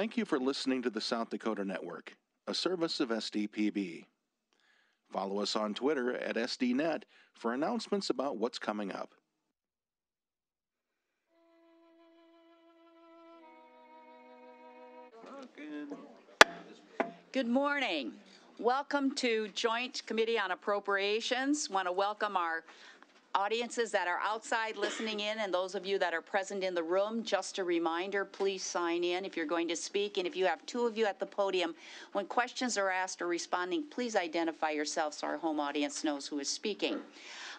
Thank you for listening to the South Dakota Network, a service of SDPB. Follow us on Twitter at SDNet for announcements about what's coming up. Good morning. Welcome to Joint Committee on Appropriations. Want to welcome our audiences that are outside listening in and those of you that are present in the room. Just a reminder, please sign in if you're going to speak. And if you have two of you at the podium, when questions are asked or responding, please identify yourself so our home audience knows who is speaking.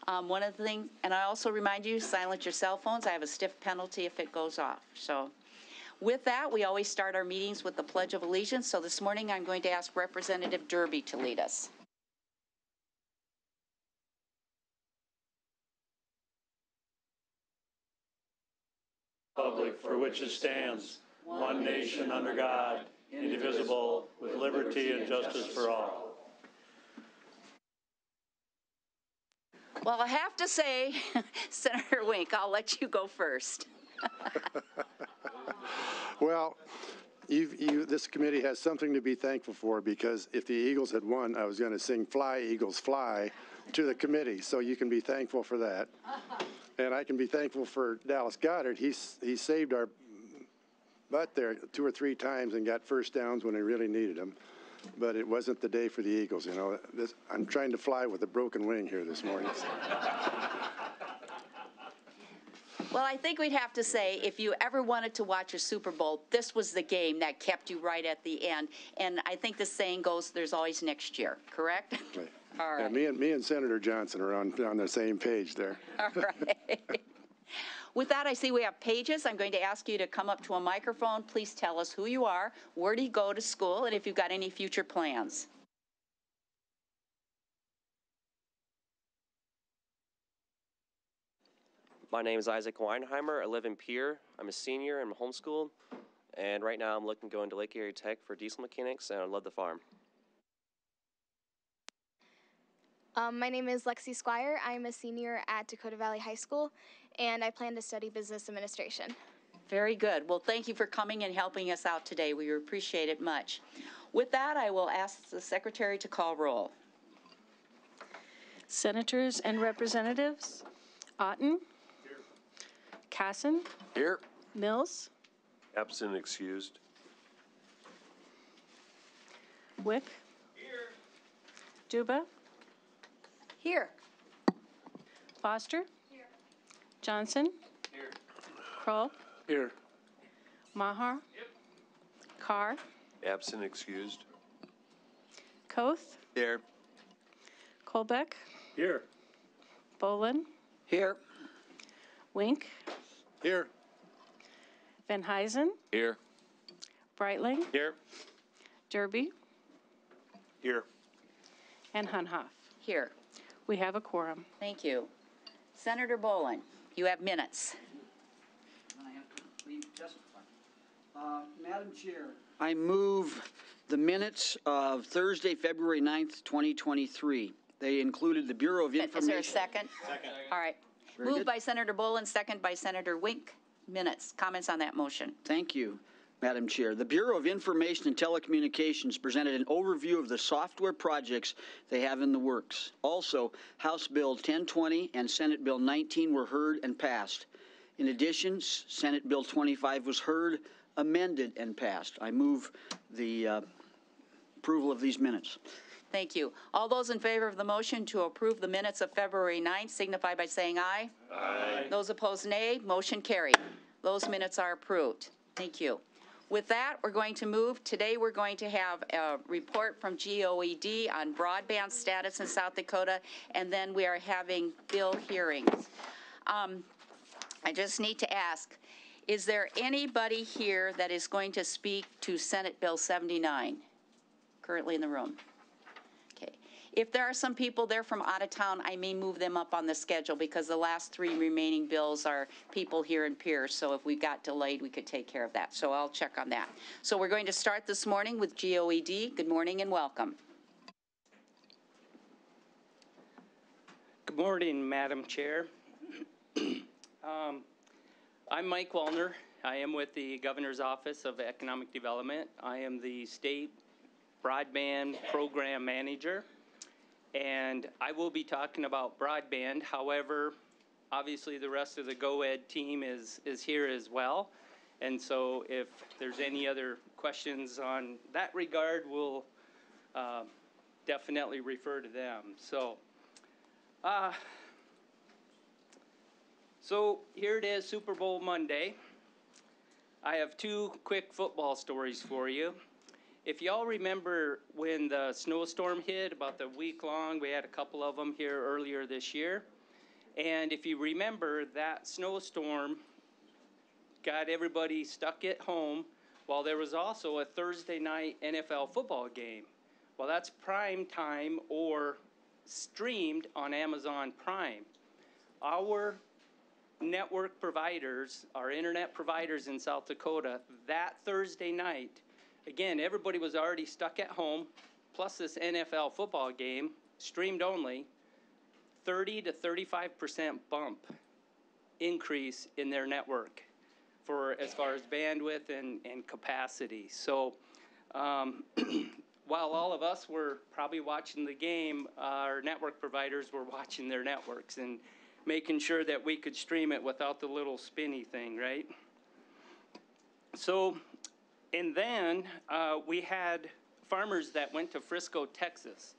Um, one of the things, and I also remind you, silence your cell phones. I have a stiff penalty if it goes off. So with that, we always start our meetings with the Pledge of Allegiance. So this morning, I'm going to ask Representative Derby to lead us. Republic for which it stands, one nation under God, indivisible, with liberty and justice for all. Well, I have to say, Senator Wink, I'll let you go first. Well, you've, you, this committee has something to be thankful for because if the Eagles had won, I was going to sing Fly, Eagles, Fly to the committee. So you can be thankful for that. And I can be thankful for Dallas Goedert. He's, he saved our butt there two or three times and got first downs when he really needed them. But it wasn't the day for the Eagles, you know. This, I'm trying to fly with a broken wing here this morning. Well, I think we'd have to say if you ever wanted to watch a Super Bowl, this was the game that kept you right at the end. And I think the saying goes, there's always next year, correct? All Yeah, me and me and Senator Johnson are on on the same page there. All right. With that, I see we have pages. I'm going to ask you to come up to a microphone. Please tell us who you are, where do you go to school, and if you've got any future plans. My name is Isaac Weinheimer. I live in Pierre. I'm a senior. I'm homeschooled. And right now I'm looking to go into Lake Area Tech for diesel mechanics, and I love the farm. Um, my name is Lexi Squire. I'm a senior at Dakota Valley High School, and I plan to study business administration. Very good. Well, thank you for coming and helping us out today. We appreciate it much. With that, I will ask the secretary to call roll. Senators and Representatives, Otten. Casson, Here. Mills, Absent excused. Wick. Duba, Here. Foster. Here. Johnson. Here. Kroll, Here. Maher. Karr, Absent excused. Koth, Here. Kolbeck, Here. Bolin, Here. Wink, Here. Venhuizen, Here. Breitling, Here. Derby, Here. and Hunhoff. Here. We have a quorum. Thank you. Senator Bolin, you have minutes. I have to leave testify. Uh, Madam Chair. I move the minutes of Thursday, February 9th, 2023. They included the Bureau of Information. Is there a Information. second? Second. All right. Moved good. by Senator Bolin, second by Senator Wink. Minutes. Comments on that motion? Thank you, Madam Chair. The Bureau of Information and Telecommunications presented an overview of the software projects they have in the works. Also, House Bill 1020 and Senate Bill 19 were heard and passed. In addition, Senate Bill 25 was heard, amended, and passed. I move the uh, approval of these minutes. Thank you. All those in favor of the motion to approve the minutes of February 9th signify by saying aye. Aye. Those opposed, nay. Motion carried. Those minutes are approved. Thank you. With that, we're going to move. Today, we're going to have a report from GOED on broadband status in South Dakota, and then we are having bill hearings. Um, I just need to ask, is there anybody here that is going to speak to Senate Bill 79 currently in the room? If there are some people there from out of town, I may move them up on the schedule because the last three remaining bills are people here in Pierce. So if we got delayed, we could take care of that. So I'll check on that. So we're going to start this morning with GOED. Good morning and welcome. Good morning, Madam Chair. Um, I'm Mike Waldner, I am with the Governor's Office of Economic Development. I am the State Broadband Program Manager, and I will be talking about broadband. However, obviously, the rest of the GoEd team is, is here as well. And so if there's any other questions on that regard, we'll uh, definitely refer to them. So, uh, so here it is, Super Bowl Monday. I have two quick football stories for you. If y'all remember when the snowstorm hit about the week long, we had a couple of them here earlier this year. And if you remember, that snowstorm got everybody stuck at home while there was also a Thursday night NFL football game. Well, that's prime time or streamed on Amazon Prime. Our network providers, our internet providers in South Dakota, that Thursday night, again, everybody was already stuck at home, plus this NFL football game, streamed only, 30 to 35% bump increase in their network for as far as bandwidth and, and capacity. So um, while all of us were probably watching the game, our network providers were watching their networks and making sure that we could stream it without the little spinny thing, right? So, and then uh, we had farmers that went to Frisco, Texas.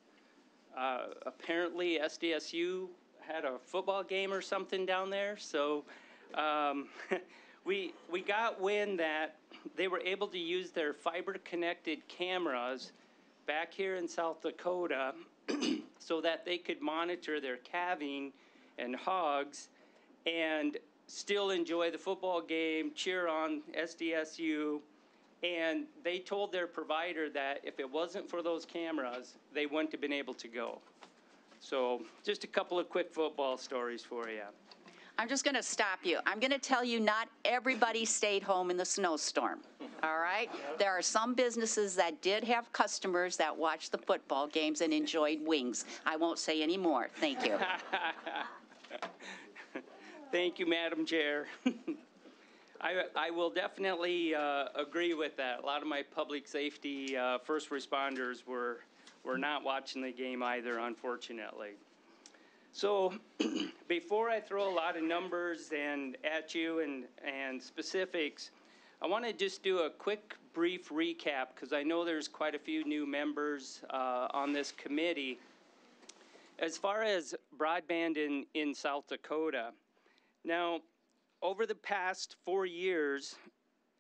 Uh, apparently, SDSU had a football game or something down there, so um, we we got wind that they were able to use their fiber connected cameras back here in South Dakota so that they could monitor their calving and hogs and still enjoy the football game, cheer on SDSU. And they told their provider that if it wasn't for those cameras, they wouldn't have been able to go. So, just a couple of quick football stories for you. I'm just going to stop you. I'm going to tell you not everybody stayed home in the snowstorm. All right? There are some businesses that did have customers that watched the football games and enjoyed wings. I won't say any more. Thank you. Thank you, Madam Chair. I, I will definitely uh, agree with that. A lot of my public safety uh, first responders were, were not watching the game either, unfortunately. So before I throw a lot of numbers and at you and, and specifics, I want to just do a quick brief recap because I know there's quite a few new members uh, on this committee. As far as broadband in, in South Dakota, now over the past four years,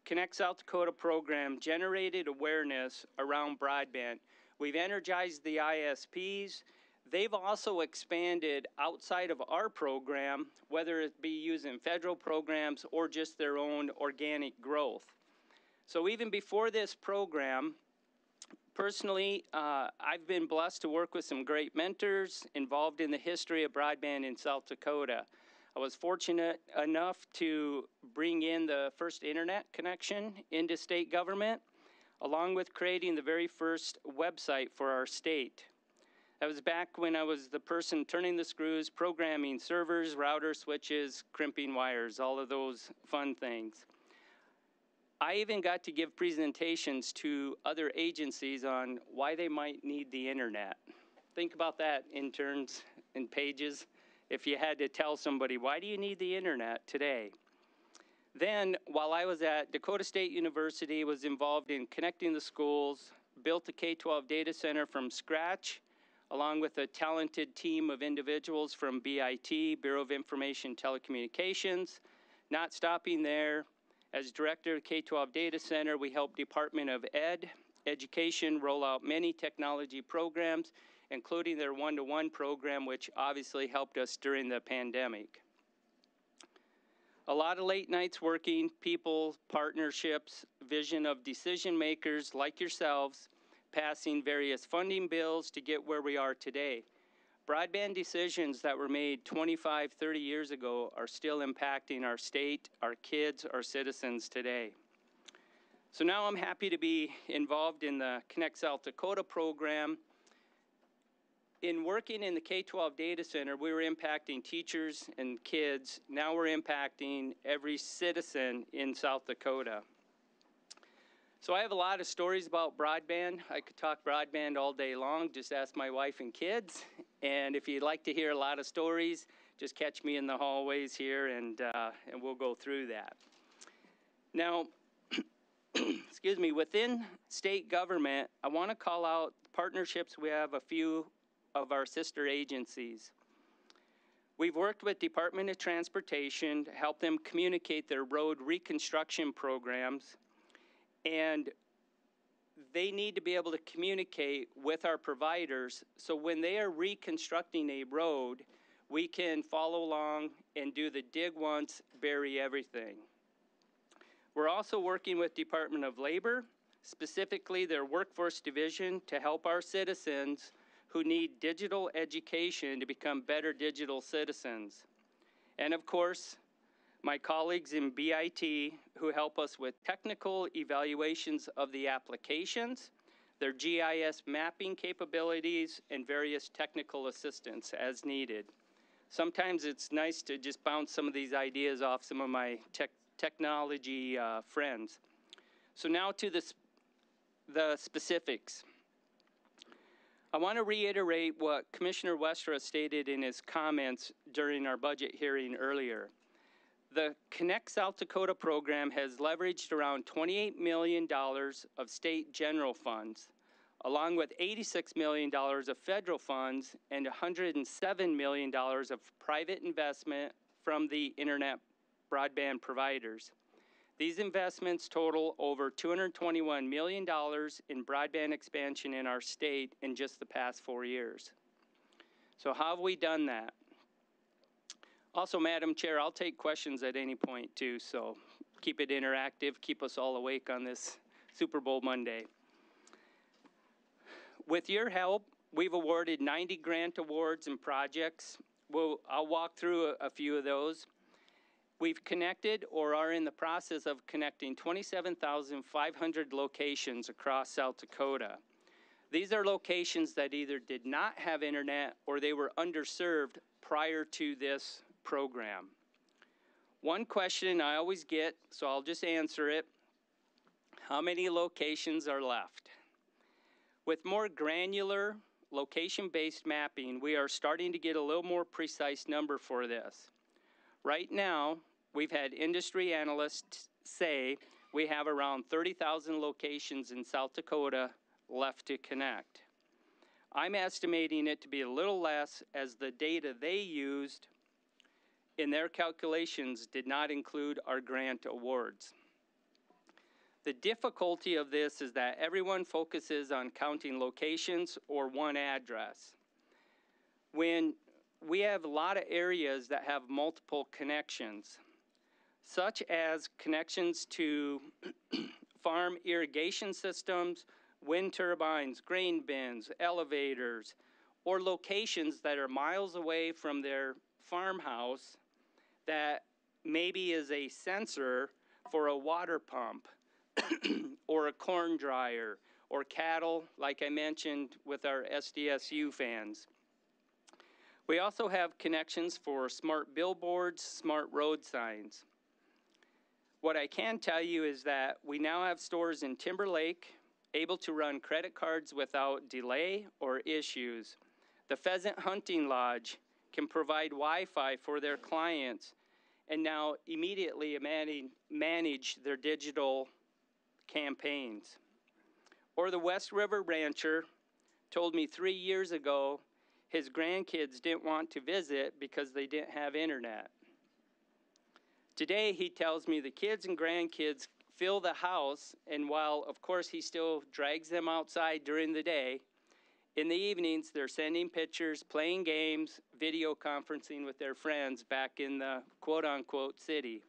Connect South Dakota program generated awareness around broadband. We've energized the ISPs. They've also expanded outside of our program, whether it be using federal programs or just their own organic growth. So even before this program, personally, uh, I've been blessed to work with some great mentors involved in the history of broadband in South Dakota. I was fortunate enough to bring in the first internet connection into state government, along with creating the very first website for our state. That was back when I was the person turning the screws, programming servers, router switches, crimping wires, all of those fun things. I even got to give presentations to other agencies on why they might need the internet. Think about that, interns and pages, if you had to tell somebody, why do you need the internet today? Then, while I was at Dakota State University, was involved in connecting the schools, built a K-12 data center from scratch, along with a talented team of individuals from BIT, Bureau of Information Telecommunications. Not stopping there, as director of K-12 Data Center, we helped Department of Ed, Education roll out many technology programs, including their one-to-one program, which obviously helped us during the pandemic. A lot of late nights working, people, partnerships, vision of decision makers like yourselves, passing various funding bills to get where we are today. Broadband decisions that were made 25, 30 years ago are still impacting our state, our kids, our citizens today. So now I'm happy to be involved in the Connect South Dakota program. In working in the K 12 data center, we were impacting teachers and kids. Now we're impacting every citizen in South Dakota. So I have a lot of stories about broadband. I could talk broadband all day long. Just ask my wife and kids. And if you'd like to hear a lot of stories, just catch me in the hallways here and, uh, and we'll go through that. Now, excuse me, within state government, I want to call out partnerships. We have a few of our sister agencies. We've worked with Department of Transportation to help them communicate their road reconstruction programs and they need to be able to communicate with our providers so when they are reconstructing a road, we can follow along and do the dig once, bury everything. We're also working with Department of Labor, specifically their workforce division, to help our citizens who need digital education to become better digital citizens. And of course, my colleagues in BIT who help us with technical evaluations of the applications, their GIS mapping capabilities, and various technical assistance as needed. Sometimes it's nice to just bounce some of these ideas off some of my tech technology uh, friends. So now to the, sp the specifics. I want to reiterate what Commissioner Westra stated in his comments during our budget hearing earlier. The Connect South Dakota program has leveraged around $28 million of state general funds, along with $86 million of federal funds and $107 million of private investment from the internet broadband providers. These investments total over $221 million in broadband expansion in our state in just the past four years. So how have we done that? Also, Madam Chair, I'll take questions at any point too, so keep it interactive, keep us all awake on this Super Bowl Monday. With your help, we've awarded 90 grant awards and projects. We'll, I'll walk through a, a few of those. We've connected or are in the process of connecting 27,500 locations across South Dakota. These are locations that either did not have internet or they were underserved prior to this program. One question I always get, so I'll just answer it. How many locations are left? With more granular location-based mapping, we are starting to get a little more precise number for this. Right now, we've had industry analysts say we have around 30,000 locations in South Dakota left to connect. I'm estimating it to be a little less as the data they used in their calculations did not include our grant awards. The difficulty of this is that everyone focuses on counting locations or one address. When we have a lot of areas that have multiple connections, such as connections to farm irrigation systems, wind turbines, grain bins, elevators, or locations that are miles away from their farmhouse that maybe is a sensor for a water pump or a corn dryer or cattle, like I mentioned with our SDSU fans. We also have connections for smart billboards, smart road signs. What I can tell you is that we now have stores in Timber Lake able to run credit cards without delay or issues. The Pheasant Hunting Lodge can provide Wi-Fi for their clients and now immediately manage their digital campaigns. Or the West River rancher told me three years ago his grandkids didn't want to visit because they didn't have internet. Today, he tells me the kids and grandkids fill the house, and while, of course, he still drags them outside during the day, in the evenings, they're sending pictures, playing games, video conferencing with their friends back in the quote unquote city.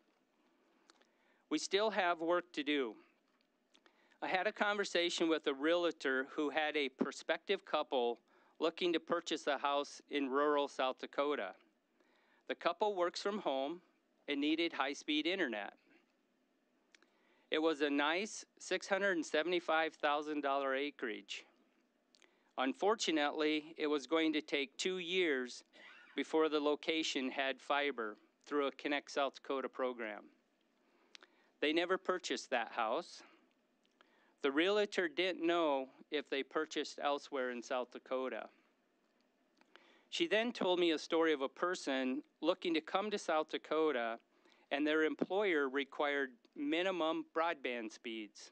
We still have work to do. I had a conversation with a realtor who had a prospective couple looking to purchase a house in rural South Dakota. The couple works from home and needed high speed internet. It was a nice $675,000 acreage. Unfortunately, it was going to take two years before the location had fiber through a Connect South Dakota program. They never purchased that house. The realtor didn't know if they purchased elsewhere in South Dakota. She then told me a story of a person looking to come to South Dakota and their employer required minimum broadband speeds.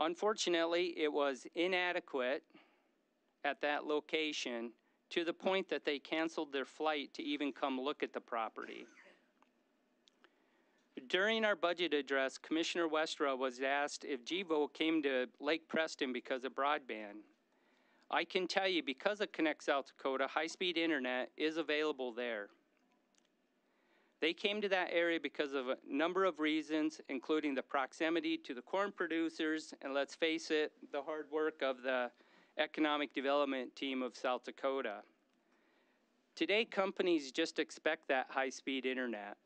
Unfortunately, it was inadequate at that location to the point that they canceled their flight to even come look at the property. During our budget address, Commissioner Westra was asked if Gevo came to Lake Preston because of broadband. I can tell you, because of Connect South Dakota, high-speed internet is available there. They came to that area because of a number of reasons, including the proximity to the corn producers, and let's face it, the hard work of the economic development team of South Dakota. Today, companies just expect that high-speed internet.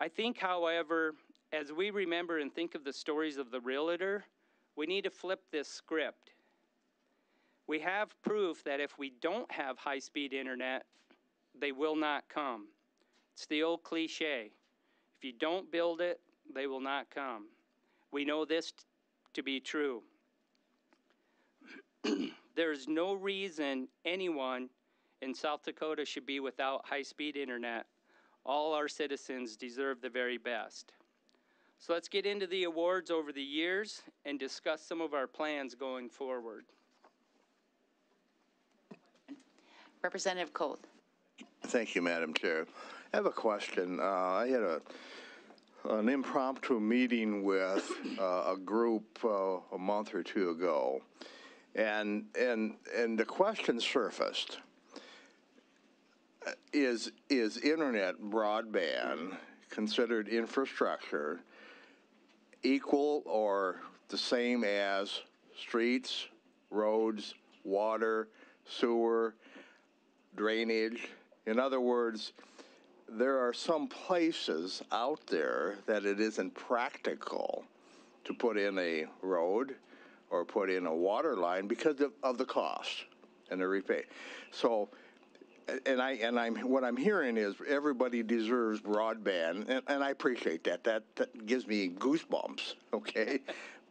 I think, however, as we remember and think of the stories of the realtor, we need to flip this script. We have proof that if we don't have high-speed internet, they will not come. It's the old cliche. If you don't build it, they will not come. We know this t- to be true. There's no reason anyone in South Dakota should be without high speed internet. All our citizens deserve the very best. So let's get into the awards over the years and discuss some of our plans going forward. Representative Colt. Thank you, Madam Chair. I have a question. Uh, I had a an impromptu meeting with uh, a group uh, a month or two ago, and and and the question surfaced: Is is internet broadband considered infrastructure equal or the same as streets, roads, water, sewer, drainage? In other words, there are some places out there that it isn't practical to put in a road or put in a water line because of, of the cost and the repay. So, and I and I'm what I'm hearing is everybody deserves broadband, and, and I appreciate that. That that gives me goosebumps. Okay,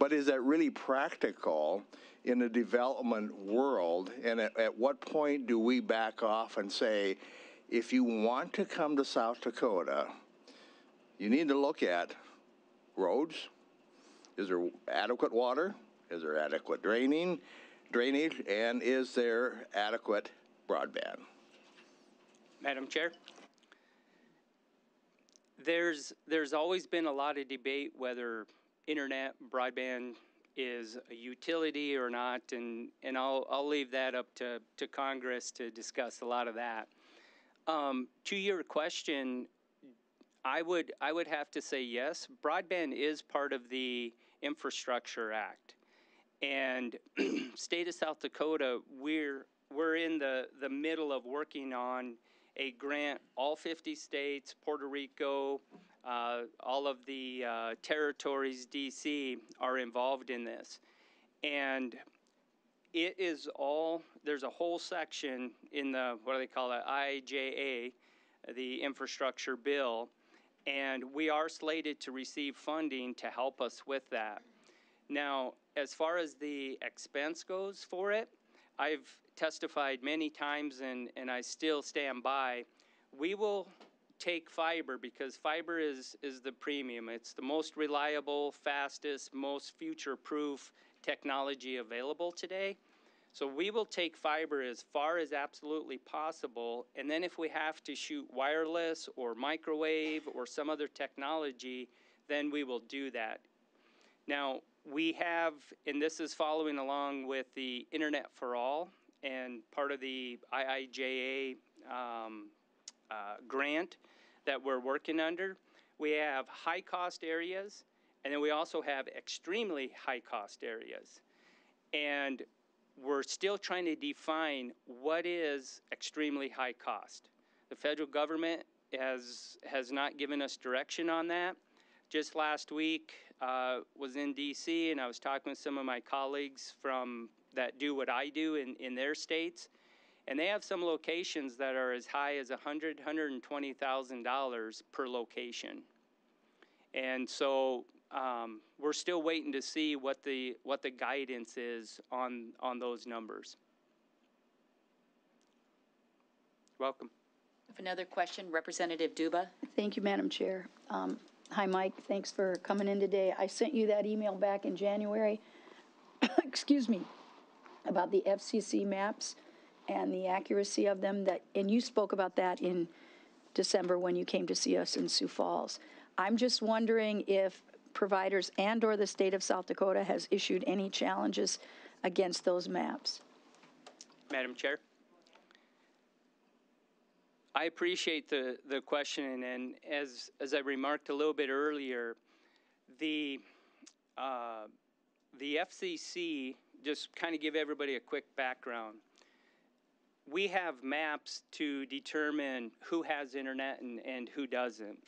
but is that really practical in the development world? And at, at what point do we back off and say? if you want to come to South Dakota, you need to look at roads. Is there adequate water? Is there adequate draining, drainage, and is there adequate broadband? Madam Chair? There's, there's always been a lot of debate whether internet broadband is a utility or not, and, and I'll, I'll leave that up to, to Congress to discuss a lot of that. Um, to your question, I would I would have to say yes. Broadband is part of the Infrastructure Act, and state of South Dakota, we're we're in the the middle of working on a grant. All 50 states, Puerto Rico, uh, all of the uh, territories, DC, are involved in this, and it is all, there's a whole section in the, what do they call it, IJA, the infrastructure bill, and we are slated to receive funding to help us with that. Now, as far as the expense goes for it, I've testified many times and, and I still stand by. We will take fiber because fiber is, is the premium. It's the most reliable, fastest, most future proof technology available today. So we will take fiber as far as absolutely possible, and then if we have to shoot wireless or microwave or some other technology, then we will do that. Now, we have, and this is following along with the Internet for All and part of the IIJA um, uh, grant that we're working under. We have high cost areas and then we also have extremely high cost areas. And we're still trying to define what is extremely high cost. The federal government has, has not given us direction on that. Just last week, uh, was in DC and I was talking with some of my colleagues from that do what I do in, in their states. And they have some locations that are as high as a hundred, hundred and twenty thousand dollars per location. And so, um, we're still waiting to see what the, what the guidance is on, on those numbers. Welcome. Another question, Representative Duba? Thank you, Madam Chair. Um, Hi, Mike. Thanks for coming in today. I sent you that email back in January, excuse me, about the FCC maps and the accuracy of them that, and you spoke about that in December when you came to see us in Sioux Falls. I'm just wondering if providers and/or the state of South Dakota has issued any challenges against those maps. Madam Chair? I appreciate the, the question, and as, as I remarked a little bit earlier, the, uh, the FCC, just kind of give everybody a quick background. We have maps to determine who has internet and, and who doesn't.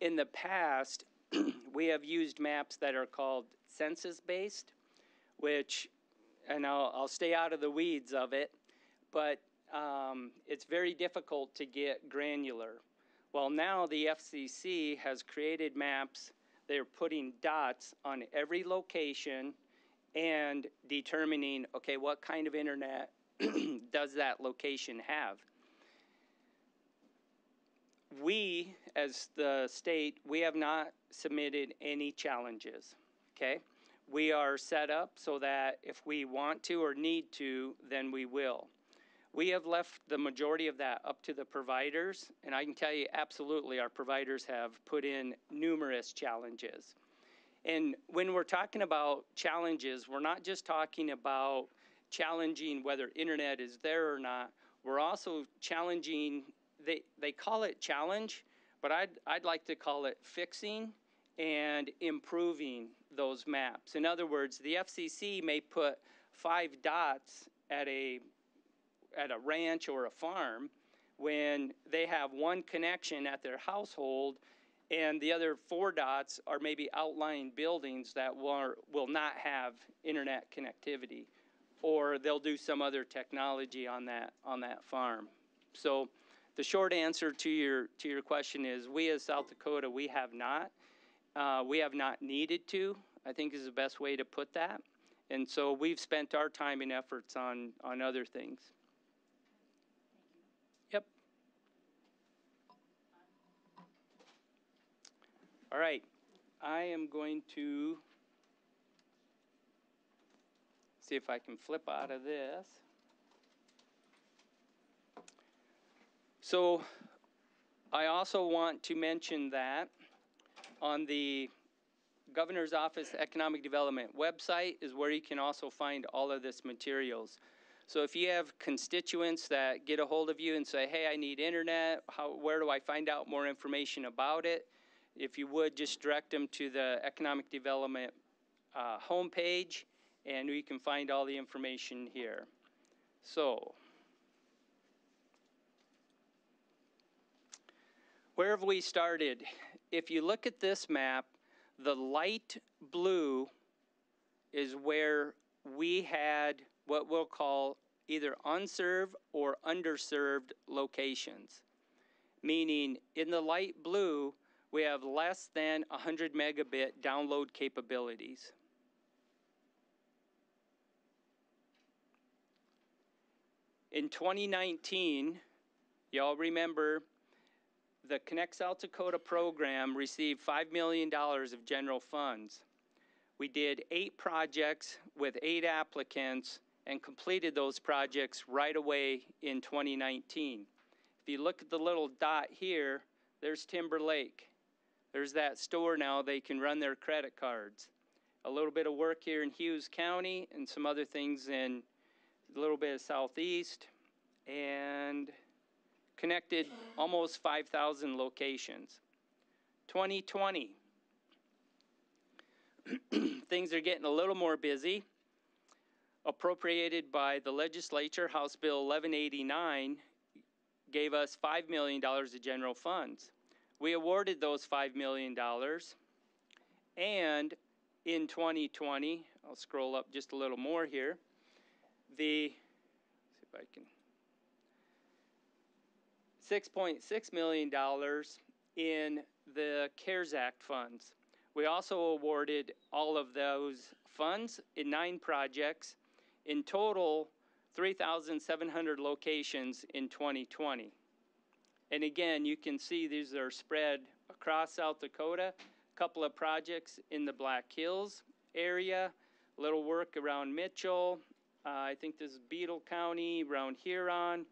In the past, we have used maps that are called census-based, which, and I'll, I'll stay out of the weeds of it, but um, it's very difficult to get granular. Well, now the FCC has created maps. They're putting dots on every location and determining, okay, what kind of internet does that location have? We, as the state, we have not submitted any challenges, okay? We are set up so that if we want to or need to, then we will. We have left the majority of that up to the providers, and I can tell you absolutely our providers have put in numerous challenges. And when we're talking about challenges, we're not just talking about challenging whether internet is there or not. We're also challenging, they, they call it challenge, but I'd, I'd like to call it fixing and improving those maps. In other words, the FCC may put five dots at a at a ranch or a farm when they have one connection at their household and the other four dots are maybe outlying buildings that will, will not have internet connectivity or they'll do some other technology on that on that farm. So the short answer to your to your question is we as south dakota we have not uh, we have not needed to i think is the best way to put that. And so we've spent our time and efforts on on other things. Yep. All right, I am going to see if I can flip out of this. So I also want to mention that on the Governor's Office Economic Development website is where you can also find all of this materials. So if you have constituents that get a hold of you and say, hey, I need internet, how, where do I find out more information about it? If you would, just direct them to the Economic Development uh, homepage, and we can find all the information here. So, where have we started? If you look at this map, the light blue is where we had what we'll call either unserved or underserved locations. Meaning, in the light blue, we have less than 100 megabit download capabilities. In 2019, y'all remember the Connect South Dakota program received $5 million of general funds. We did eight projects with eight applicants and completed those projects right away in 2019. If you look at the little dot here, there's Timber Lake. There's that store now, they can run their credit cards. A little bit of work here in Hughes County and some other things in a little bit of southeast and connected almost 5,000 locations. 2020, things are getting a little more busy appropriated by the legislature, House Bill 1189 gave us $5 million of general funds. We awarded those $5 million, and in 2020, I'll scroll up just a little more here, the, see if I can, $6.6 million in the CARES Act funds. We also awarded all of those funds in nine projects, in total, 3,700 locations in 2020. And again, you can see these are spread across South Dakota, a couple of projects in the Black Hills area, a little work around Mitchell, uh, I think this is Beadle County, around Huron.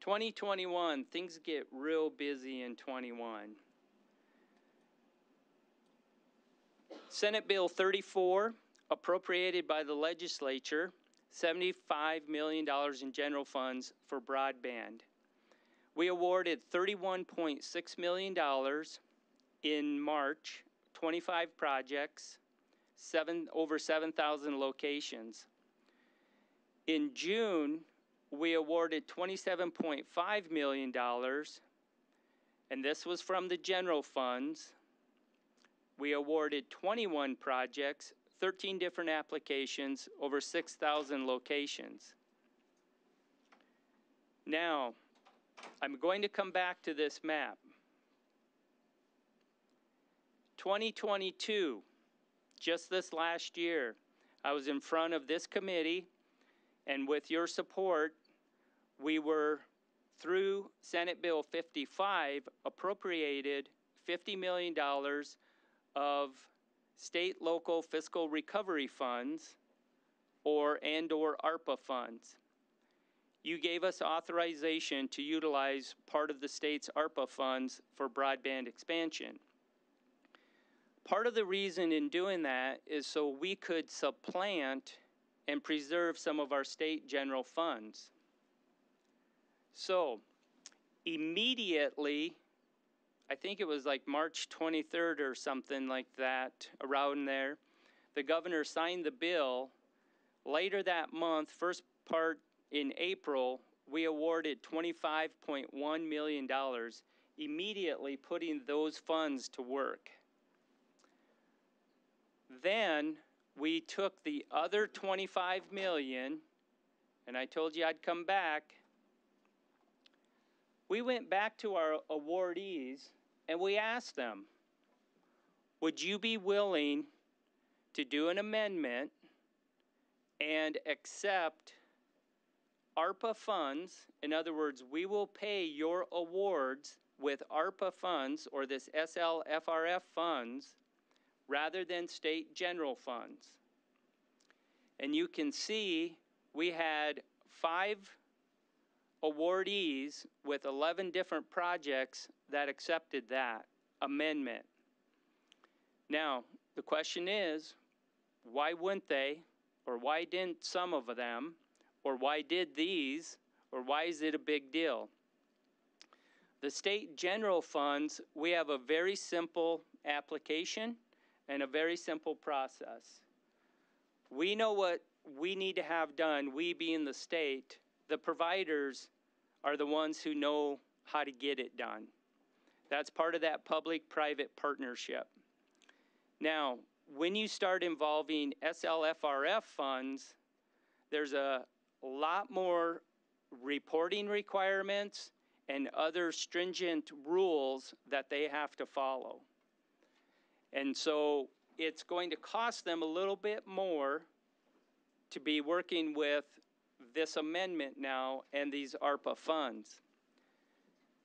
2021, things get real busy in 21. Senate Bill 34, appropriated by the legislature, $75 million in general funds for broadband. We awarded $31.6 million in March, 25 projects, seven, over 7,000 locations. In June, we awarded $27.5 million, and this was from the general funds. We awarded 21 projects, 13 different applications, over 6,000 locations. Now, I'm going to come back to this map. 2022, just this last year, I was in front of this committee, and with your support, we were, through Senate Bill 55, appropriated $50 million of state local fiscal recovery funds or and or ARPA funds. You gave us authorization to utilize part of the state's ARPA funds for broadband expansion. Part of the reason in doing that is so we could supplant and preserve some of our state general funds. So, immediately, I think it was like March 23rd or something like that, around there, the governor signed the bill. Later that month, first part in April, we awarded $25.1 million, immediately putting those funds to work. Then we took the other 25 million, and I told you I'd come back. We went back to our awardees and we asked them, would you be willing to do an amendment and accept ARPA funds? In other words, we will pay your awards with ARPA funds or this SLFRF funds rather than state general funds. And you can see we had five awardees with 11 different projects that accepted that amendment. Now, the question is, why wouldn't they, or why didn't some of them, or why did these, or why is it a big deal? The state general funds, we have a very simple application and a very simple process. We know what we need to have done, we being the state, the providers are the ones who know how to get it done. That's part of that public private partnership. Now, when you start involving SLFRF funds, there's a lot more reporting requirements and other stringent rules that they have to follow. And so it's going to cost them a little bit more to be working with this amendment now and these ARPA funds.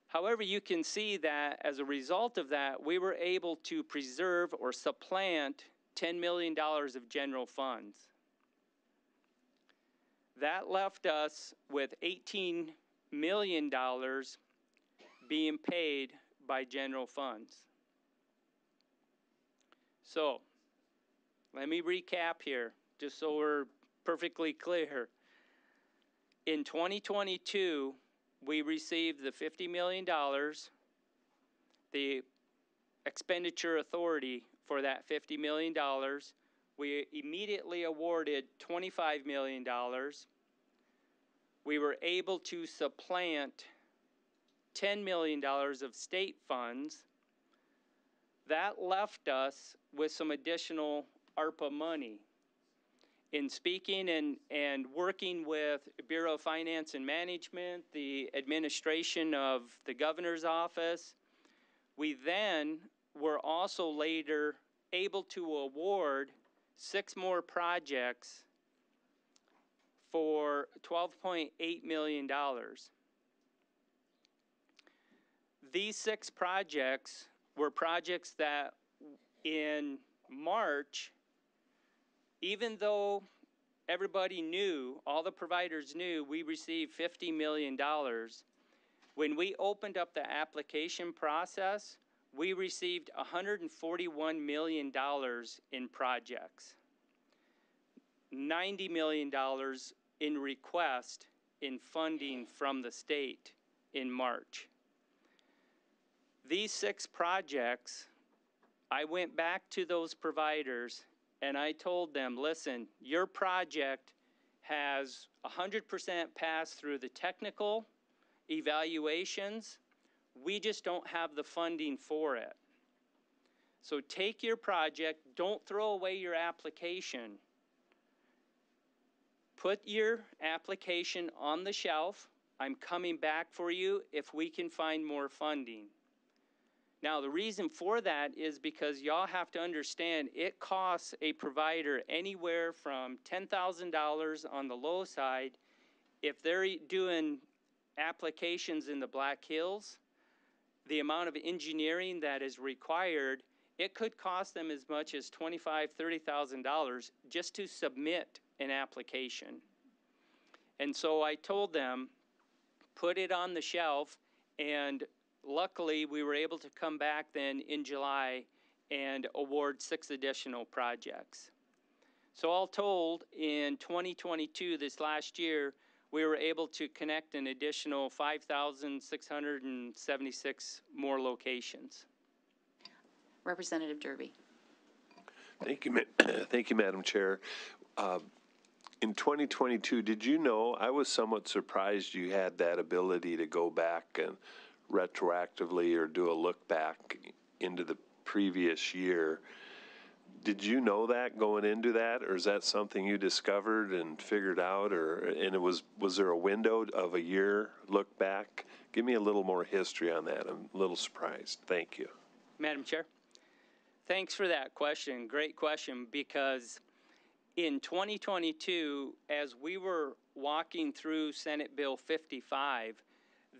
However, you can see that as a result of that, we were able to preserve or supplant $10 million of general funds. That left us with $18 million being paid by general funds. So, let me recap here, just so we're perfectly clear. In 2022, we received the $50 million, the expenditure authority for that $50 million. We immediately awarded $25 million. We were able to supplant $10 million of state funds that left us with some additional ARPA money. in speaking and, and working with Bureau of Finance and Management, the administration of the governor's office, we then were also later able to award six more projects for $12.8 million. These six projects were projects that in March, even though everybody knew, all the providers knew, we received $50 million. When we opened up the application process, we received $141 million in projects, $90 million in request in funding from the state in March. These six projects, I went back to those providers and I told them, listen, your project has 100% passed through the technical evaluations. We just don't have the funding for it. So take your project, don't throw away your application. Put your application on the shelf. I'm coming back for you if we can find more funding. Now, the reason for that is because y'all have to understand it costs a provider anywhere from $10,000 on the low side if they're doing applications in the Black Hills, the amount of engineering that is required, it could cost them as much as $25,000, $30,000 just to submit an application. And so I told them, put it on the shelf and luckily, we were able to come back then in July and award six additional projects. So all told, in 2022, this last year, we were able to connect an additional 5,676 more locations. Representative Derby. Thank you, thank you, Madam Chair. Uh, in 2022, did you know, I was somewhat surprised you had that ability to go back and retroactively or do a look back into the previous year. Did you know that going into that, or is that something you discovered and figured out, or and it was was there a window of a year look back? Give me a little more history on that. I'm a little surprised. Thank you, Madam Chair. Thanks for that question. Great question because in 2022, as we were walking through Senate Bill 55,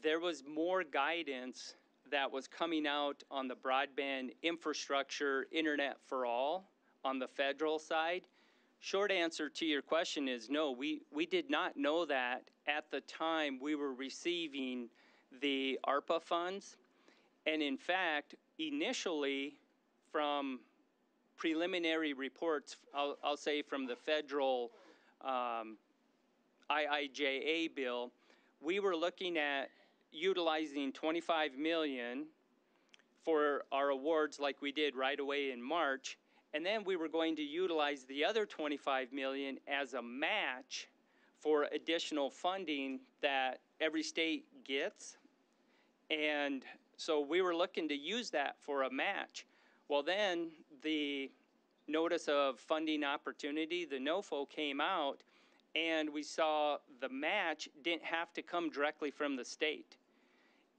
there was more guidance that was coming out on the broadband infrastructure, internet for all on the federal side. Short answer to your question is no, we, we did not know that at the time we were receiving the ARPA funds. And in fact, initially, from preliminary reports, I'll, I'll say from the federal um, IIJA bill, we were looking at utilizing 25 million for our awards like we did right away in March, and then we were going to utilize the other 25 million as a match for additional funding that every state gets. And so we were looking to use that for a match. Well, then the notice of funding opportunity, the NOFO came out, and we saw the match didn't have to come directly from the state.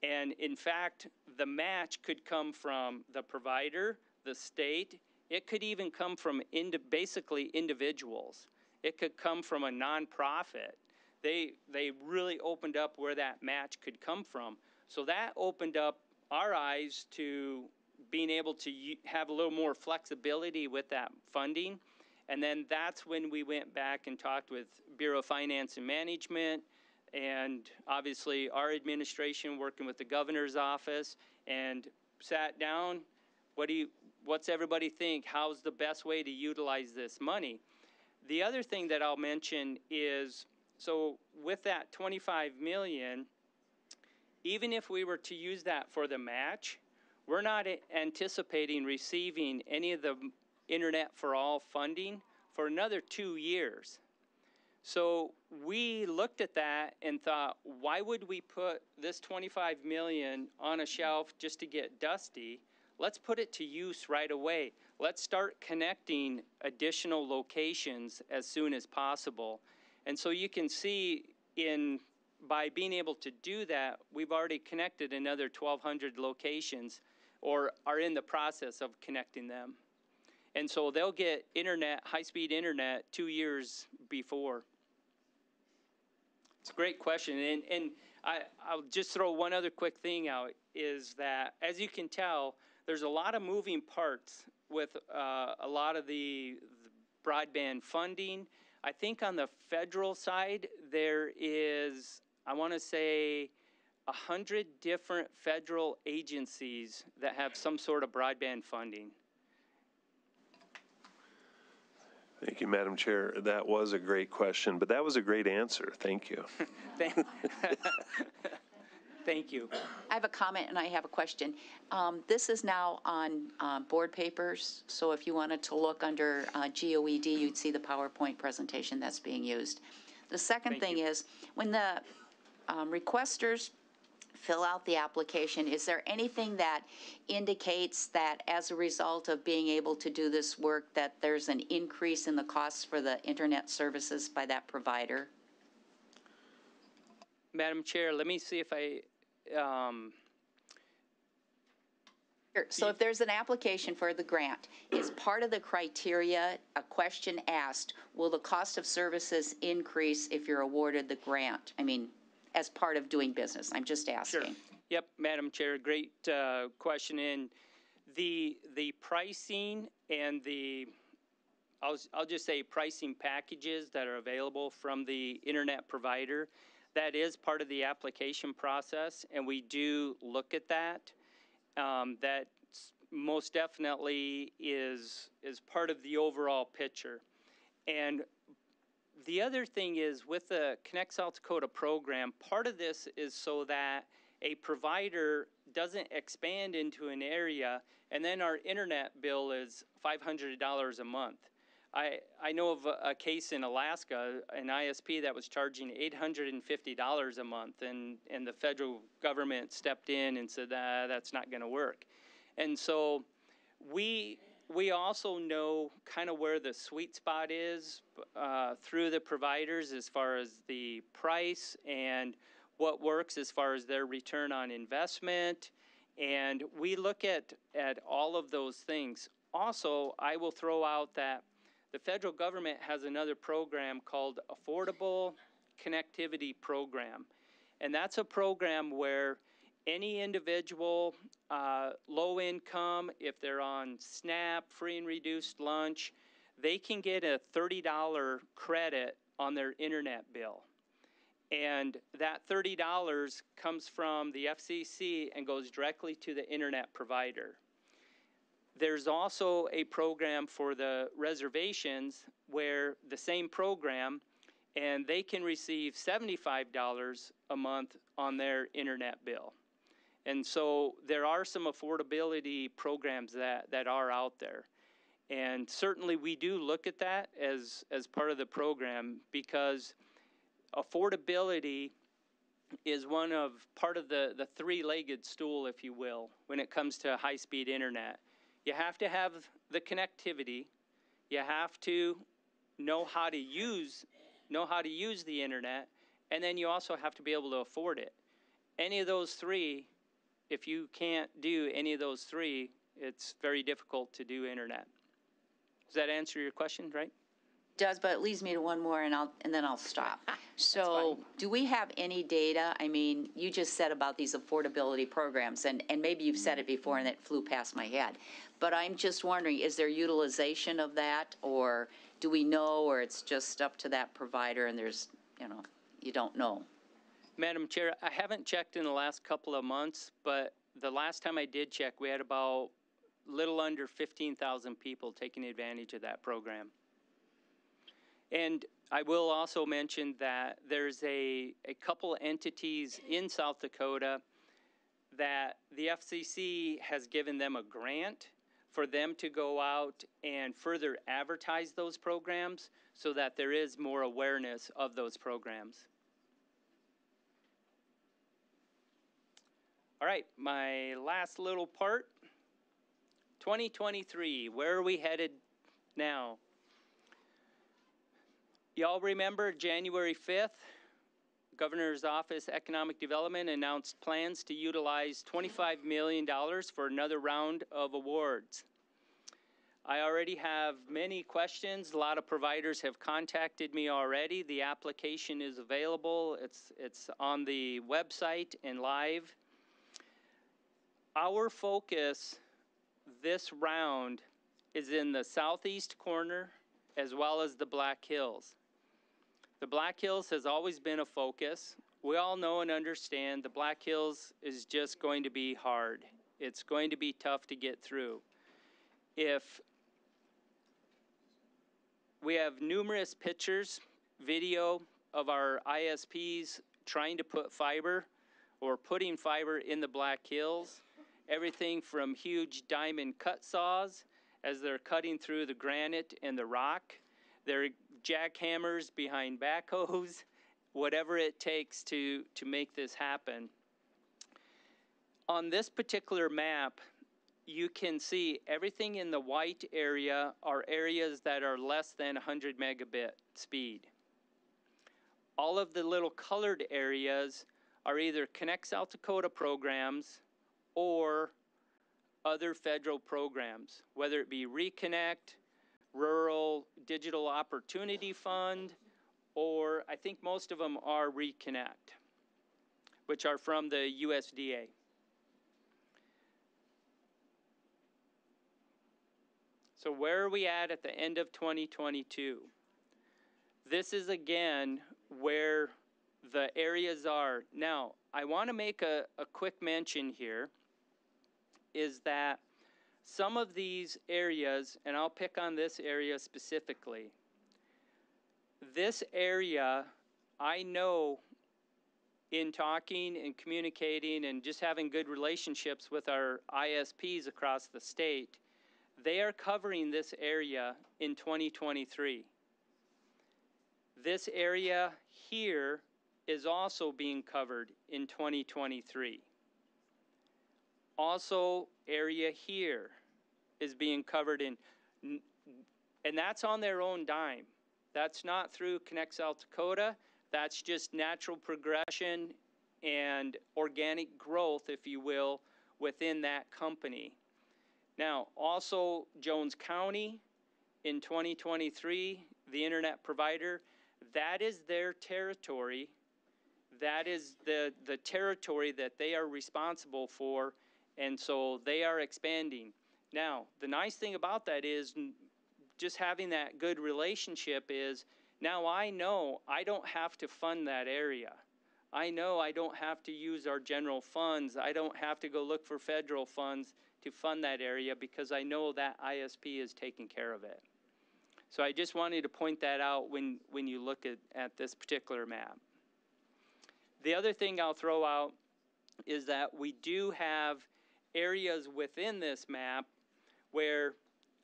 And in fact, the match could come from the provider, the state, it could even come from basically individuals. It could come from a nonprofit. They, they really opened up where that match could come from. So that opened up our eyes to being able to have a little more flexibility with that funding. And then that's when we went back and talked with Bureau of Finance and Management, and obviously our administration working with the governor's office and sat down. What do you, what's everybody think? How's the best way to utilize this money? The other thing that I'll mention is, so with that 25 million, even if we were to use that for the match, we're not anticipating receiving any of the Internet for All funding for another two years. So we looked at that and thought, why would we put this 25 million on a shelf just to get dusty? Let's put it to use right away. let's start connecting additional locations as soon as possible. And so you can see in, by being able to do that, we've already connected another 1,200 locations or are in the process of connecting them. And so they'll get internet, high-speed internet, two years before. It's a great question, and, and I, I'll just throw one other quick thing out, is that, as you can tell, there's a lot of moving parts with uh, a lot of the, the broadband funding. I think on the federal side, there is, I want to say, a hundred different federal agencies that have some sort of broadband funding. Thank you, Madam Chair. That was a great question, but that was a great answer. Thank you. Thank, Thank you. I have a comment and I have a question. Um, This is now on uh, board papers, so if you wanted to look under uh, GOED, you'd see the PowerPoint presentation that's being used. The second Thank thing you. is, when the um, requesters fill out the application, is there anything that indicates that as a result of being able to do this work, that there's an increase in the costs for the internet services by that provider? Madam Chair, let me see if I, um, So if there's an application for the grant, is part of the criteria, a question asked, will the cost of services increase if you're awarded the grant? I mean, as part of doing business, I'm just asking. Yep, Madam Chair, great uh, question. And the, the pricing and the, I'll, I'll just say pricing packages that are available from the internet provider, that is part of the application process, and we do look at that. Um, That most definitely is, is part of the overall picture. And the other thing is with the Connect South Dakota program, part of this is so that a provider doesn't expand into an area and then our internet bill is $500 a month. I, I know of a, a case in Alaska, an ISP that was charging $850 a month, and, and the federal government stepped in and said, ah, that's not going to work. And so we, we also know kind of where the sweet spot is uh, through the providers as far as the price and what works as far as their return on investment. And we look at, at all of those things. Also, I will throw out that the federal government has another program called Affordable Connectivity Program. And that's a program where any individual, uh, low income, if they're on SNAP, free and reduced lunch, they can get a $30 credit on their internet bill. And that $30 comes from the FCC and goes directly to the internet provider. There's also a program for the reservations where the same program, and they can receive $75 a month on their internet bill. And so there are some affordability programs that, that are out there. And certainly we do look at that as, as part of the program because affordability is one of part of the, the three-legged stool, if you will, when it comes to high-speed internet. You have to have the connectivity. You have to know how to use know how to use the internet, and then you also have to be able to afford it. Any of those three, if you can't do any of those three, it's very difficult to do internet. Does that answer your question, right? Does, but it leads me to one more and I'll, and then I'll stop. So do we have any data? I mean, you just said about these affordability programs and, and maybe you've said it before and it flew past my head. But I'm just wondering, is there utilization of that or do we know or it's just up to that provider and there's, you know, you don't know? Madam Chair, I haven't checked in the last couple of months, but the last time I did check, we had about a little under 15,000 people taking advantage of that program. And I will also mention that there's a, a couple entities in South Dakota that the FCC has given them a grant for them to go out and further advertise those programs so that there is more awareness of those programs. All right, my last little part 2023, where are we headed now? Y'all remember January 5th, Governor's Office Economic Development announced plans to utilize $25 million for another round of awards. I already have many questions. A lot of providers have contacted me already. The application is available. It's, it's on the website and live. Our focus this round is in the southeast corner as well as the Black Hills. The Black Hills has always been a focus. We all know and understand the Black Hills is just going to be hard. It's going to be tough to get through. If we have numerous pictures, video of our ISPs trying to put fiber or putting fiber in the Black Hills. Everything from huge diamond cut saws as they're cutting through the granite and the rock. They're jackhammers behind backhoes, whatever it takes to, to make this happen. On this particular map, you can see everything in the white area are areas that are less than 100 megabit speed. All of the little colored areas are either Connect South Dakota programs or other federal programs, whether it be Reconnect, Rural Digital Opportunity Fund, or I think most of them are Reconnect, which are from the USDA. So where are we at at the end of 2022? This is again where the areas are. Now, I want to make a, a quick mention here is that some of these areas, and I'll pick on this area specifically, this area, I know in talking and communicating and just having good relationships with our ISPs across the state, they are covering this area in 2023. This area here is also being covered in 2023. Also, area here is being covered in, and that's on their own dime. That's not through Connect South Dakota. That's just natural progression and organic growth, if you will, within that company. Now, also Jones County in 2023, the internet provider, that is their territory. That is the, the territory that they are responsible for, and so they are expanding. Now, the nice thing about that is just having that good relationship is now I know I don't have to fund that area. I know I don't have to use our general funds. I don't have to go look for federal funds to fund that area because I know that ISP is taking care of it. So I just wanted to point that out when, when you look at, at this particular map. The other thing I'll throw out is that we do have areas within this map where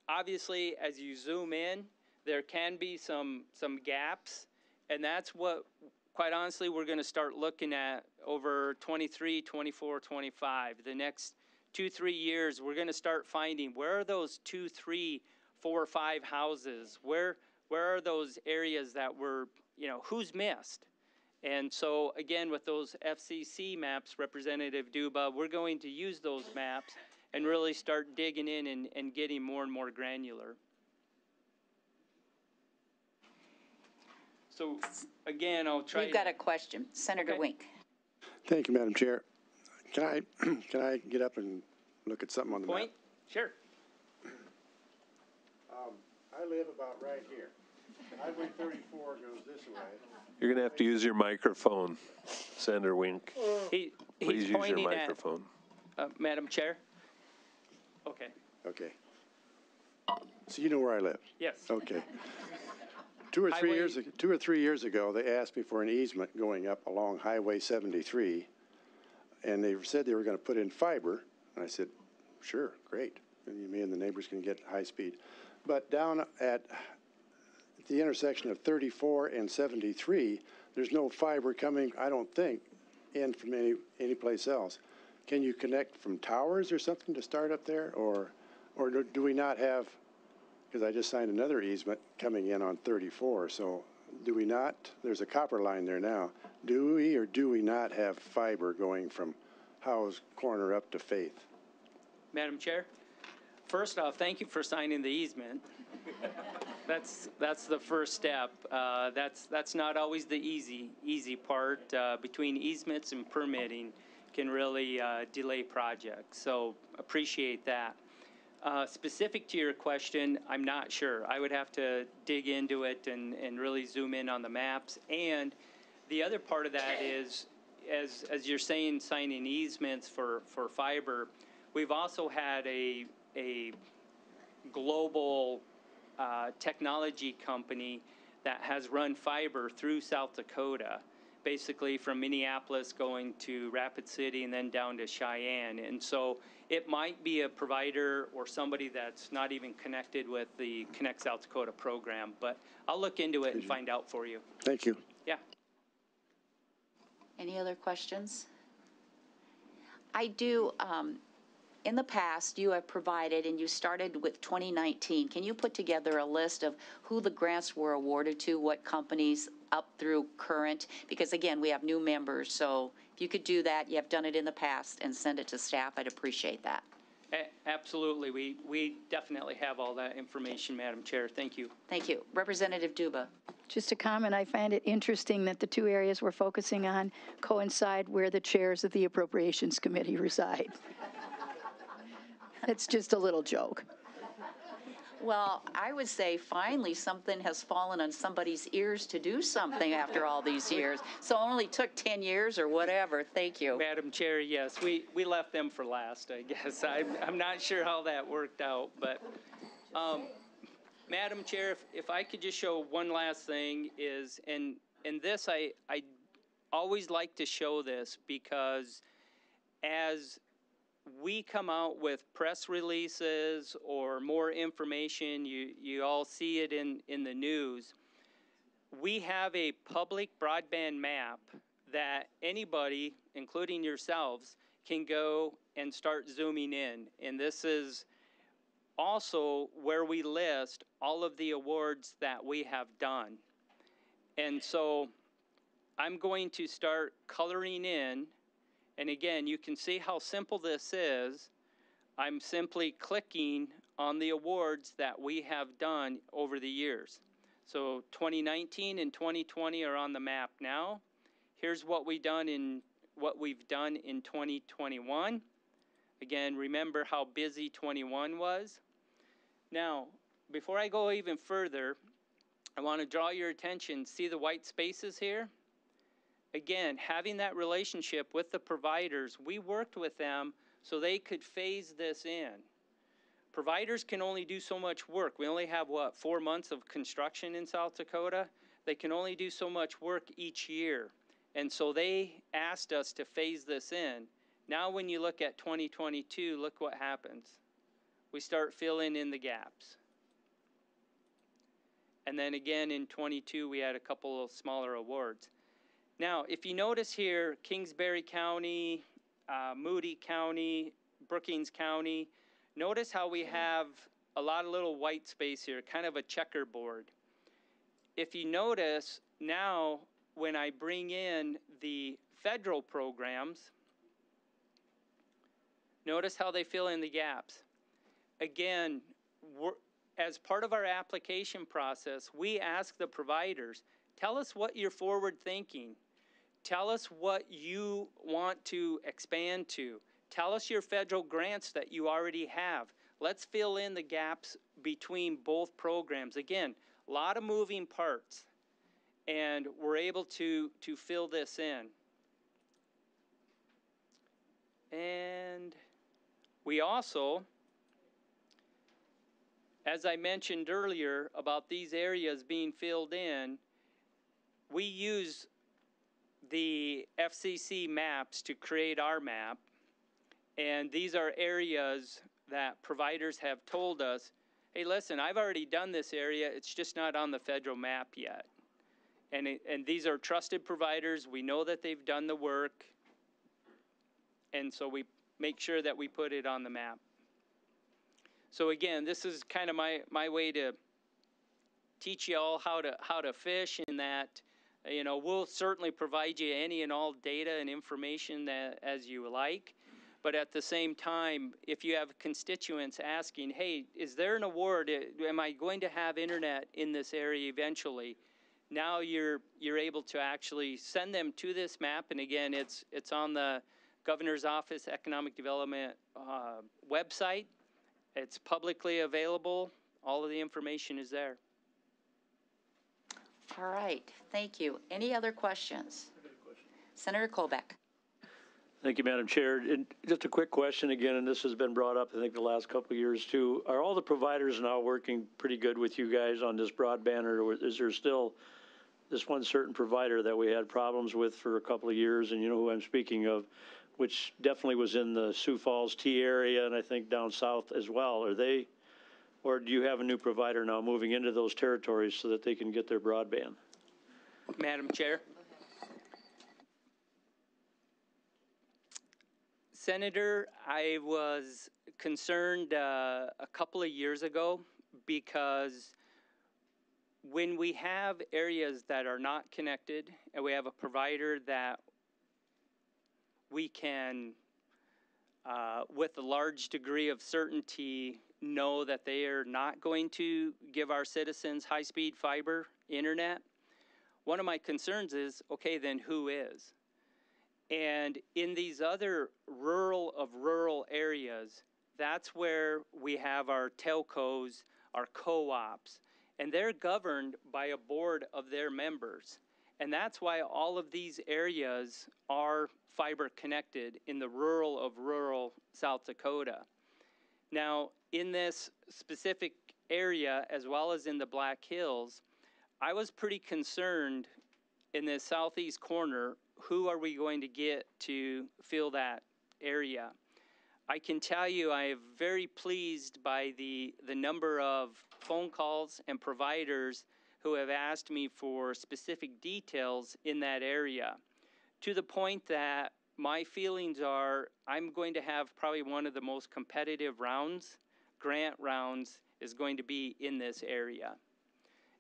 obviously as you zoom in, there can be some, some gaps, and that's what, quite honestly, we're going to start looking at over 23, 24, 25. The next two, three years, we're going to start finding where are those two, three, four, five houses? Where, where are those areas that were, you know, who's missed? And so, again, with those FCC maps, Representative Duba, we're going to use those maps and really start digging in and, and getting more and more granular. So, again, I'll try. We've got a question. Senator Okay. Wink. Thank you, Madam Chair. Can I, can I get up and look at something on the map? Point? Sure. Um, I live about right here. Highway thirty-four goes this way. You're going to have to use your microphone, Senator Wink. He, Please he's use your pointing at, microphone. uh, Madam Chair. Okay, Okay. So you know where I live? yes. Okay. Two or three Highway- years, ag- two or three years ago, they asked me for an easement going up along Highway seventy-three. And they said they were gonna put in fiber, and I said, sure, great. And me and the neighbors can get high speed. But down at the intersection of thirty-four and seventy-three, there's no fiber coming, I don't think, in from any, any place else. Can you connect from towers or something to start up there, or Or do we not have, because I just signed another easement coming in on 34, so do we not, there's a copper line there now. Do we or do we not have fiber going from Howe's Corner up to Faith? Madam Chair, first off, thank you for signing the easement. That's, that's the first step. Uh, That's, that's not always the easy, easy part. Uh, Between easements and permitting can really uh, delay projects, so appreciate that. Uh, Specific to your question, I'm not sure. I would have to dig into it and, and really zoom in on the maps. And the other part of that is, as, as you're saying, signing easements for, for fiber, we've also had a, a global uh, technology company that has run fiber through South Dakota, basically from Minneapolis going to Rapid City and then down to Cheyenne. And so it might be a provider or somebody that's not even connected with the Connect South Dakota program, but I'll look into it and find out for you. Thank you. Yeah. Any other questions? I do, um, in the past, you have provided, and you started with 2019, can you put together a list of who the grants were awarded to, what companies up through current? Because again, we have new members, so if you could do that, you have done it in the past, and send it to staff, I'd appreciate that. A- Absolutely. We, we definitely have all that information, Madam Chair. Thank you. Thank you. Representative Duba. Just a comment, I find it interesting that the two areas we're focusing on coincide where the chairs of the Appropriations Committee reside. It's just a little joke. Well, I would say finally something has fallen on somebody's ears to do something after all these years. So it only took 10 years or whatever. Thank you. Madam Chair, yes, we, we left them for last, I guess. I'm, I'm not sure how that worked out, but, um, Madam Chair, if, if I could just show one last thing is, and, and this, I, I always like to show this because as we come out with press releases or more information, you, you all see it in, in the news. We have a public broadband map that anybody, including yourselves, can go and start zooming in. And this is also where we list all of the awards that we have done. And so I'm going to start coloring in and again, you can see how simple this is. I'm simply clicking on the awards that we have done over the years. So 2019 and 2020 are on the map now. Here's what we done in what we've done in 2021. Again, remember how busy 21 was. Now, before I go even further, I want to draw your attention. See the white spaces here? Again, having that relationship with the providers, we worked with them so they could phase this in. Providers can only do so much work. We only have, what, four months of construction in South Dakota? They can only do so much work each year. And so they asked us to phase this in. Now, when you look at 2022, look what happens. We start filling in the gaps. And then again in 22, we had a couple of smaller awards. Now, if you notice here, Kingsbury County, uh, Moody County, Brookings County, notice how we have a lot of little white space here, kind of a checkerboard. If you notice, now when I bring in the federal programs, notice how they fill in the gaps. Again, as part of our application process, we ask the providers, tell us what you're forward thinking. Tell us what you want to expand to. Tell us your federal grants that you already have. Let's fill in the gaps between both programs. Again, a lot of moving parts, and we're able to, to fill this in. And we also, as I mentioned earlier about these areas being filled in, we use the FCC maps to create our map. And these are areas that providers have told us, hey, listen, I've already done this area, it's just not on the federal map yet. And, it, and these are trusted providers, we know that they've done the work, and so we make sure that we put it on the map. So again, this is kind of my, my way to teach you all how to, how to fish in that, you know, we'll certainly provide you any and all data and information that, as you like. But at the same time, if you have constituents asking, hey, is there an award? Am I going to have internet in this area eventually? Now you're, you're able to actually send them to this map. And again, it's, it's on the Governor's Office Economic Development uh, website. It's publicly available. All of the information is there. All right, thank you. Any other questions? Senator Kolbeck. Thank you, Madam Chair. And just a quick question again, and this has been brought up, I think, the last couple of years too. Are all the providers now working pretty good with you guys on this broadband, or is there still this one certain provider that we had problems with for a couple of years, and you know who I'm speaking of, which definitely was in the Sioux Falls T area, and I think down south as well. Are they, or do you have a new provider now moving into those territories so that they can get their broadband? Madam Chair. Senator, I was concerned uh, a couple of years ago because when we have areas that are not connected and we have a provider that we can, uh, with a large degree of certainty, know that they are not going to give our citizens high speed fiber internet, one of my concerns is okay, then who is? And in these other rural of rural areas, that's where we have our telcos, our co ops, and they're governed by a board of their members. And that's why all of these areas are fiber connected in the rural of rural South Dakota. Now, in this specific area, as well as in the Black Hills, I was pretty concerned in the southeast corner who are we going to get to fill that area? I can tell you I am very pleased by the, the number of phone calls and providers who have asked me for specific details in that area to the point that my feelings are I'm going to have probably one of the most competitive rounds, grant rounds, is going to be in this area.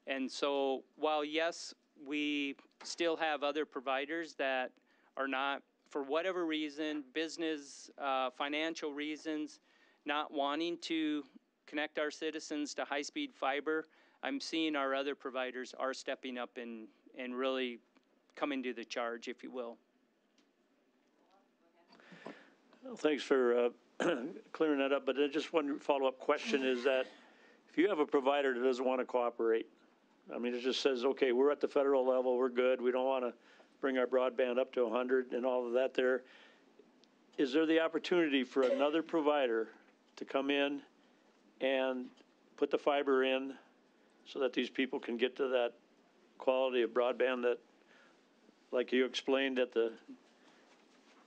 And so while yes, we still have other providers that are not, for whatever reason, business, uh, financial reasons, not wanting to connect our citizens to high-speed fiber. I'm seeing our other providers are stepping up and, and really coming to the charge, if you will. Well, Thanks for uh, clearing that up, but just one follow-up question is that if you have a provider that doesn't want to cooperate, I mean, it just says, okay, we're at the federal level, we're good, we don't want to bring our broadband up to 100 and all of that there. Is there the opportunity for another provider to come in and put the fiber in so that these people can get to that quality of broadband that, like you explained at the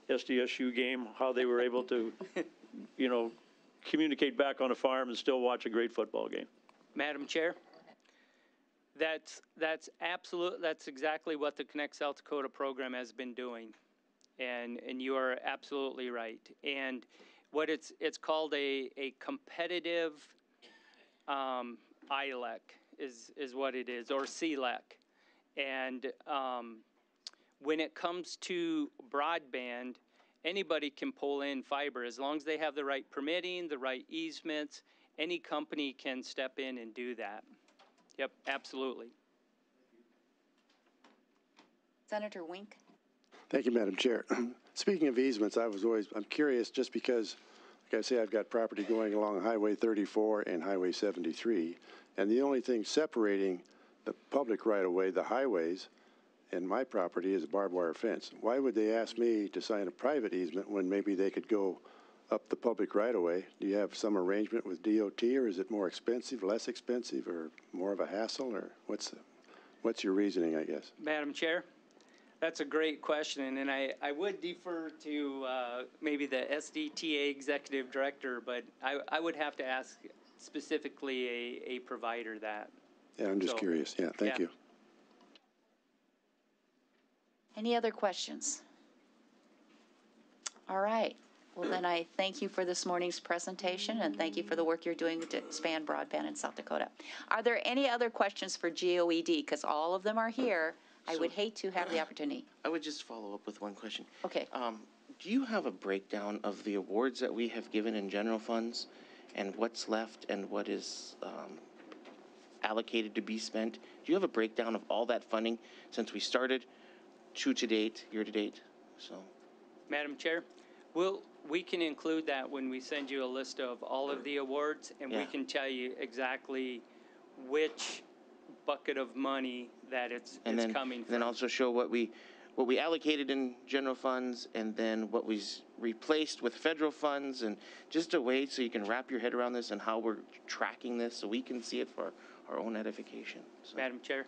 SDSU game, how they were able to, you know, communicate back on a farm and still watch a great football game? Madam Chair? That's, that's absolute, that's exactly what the Connect South Dakota program has been doing. And, and you are absolutely right. And what it's, it's called a, a competitive um, ILEC is, is what it is, or CLEC. And um, when it comes to broadband, anybody can pull in fiber as long as they have the right permitting, the right easements. Any company can step in and do that. Yep, absolutely. Senator Wink. Thank you, Madam Chair. Speaking of easements, I was always, I'm curious just because, like I say, I've got property going along Highway 34 and Highway 73, and the only thing separating the public right of way, the highways, and my property is a barbed wire fence. Why would they ask me to sign a private easement when maybe they could go up the public right of way? Do you have some arrangement with DOT, or is it more expensive, less expensive, or more of a hassle, or what's, what's your reasoning, I guess? Madam Chair, that's a great question, and I, I would defer to uh, maybe the SDTA Executive Director, but I, I would have to ask specifically a, a provider that. Yeah, I'm just So, curious. Yeah, thank yeah. you. Any other questions? All right, Well, then I thank you for this morning's presentation and thank you for the work you're doing to expand broadband in South Dakota. Are there any other questions for GOED? Because all of them are here. I would hate to have the opportunity. I would just follow up with one question. Okay. Um, do you have a breakdown of the awards that we have given in general funds and what's left and what is, um, allocated to be spent? Do you have a breakdown of all that funding since we started to to date, year to date? So, Madam Chair, we'll, we can include that when we send you a list of all of the awards, and we Yeah. can tell you exactly which bucket of money that it's, and it's then, coming and then also show what we, what we allocated in general funds and then what was replaced with federal funds and just a way so you can wrap your head around this and how we're tracking this so we can see it for our own edification. So, Madam Chair,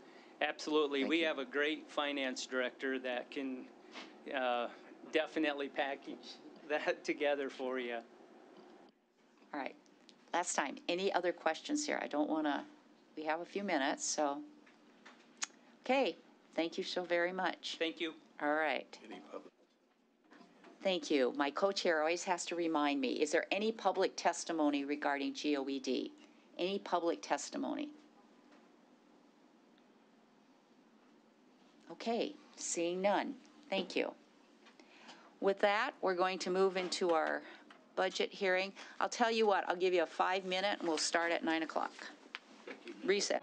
absolutely. Thank We you. have a great finance director that can uh, definitely package that together for you. All right. Last time, any other questions here? I don't want to, we have a few minutes, so. Okay, thank you so very much. Thank you. All right. Thank you. My co-chair always has to remind me, is there any public testimony regarding GOED? Any public testimony? Okay, seeing none. Thank you. With that, we're going to move into our budget hearing. I'll tell you what, I'll give you a five minute and we'll start at nine o'clock. Reset.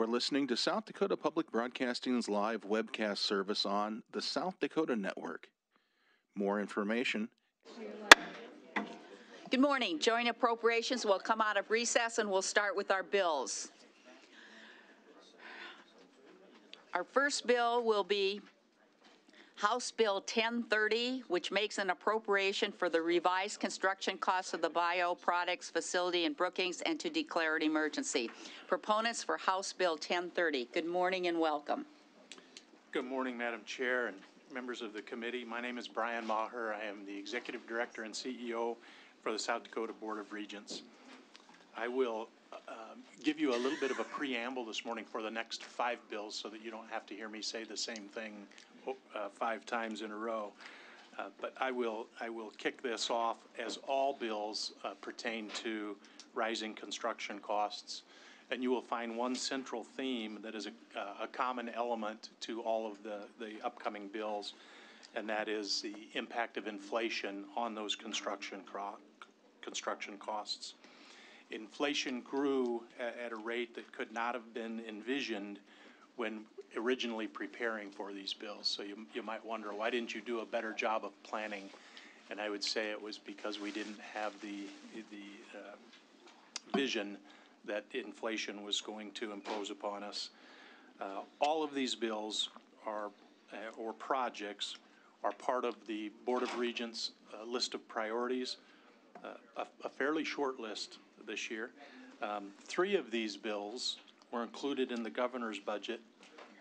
Are listening to South Dakota Public Broadcasting's live webcast service on the South Dakota Network. More information Good morning. Joint appropriations will come out of recess and we'll start with our bills. Our first bill will be House Bill 1030, which makes an appropriation for the revised construction costs of the bioproducts facility in Brookings and to declare an emergency. Proponents for House Bill 1030, good morning and welcome. Good morning, Madam Chair and members of the committee. My name is Brian Maher. I am the Executive Director and CEO for the South Dakota Board of Regents. I will uh, give you a little bit of a preamble this morning for the next five bills so that you don't have to hear me say the same thing uh, five times in a row. Uh, but I will, I will kick this off as all bills uh, pertain to rising construction costs. And you will find one central theme that is a, uh, a common element to all of the, the upcoming bills, and that is the impact of inflation on those construction, construction costs. Inflation grew at, at a rate that could not have been envisioned when originally preparing for these bills. So you, you might wonder, why didn't you do a better job of planning? And I would say it was because we didn't have the, the uh, vision that inflation was going to impose upon us. Uh, all of these bills are, uh, or projects, are part of the Board of Regents uh, list of priorities, uh, a, a, fairly short list this year. Um, three of these bills were included in the governor's budget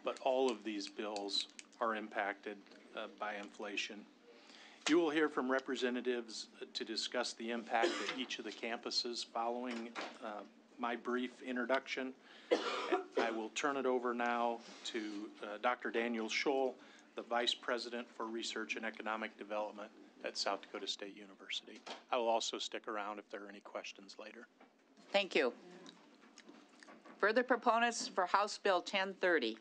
but all of these bills are impacted uh, by inflation. You will hear from representatives uh, to discuss the impact at each of the campuses following uh, my brief introduction. I will turn it over now to uh, Dr. Daniel Scholl, the Vice President for Research and Economic Development at South Dakota State University. I will also stick around if there are any questions later. Thank you. Further proponents for House Bill 1030?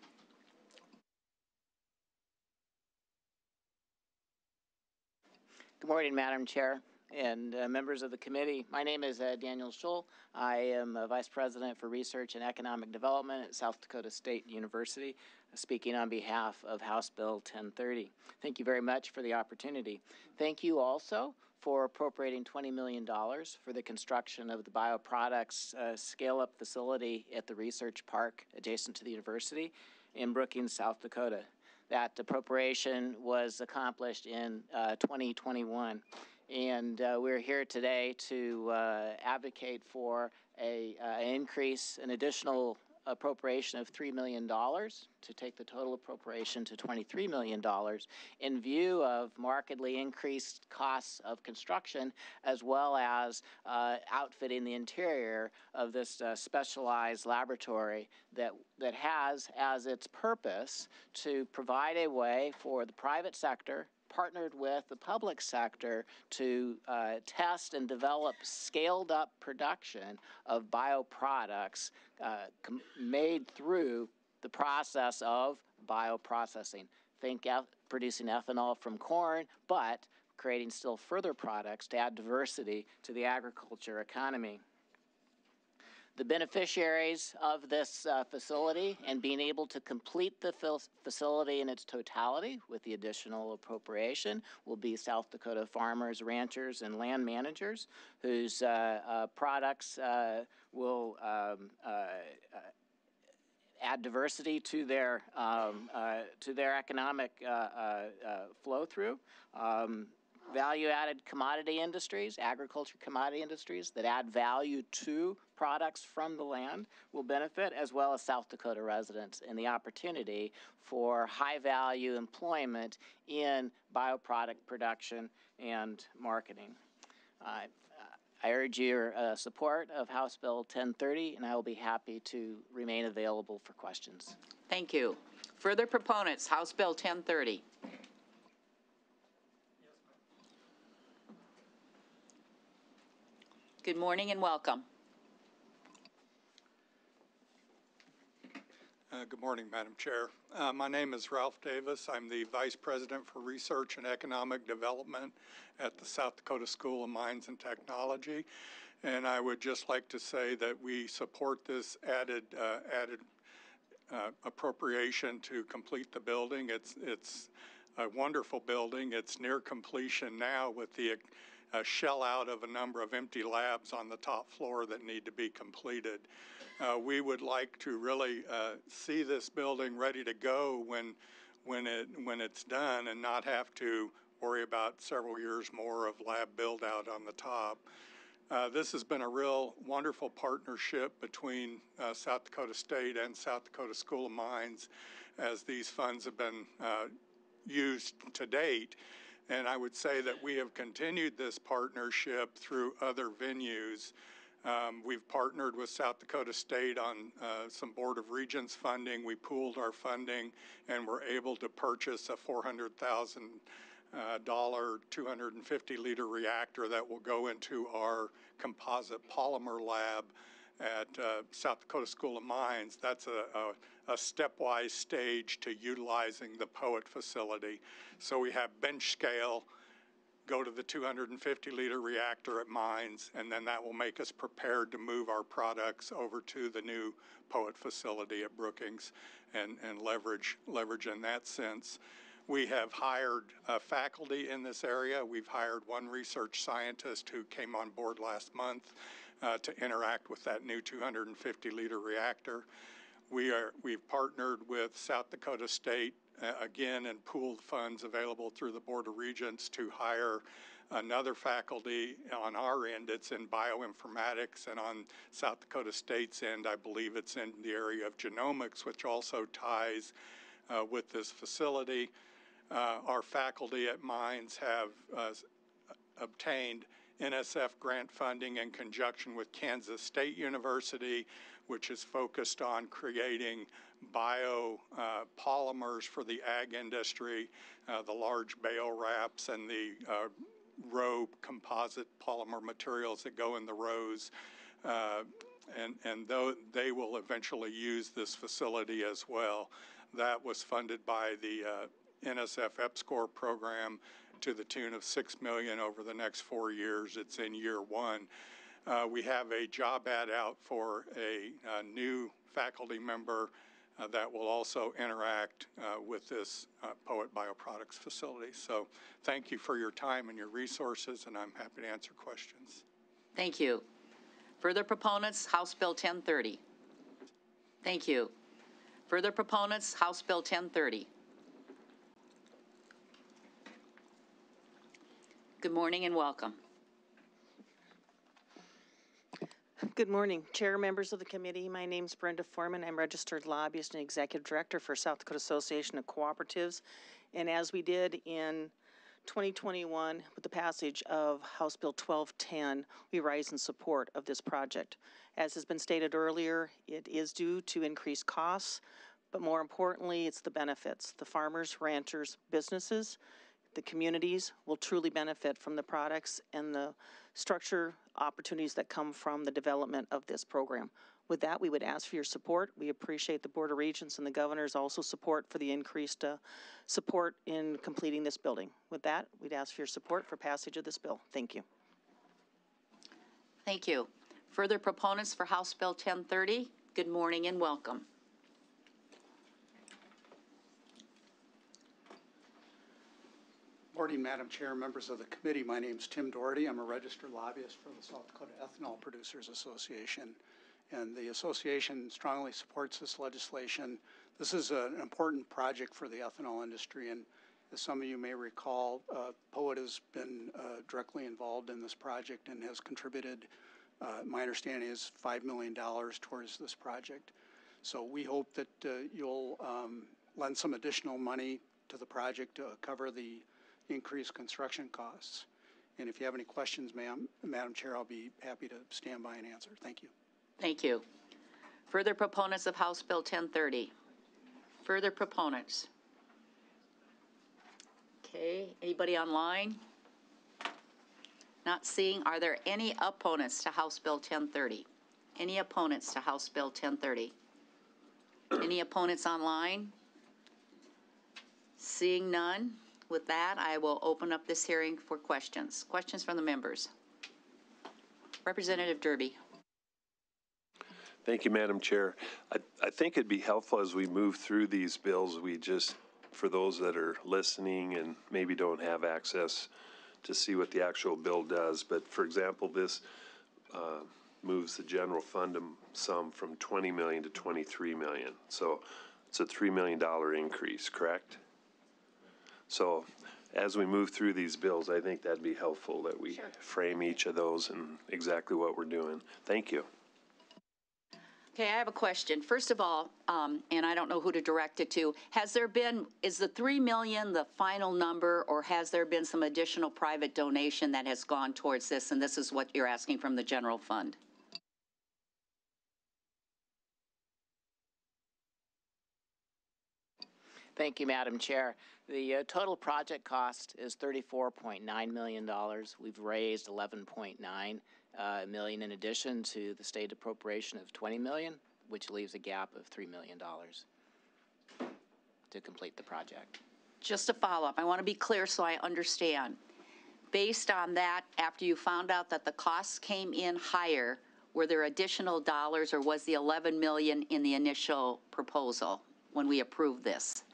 Good morning, Madam Chair and uh, members of the committee. My name is uh, Daniel Scholl. I am a Vice President for Research and Economic Development at South Dakota State University, speaking on behalf of House Bill 1030. Thank you very much for the opportunity. Thank you also for appropriating $20 million for the construction of the bioproducts uh, scale-up facility at the research park adjacent to the university in Brookings, South Dakota. That appropriation was accomplished in uh, 2021. And uh, we're here today to uh, advocate for a, increase, an additional appropriation of $3 million to take the total appropriation to $23 million in view of markedly increased costs of construction as well as uh, outfitting the interior of this uh, specialized laboratory that, that has as its purpose to provide a way for the private sector partnered with the public sector to uh, test and develop scaled up production of bioproducts uh, made through the process of bioprocessing. Think eth- producing ethanol from corn, but creating still further products to add diversity to the agriculture economy the beneficiaries of this uh, facility and being able to complete the facility in its totality with the additional appropriation will be South Dakota farmers, ranchers, and land managers whose uh, uh, products uh, will um, uh, uh, add diversity to their um, to their economic flow through. Um, value added commodity industries, agriculture commodity industries that add value to products from the land will benefit, as well as South Dakota residents, and the opportunity for high value employment in bioproduct production and marketing. Uh, I urge your uh, support of House Bill 1030, and I will be happy to remain available for questions. Thank you. Further proponents, House Bill 1030. Good morning and welcome. Uh, good morning, Madam Chair. Uh, my name is Ralph Davis. I'm the Vice President for Research and Economic Development at the South Dakota School of Mines and Technology. And I would just like to say that we support this added uh, added uh, appropriation to complete the building. It's it's a wonderful building. It's near completion now with the uh, shell out of a number of empty labs on the top floor that need to be completed. Uh, we would like to really uh, see this building ready to go when, when, it, when it's done and not have to worry about several years more of lab build out on the top. Uh, this has been a real wonderful partnership between uh, South Dakota State and South Dakota School of Mines as these funds have been uh, used to date. And I would say that we have continued this partnership through other venues. Um, we've partnered with South Dakota State on uh, some Board of Regents funding. We pooled our funding and were able to purchase a $400,000 uh, 250 liter reactor that will go into our composite polymer lab at uh, South Dakota School of Mines. That's a, a, a, stepwise stage to utilizing the POET facility. So we have bench scale go to the 250 liter reactor at Mines, and then that will make us prepared to move our products over to the new POET facility at Brookings and, and leverage, leverage in that sense. We have hired uh, faculty in this area. We've hired one research scientist who came on board last month uh, to interact with that new 250 liter reactor. We are, we've partnered with South Dakota State uh, again and pooled funds available through the Board of Regents to hire another faculty on our end. It's in bioinformatics, and on South Dakota State's end, I believe it's in the area of genomics, which also ties uh, with this facility. Uh, our faculty at Mines have uh, obtained NSF grant funding in conjunction with Kansas State University, which is focused on creating bio uh, polymers for the ag industry, uh, the large bale wraps and the uh, row composite polymer materials that go in the rows. Uh, and and though they will eventually use this facility as well. That was funded by the NSF EPSCoR program to the tune of 6 million over the next four years. It's in year one. Uh, we have a job ad out for a, a new faculty member uh, that will also interact uh, with this uh, POET Bioproducts facility. So thank you for your time and your resources, and I'm happy to answer questions. Thank you. Further proponents, House Bill 1030. Thank you. Further proponents, House Bill 1030. Good morning and welcome. Good morning, Chair, members of the committee. My name is Brenda Forman. I'm registered lobbyist and executive director for South Dakota Association of Cooperatives. And as we did in 2021 with the passage of House Bill 1210, we rise in support of this project. As has been stated earlier, it is due to increased costs, but more importantly, it's the benefits. The farmers, ranchers, businesses, the communities will truly benefit from the products and the structure opportunities that come from the development of this program. With that, we would ask for your support. We appreciate the Board of Regents and the Governor's also support for the increased uh, support in completing this building. With that, we'd ask for your support for passage of this bill. Thank you. Thank you. Further proponents for House Bill 1030, good morning and welcome. Good morning, Madam Chair, members of the committee. My name is Tim Dougherty. I'm a registered lobbyist for the South Dakota Ethanol Producers Association. And the association strongly supports this legislation. This is an important project for the ethanol industry. And as some of you may recall, uh, POET has been uh, directly involved in this project and has contributed, uh, my understanding is $5 million towards this project. So we hope that uh, you'll um, lend some additional money to the project to cover the increased construction costs. And if you have any questions, ma'am, Madam Chair, I'll be happy to stand by and answer. Thank you. Thank you. Further proponents of House Bill 1030? Further proponents? Okay, anybody online? Not seeing. Are there any opponents to House Bill 1030? Any opponents to House Bill 1030? Any opponents online? Seeing none. With that, I will open up this hearing for questions. Questions from the members. Representative Derby. Thank you, Madam Chair. I, I think it'd be helpful as we move through these bills, we just, for those that are listening and maybe don't have access to see what the actual bill does, but for example, this uh, moves the general fund sum from 20 million to 23 million. So it's a $3 million increase, correct? So as we move through these bills, I think that'd be helpful that we frame each of those and exactly what we're doing. Thank you. Okay, I have a question. First of all, um, and I don't know who to direct it to, has there been, is the 3 million the final number, or has there been some additional private donation that has gone towards this, and this is what you're asking from the general fund? Thank you, Madam Chair. The uh, total project cost is $34.9 million. We've raised 11.9 uh, million in addition to the state appropriation of 20 million, which leaves a gap of $3 million to complete the project. Just a follow-up. I want to be clear so I understand. Based on that, after you found out that the costs came in higher, were there additional dollars or was the 11 million in the initial proposal when we approved this?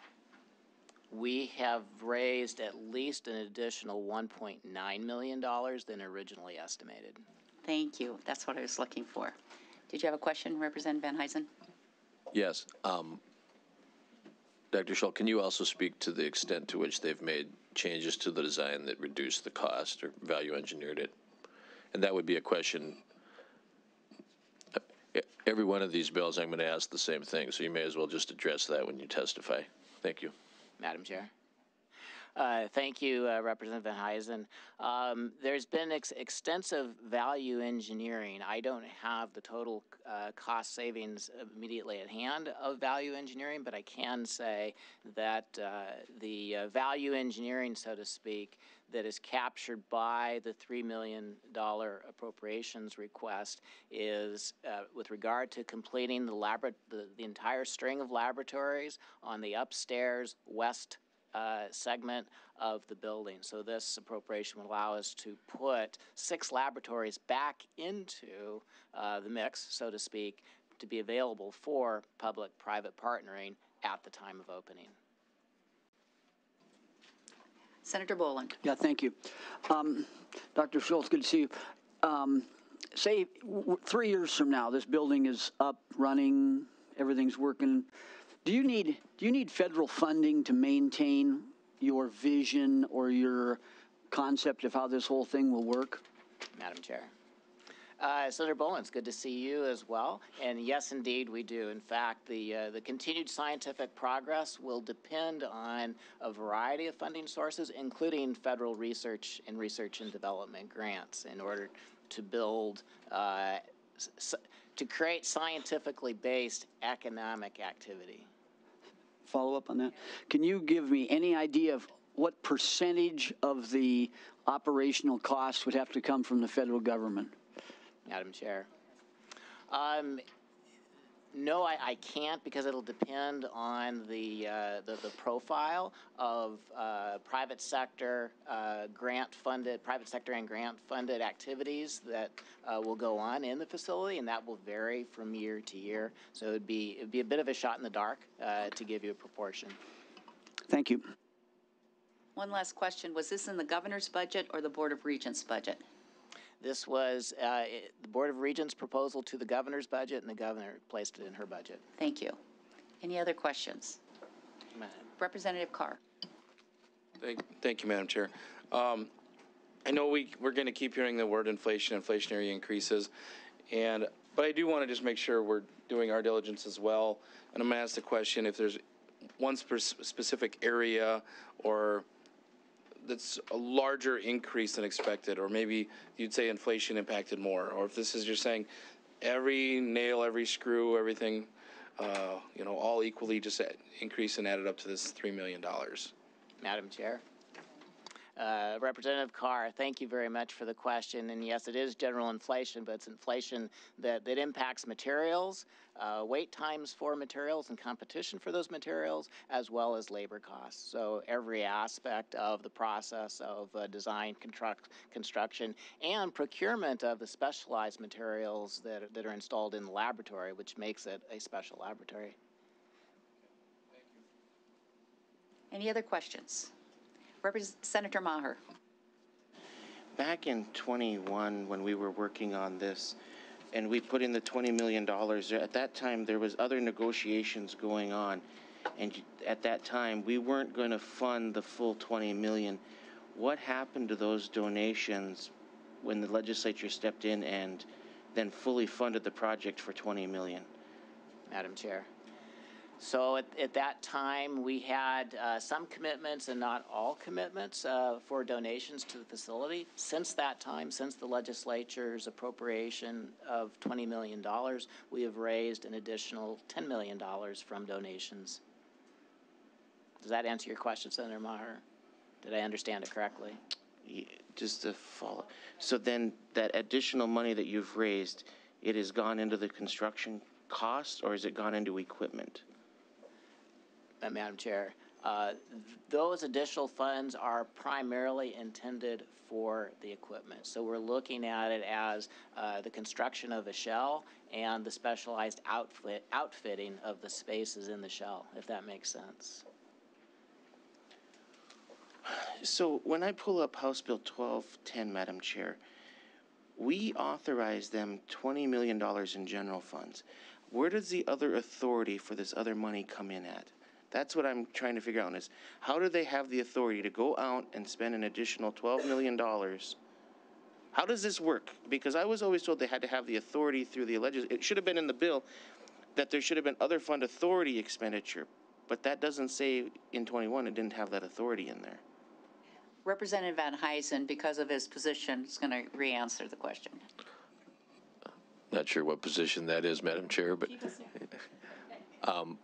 We have raised at least an additional $1.9 million than originally estimated. Thank you. That's what I was looking for. Did you have a question, Representative Venhuizen? Yes. Um, Dr. Schultz, can you also speak to the extent to which they've made changes to the design that reduce the cost or value engineered it? And that would be a question. Every one of these bills, I'm going to ask the same thing, so you may as well just address that when you testify. Thank you. Madam Chair. Uh, thank you, uh, Representative Venhuizen. Um, there's been ex extensive value engineering. I don't have the total uh, cost savings immediately at hand of value engineering, but I can say that uh, the uh, value engineering, so to speak, that is captured by the $3 million appropriations request is uh, with regard to completing the, labor- the, the entire string of laboratories on the upstairs west uh, segment of the building. So this appropriation would allow us to put six laboratories back into uh, the mix, so to speak, to be available for public-private partnering at the time of opening. Senator Bolin. Yeah, thank you. Um, Dr. Schultz, good to see you. Um, say w- w- three years from now, this building is up, running, everything's working. Do you need do you need federal funding to maintain your vision or your concept of how this whole thing will work? Madam Chair. Uh, Senator Bolin, it's good to see you as well. And yes, indeed, we do. In fact, the uh, the continued scientific progress will depend on a variety of funding sources, including federal research and research and development grants, in order to build uh, to create scientifically based economic activity. Follow up on that. Can you give me any idea of what percentage of the operational costs would have to come from the federal government? Madam Chair. Um, no, I, I can't because it'll depend on the, uh, the, the profile of uh, private sector uh, grant funded, private sector and grant funded activities that uh, will go on in the facility, and that will vary from year to year. So it'd be it'd be a bit of a shot in the dark uh, to give you a proportion. Thank you. One last question. Was this in the governor's budget or the Board of Regents' budget? This was uh, it- the Board of Regents' proposal to the governor's budget, and the governor placed it in her budget. Thank you. Any other questions? Representative Karr. Thank, thank you, Madam Chair. Um, I know we, we're going to keep hearing the word inflation, inflationary increases, and, but I do want to just make sure we're doing our diligence as well. And I'm going to ask the question if there's one spe- specific area or that's a larger increase than expected, or maybe you'd say inflation impacted more, or if this is just saying every nail, every screw, everything, uh, you know, all equally just increase and added up to this $3 million. Madam Chair. Uh, Representative Karr, thank you very much for the question. And yes, it is general inflation, but it's inflation that, that impacts materials, uh, wait times for materials and competition for those materials, as well as labor costs. So every aspect of the process of uh, design, construct, construction, and procurement of the specialized materials that, that are installed in the laboratory, which makes it a special laboratory. Any other questions? Repres- Senator Maher. Back in 21, when we were working on this, and we put in the 20 million dollars, at that time there was other negotiations going on, and at that time we weren't going to fund the full 20 million. What happened to those donations when the legislature stepped in and then fully funded the project for 20 million? Madam Chair. So at, at that time, we had uh, some commitments and not all commitments uh, for donations to the facility. Since that time, since the legislature's appropriation of $20 million, we have raised an additional $10 million from donations. Does that answer your question, Senator Maher? Did I understand it correctly? Ye- Just to follow, so then that additional money that you've raised, it has gone into the construction cost, or has it gone into equipment? Uh, Madam Chair, uh, those additional funds are primarily intended for the equipment. So we're looking at it as uh, the construction of a shell and the specialized outfit, outfitting of the spaces in the shell, if that makes sense. So when I pull up House Bill 1210, Madam Chair, we authorize them $20 million in general funds. Where does the other authority for this other money come in at? That's what I'm trying to figure out is how do they have the authority to go out and spend an additional $12 million? How does this work? Because I was always told they had to have the authority through the legis, it should have been in the bill that there should have been other fund authority expenditure. But that doesn't say in 21, it didn't have that authority in there. Representative Venhuizen, because of his position, is going to re-answer the question. Not sure what position that is, Madam Chair, but um,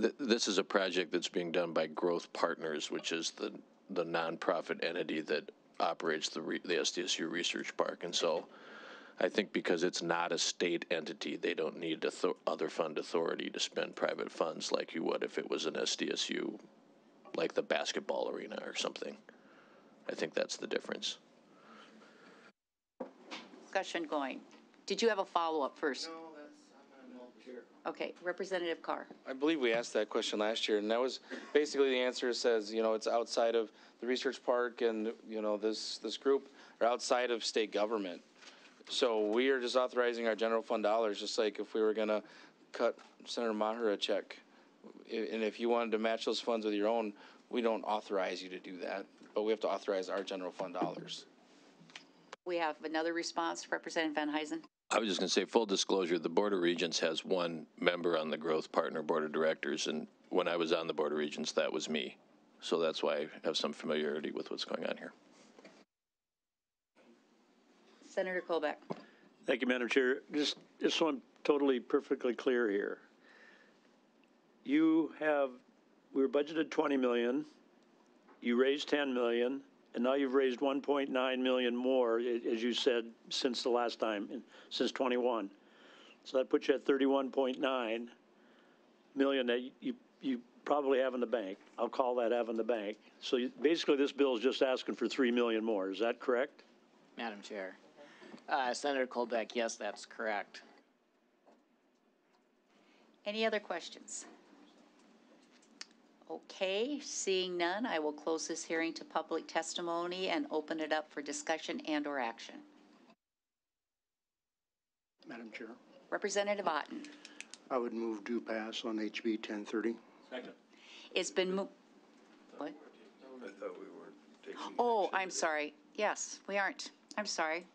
th- this is a project that's being done by Growth Partners, which is the, the nonprofit entity that operates the, re- the SDSU Research Park. And so I think because it's not a state entity, they don't need author- other fund authority to spend private funds like you would if it was an SDSU, like the basketball arena or something. I think that's the difference. Discussion going. Did you have a follow-up first? No, that's, Okay, Representative Karr. I believe we asked that question last year, and that was basically the answer it says, you know, it's outside of the research park and, you know, this, this group are outside of state government. So we are just authorizing our general fund dollars, just like if we were gonna cut Senator Maher a check. And if you wanted to match those funds with your own, we don't authorize you to do that, but we have to authorize our general fund dollars. We have another response, Representative Venhuizen. I was just going to say, full disclosure, the Board of Regents has one member on the Growth Partner Board of Directors, and when I was on the Board of Regents, that was me. So that's why I have some familiarity with what's going on here. Senator Kolbeck. Thank you, Madam Chair. Just, just so I'm totally perfectly clear here. You have, we were budgeted 20 million, you raised 10 million, and now you've raised 1.9 million more, a- as you said, since the last time, in- since 21. So that puts you at 31.9 million that you, you probably have in the bank. I'll call that have in the bank. So you- basically, this bill is just asking for 3 million more. Is that correct? Madam Chair. Uh, Senator Kolbeck, yes, that's correct. Any other questions? Okay, seeing none, I will close this hearing to public testimony and open it up for discussion and/or action. Madam Chair, Representative Otten. I would move due pass on HB 1030. Second. It's been moved. what? I thought we weren't taking. Oh, I'm sorry. Yes, we aren't. I'm sorry.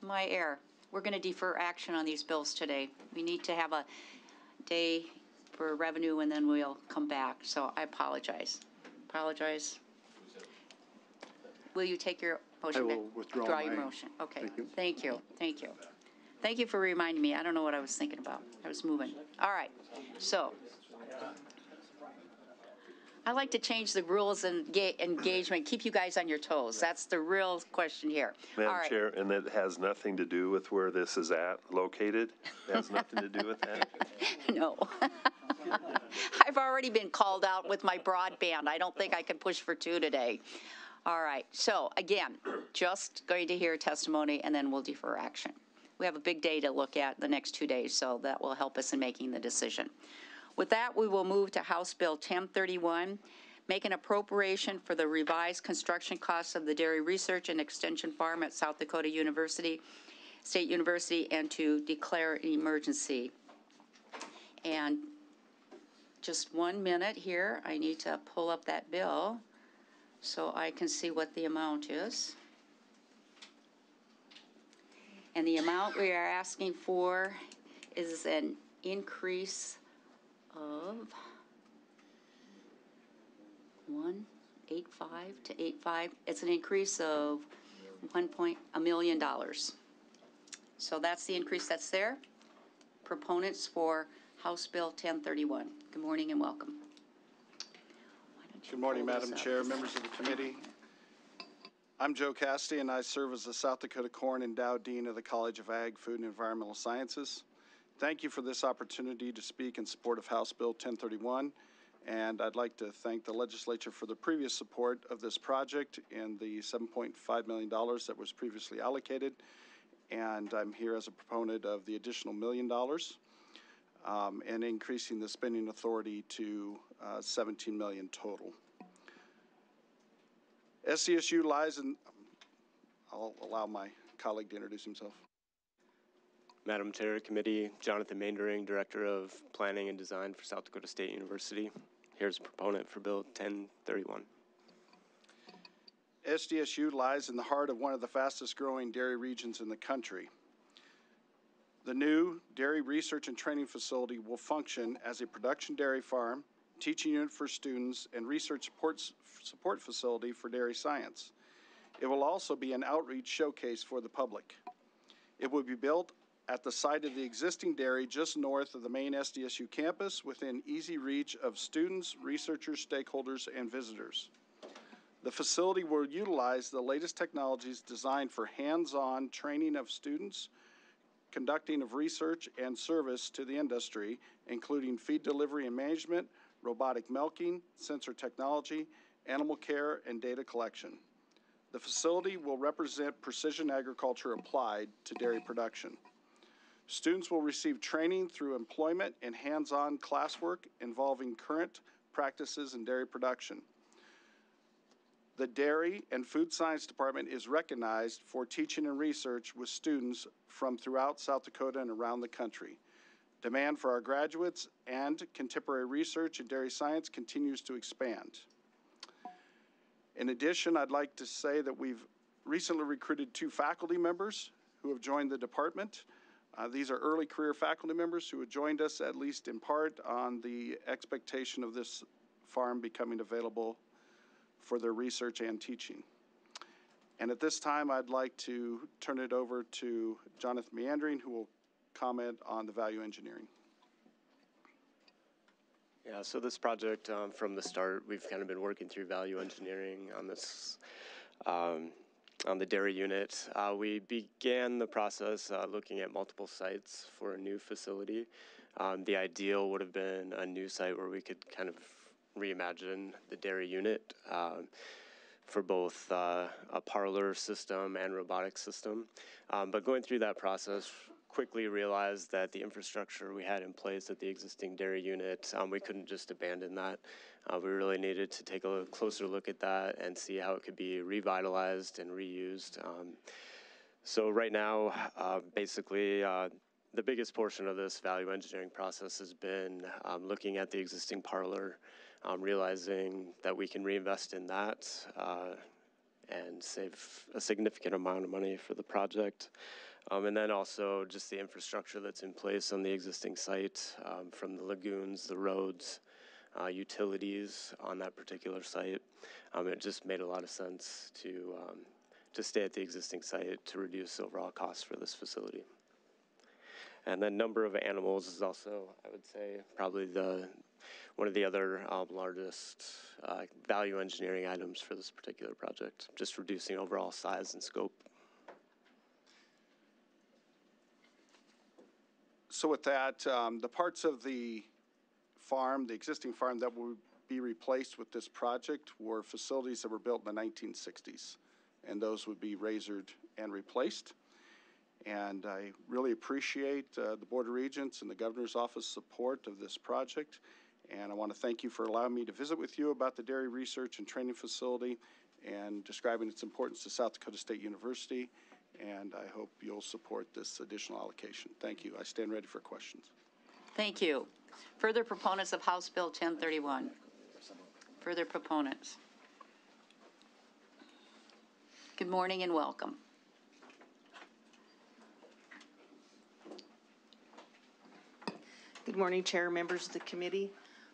My error. We're going to defer action on these bills today. We need to have a day for revenue and then we'll come back. So I apologize. Apologize. Will you take your motion back? will withdraw Withdraw your my- motion. Okay. Thank you. Thank you. Thank you. Thank you for reminding me. I don't know what I was thinking about. I was moving. All right. So I like to change the rules and ga- engagement, keep you guys on your toes. That's the real question here. All Madam right. Chair, and it has nothing to do with where this is at, located? It has nothing to do with that? No. I've already been called out with my broadband. I don't think I can push for two today. All right, so again, just going to hear testimony and then we'll defer action. We have a big day to look at the next two days, so that will help us in making the decision. With that, we will move to House Bill 1031, make an appropriation for the revised construction costs of the Dairy Research and Extension Farm at South Dakota University, State University, and to declare an emergency. And just one minute here, I need to pull up that bill so I can see what the amount is. And the amount we are asking for is an increase of one, eight five to eight five. It's an increase of one point, a million dollars. So that's the increase that's there. Proponents for House Bill 1031. Good morning and welcome. Good morning, Madam? Chair, members of the committee. I'm Joe Cassady, and I serve as the South Dakota Corn Endowed Dean of the College of Ag, Food, and Environmental Sciences. Thank you for this opportunity to speak in support of House Bill 1031, and I'd like to thank the legislature for the previous support of this project and the $7.5 million that was previously allocated. And I'm here as a proponent of the additional million dollars um, and increasing the spending authority to uh, 17 million total. SDSU lies in, I'll allow my colleague to introduce himself. Madam Chair, Committee, Jonathan Maindering, Director of Planning and Design for South Dakota State University. Here's a proponent for Bill 1031. SDSU lies in the heart of one of the fastest growing dairy regions in the country. The new Dairy Research and Training Facility will function as a production dairy farm, teaching unit for students, and research supports, support facility for dairy science. It will also be an outreach showcase for the public. It will be built at the site of the existing dairy just north of the main SDSU campus within easy reach of students, researchers, stakeholders, and visitors. The facility will utilize the latest technologies designed for hands-on training of students, conducting of research and service to the industry, including feed delivery and management, robotic milking, sensor technology, animal care, and data collection. The facility will represent precision agriculture applied to dairy production. Students will receive training through employment and hands-on classwork involving current practices in dairy production. The Dairy and Food Science Department is recognized for teaching and research with students from throughout South Dakota and around the country. Demand for our graduates and contemporary research in dairy science continues to expand. In addition, I'd like to say that we've recently recruited two faculty members who have joined the department. Uh, these are early career faculty members who have joined us, at least in part, on the expectation of this farm becoming available for their research and teaching. And at this time, I'd like to turn it over to Jonathan Meendering, who will comment on the value engineering. Yeah, so this project, um, from the start, we've kind of been working through value engineering on this, um, on the dairy unit. Uh, we began the process uh, looking at multiple sites for a new facility. Um, the ideal would have been a new site where we could kind of reimagine the dairy unit um, for both uh, a parlor system and robotic system. Um, but going through that process, quickly realized that the infrastructure we had in place at the existing dairy unit, um, we couldn't just abandon that. Uh, we really needed to take a closer look at that and see how it could be revitalized and reused. Um, so right now, uh, basically, uh, the biggest portion of this value engineering process has been um, looking at the existing parlor, um, realizing that we can reinvest in that uh, and save a significant amount of money for the project. Um, and then also just the infrastructure that's in place on the existing site, um, from the lagoons, the roads, uh, utilities on that particular site. Um, it just made a lot of sense to um, to stay at the existing site to reduce overall costs for this facility. And then number of animals is also, I would say, probably the one of the other um, largest uh, value engineering items for this particular project, just reducing overall size and scope. So with that, um, the parts of the farm, the existing farm that will be replaced with this project were facilities that were built in the 1960s. And those would be razored and replaced. And I really appreciate uh, the Board of Regents and the Governor's Office support of this project. And I want to thank you for allowing me to visit with you about the Dairy Research and Training Facility and describing its importance to South Dakota State University and I hope you'll support this additional allocation. Thank you. I stand ready for questions. Thank you. Further proponents of House Bill 1031? Further proponents? Good morning and welcome. Good morning, Chair, members of the committee.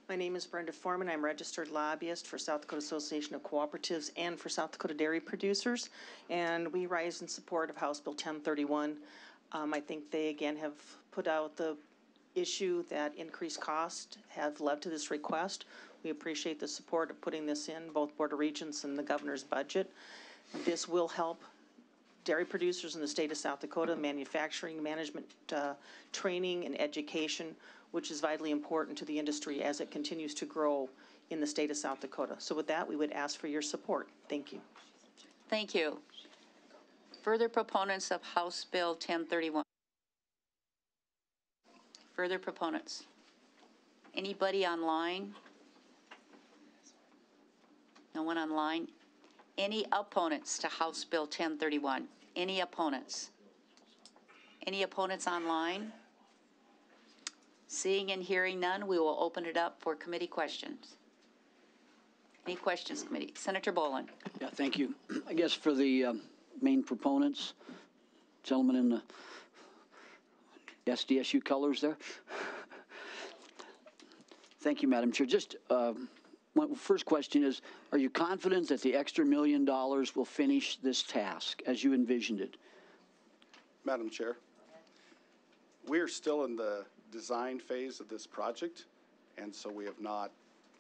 My name is Brenda Forman. I'm registered lobbyist for South Dakota Association of Cooperatives and for South Dakota Dairy Producers. And we rise in support of House Bill 1031. Um, I think they again have put out the issue that increased costs have led to this request. We appreciate the support of putting this in, both Board of Regents and the governor's budget. This will help dairy producers in the state of South Dakota, manufacturing, management, uh, training, and education which is vitally important to the industry as it continues to grow in the state of South Dakota. So with that, we would ask for your support. Thank you. Thank you. Further proponents of House Bill 1031? Further proponents? Anybody online? No one online? Any opponents to House Bill 1031? Any opponents? Any opponents online? Seeing and hearing none, we will open it up for committee questions. Any questions, committee? Senator Bolin. Yeah, thank you. I guess for the um, main proponents, gentlemen in the SDSU colors there. Thank you, Madam Chair. Just uh, my first question is, are you confident that the extra million dollars will finish this task as you envisioned it? Madam Chair, we are still in the design phase of this project, and so we have not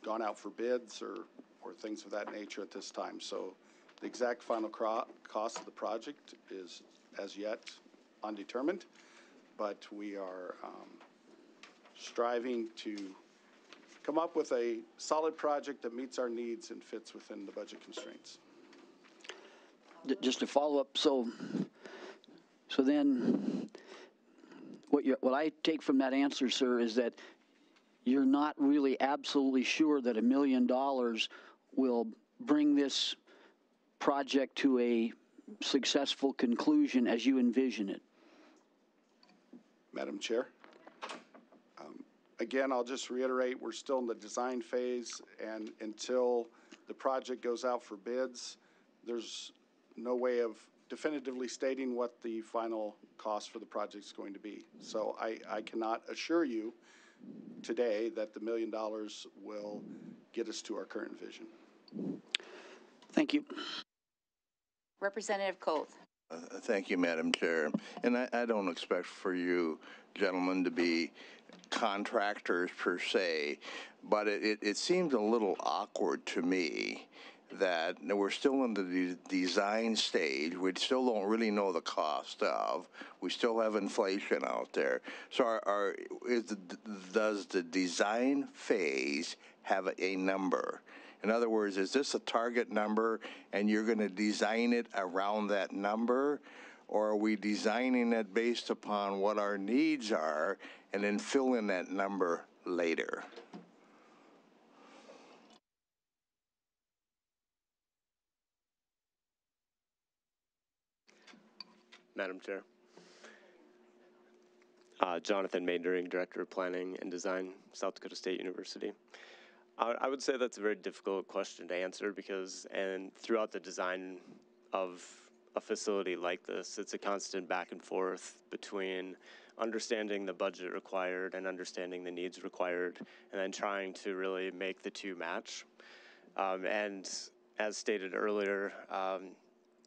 gone out for bids or, or things of that nature at this time. So the exact final cost of the project is as yet undetermined, but we are um, striving to come up with a solid project that meets our needs and fits within the budget constraints. Just to follow up, so so then what you, what I take from that answer, sir, is that you're not really absolutely sure that a million dollars will bring this project to a successful conclusion as you envision it. Madam Chair. Um, Again, I'll just reiterate, we're still in the design phase, and until the project goes out for bids, there's no way of definitively stating what the final cost for the project is going to be. So I, I cannot assure you today that the million dollars will get us to our current vision. Thank you. Representative Coth. Uh, Thank you, Madam Chair. And I, I don't expect for you gentlemen to be contractors per se, but it, it, it seems a little awkward to me that we're still in the de- design stage. We still don't really know the cost of. We still have inflation out there. So, are is the, does the design phase have a number? In other words, is this a target number and you're going to design it around that number? Or are we designing it based upon what our needs are and then fill in that number later? Madam Chair. Uh, Jonathan Meendering, Director of Planning and Design, South Dakota State University. I, I would say that's a very difficult question to answer because, and throughout the design of a facility like this, it's a constant back and forth between understanding the budget required and understanding the needs required, and then trying to really make the two match. Um, and as stated earlier, um,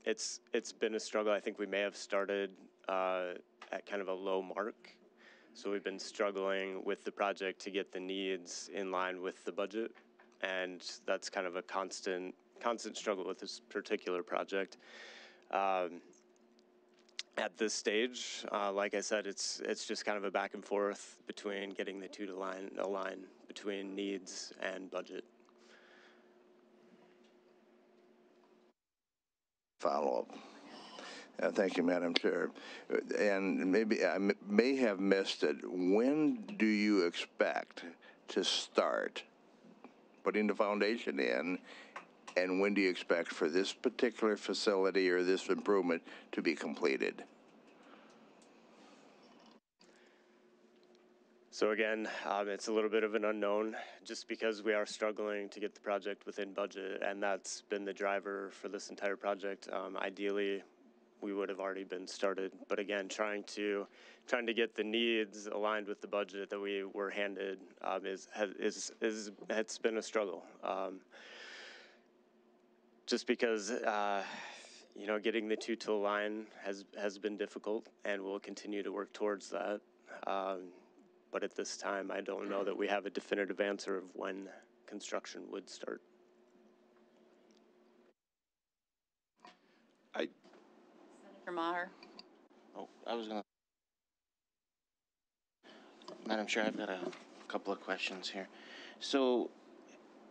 it's it's been a struggle. I think we may have started uh, at kind of a low mark, so we've been struggling with the project to get the needs in line with the budget, and that's kind of a constant constant struggle with this particular project. Um, at this stage, uh, like I said, it's it's just kind of a back and forth between getting the two to line align between needs and budget. Follow-up. Uh, Thank you, Madam Chair. And maybe, I may have missed it. When do you expect to start putting the foundation in? And when do you expect for this particular facility or this improvement to be completed? So again, um, it's a little bit of an unknown, just because we are struggling to get the project within budget, and that's been the driver for this entire project. Um, ideally, we would have already been started, but again, trying to trying to get the needs aligned with the budget that we were handed um, is has, is is it's been a struggle. Um, just because. Uh, you know, getting the two to align has has been difficult, and we'll continue to work towards that. Um, but at this time, I don't know that we have a definitive answer of when construction would start. I. Senator Maher. Oh, I was gonna. Madam Chair, I've got a couple of questions here. So,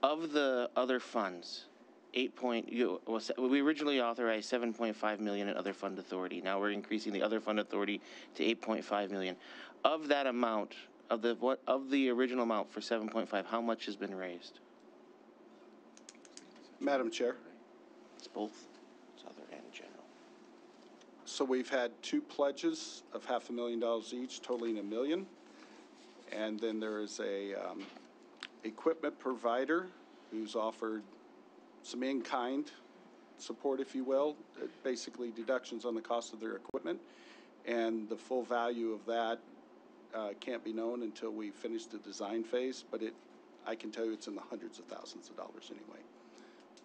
of the other funds, eight point, you, was, we originally authorized seven point five million in other fund authority. Now we're increasing the other fund authority to eight point five million. Of that amount, of the, what, of the original amount for seven point five, how much has been raised? Madam Chair. It's both, it's other and general. So we've had two pledges of half a million dollars each, totaling a million. And then there is a um, equipment provider who's offered some in-kind support, if you will, uh, basically deductions on the cost of their equipment. And the full value of that uh, can't be known until we finish the design phase, but it, I can tell you it's in the hundreds of thousands of dollars anyway.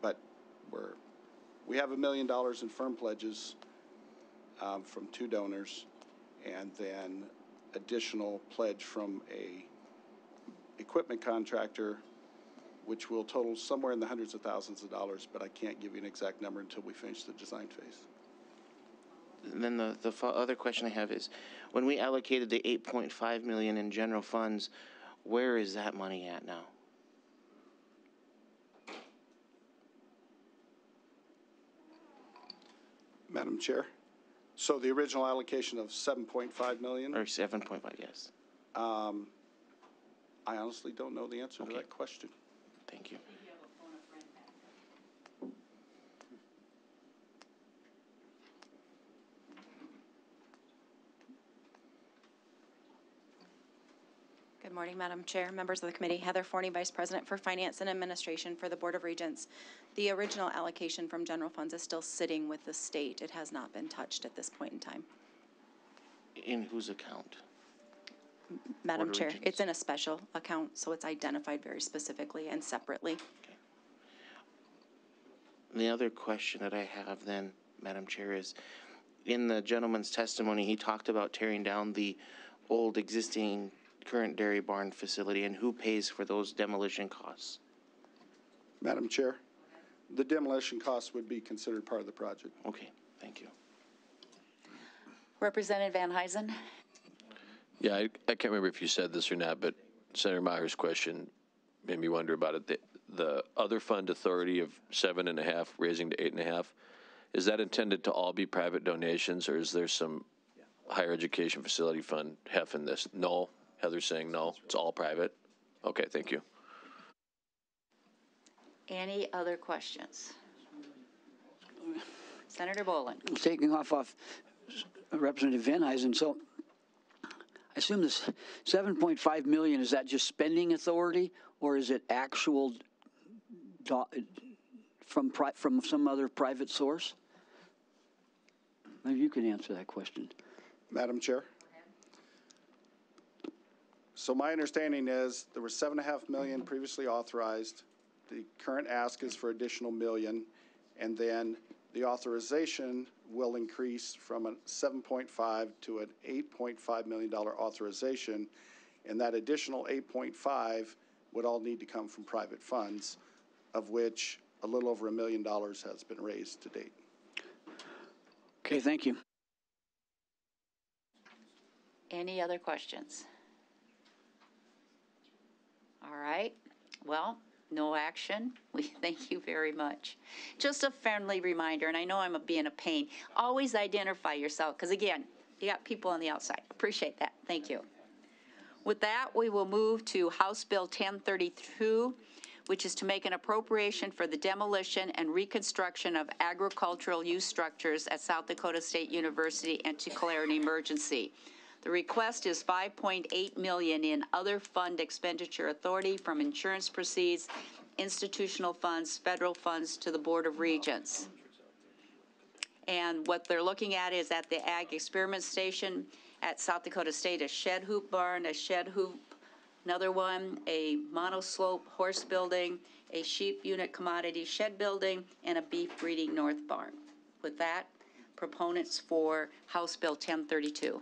But we're, we have a million dollars in firm pledges um, from two donors, and then additional pledge from a equipment contractor, which will total somewhere in the hundreds of thousands of dollars, but I can't give you an exact number until we finish the design phase. And then the, the other question I have is, when we allocated the eight point five million in general funds, where is that money at now? Madam Chair? So the original allocation of seven point five million, Or seven point five, yes. um, I honestly don't know the answer to that question. Thank you. Morning, Madam Chair, members of the committee. Heather Forney, Vice President for Finance and Administration for the Board of Regents. The original allocation from general funds is still sitting with the state. It has not been touched at this point in time. In whose account? Madam Board Chair, Regents. it's in a special account, so it's identified very specifically and separately. The other question that I have then, Madam Chair, is in the gentleman's testimony, he talked about tearing down the old existing current dairy barn facility and who pays for those demolition costs? Madam Chair, the demolition costs would be considered part of the project. Okay, thank you. Representative Venhuizen? Yeah, I, I can't remember if you said this or not, but Senator Maher's question made me wonder about it. The, the other fund authority of seven and a half, raising to eight and a half, is that intended to all be private donations, or is there some higher education facility fund hef in this? No. Heather's saying no. It's all private. Okay, thank you. Any other questions? Senator Bolin? taking off off Representative Venhuizen, so I assume this 7.5 million, is that just spending authority or is it actual do- from, pri- from some other private source? Maybe you can answer that question. Madam Chair? So my understanding is there were seven and a half million previously authorized. The current ask is for additional million. And then the authorization will increase from a seven point five to an eight point five million dollar authorization. And that additional eight point five would all need to come from private funds, of which a little over a million dollars has been raised to date. Okay, thank you. Any other questions? All right, well, no action. We thank you very much. Just a friendly reminder, and I know I'm being a pain, always identify yourself, because again, you got people on the outside. Appreciate that. Thank you. With that, we will move to House Bill 1032, which is to make an appropriation for the demolition and reconstruction of agricultural use structures at South Dakota State University and to declare an emergency. The request is 5.8 million in other fund expenditure authority from insurance proceeds, institutional funds, federal funds to the Board of Regents. And what they're looking at is at the Ag Experiment Station at South Dakota State, a shed hoop barn, a shed hoop, another one, a monoslope horse building, a sheep unit commodity shed building, and a beef breeding north barn. With that, proponents for House Bill 1032.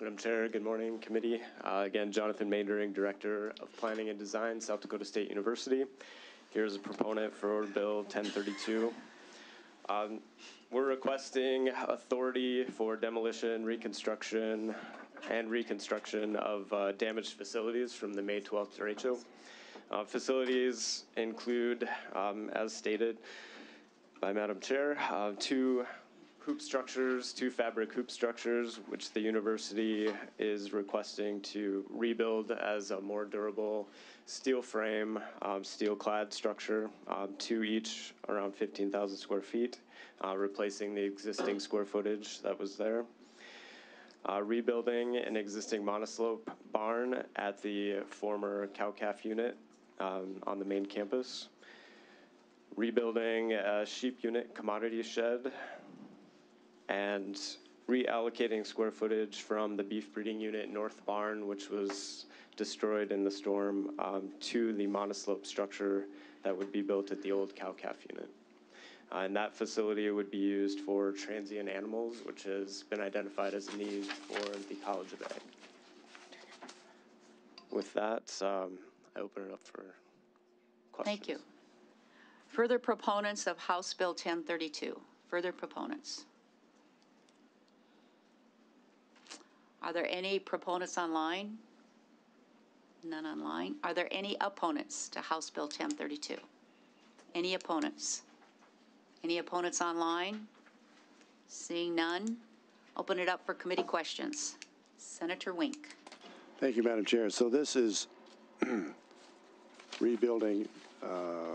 Madam Chair, good morning, committee. Uh, again, Jonathan Meendering, Director of Planning and Design, South Dakota State University. Here's a proponent for Bill 1032. Um, we're requesting authority for demolition, reconstruction, and reconstruction of uh, damaged facilities from the May 12th derecho. Uh, facilities include, um, as stated by Madam Chair, uh, two hoop structures, two fabric hoop structures, which the university is requesting to rebuild as a more durable steel frame, um, steel clad structure, um, two each around 15,000 square feet, uh, replacing the existing square footage that was there. Uh, rebuilding an existing monoslope barn at the former cow calf unit um, on the main campus. Rebuilding a sheep unit commodity shed and reallocating square footage from the beef breeding unit north barn, which was destroyed in the storm, um, to the monoslope structure that would be built at the old cow calf unit. Uh, and that facility would be used for transient animals, which has been identified as a need for the College of Ag. With that, um, I open it up for questions. Thank you. Further proponents of House Bill 1032? Further proponents? Are there any proponents online? None online. Are there any opponents to House Bill 1032? Any opponents? Any opponents online? Seeing none, open it up for committee questions. Senator Wink. Thank you, Madam Chair. So this is rebuilding uh,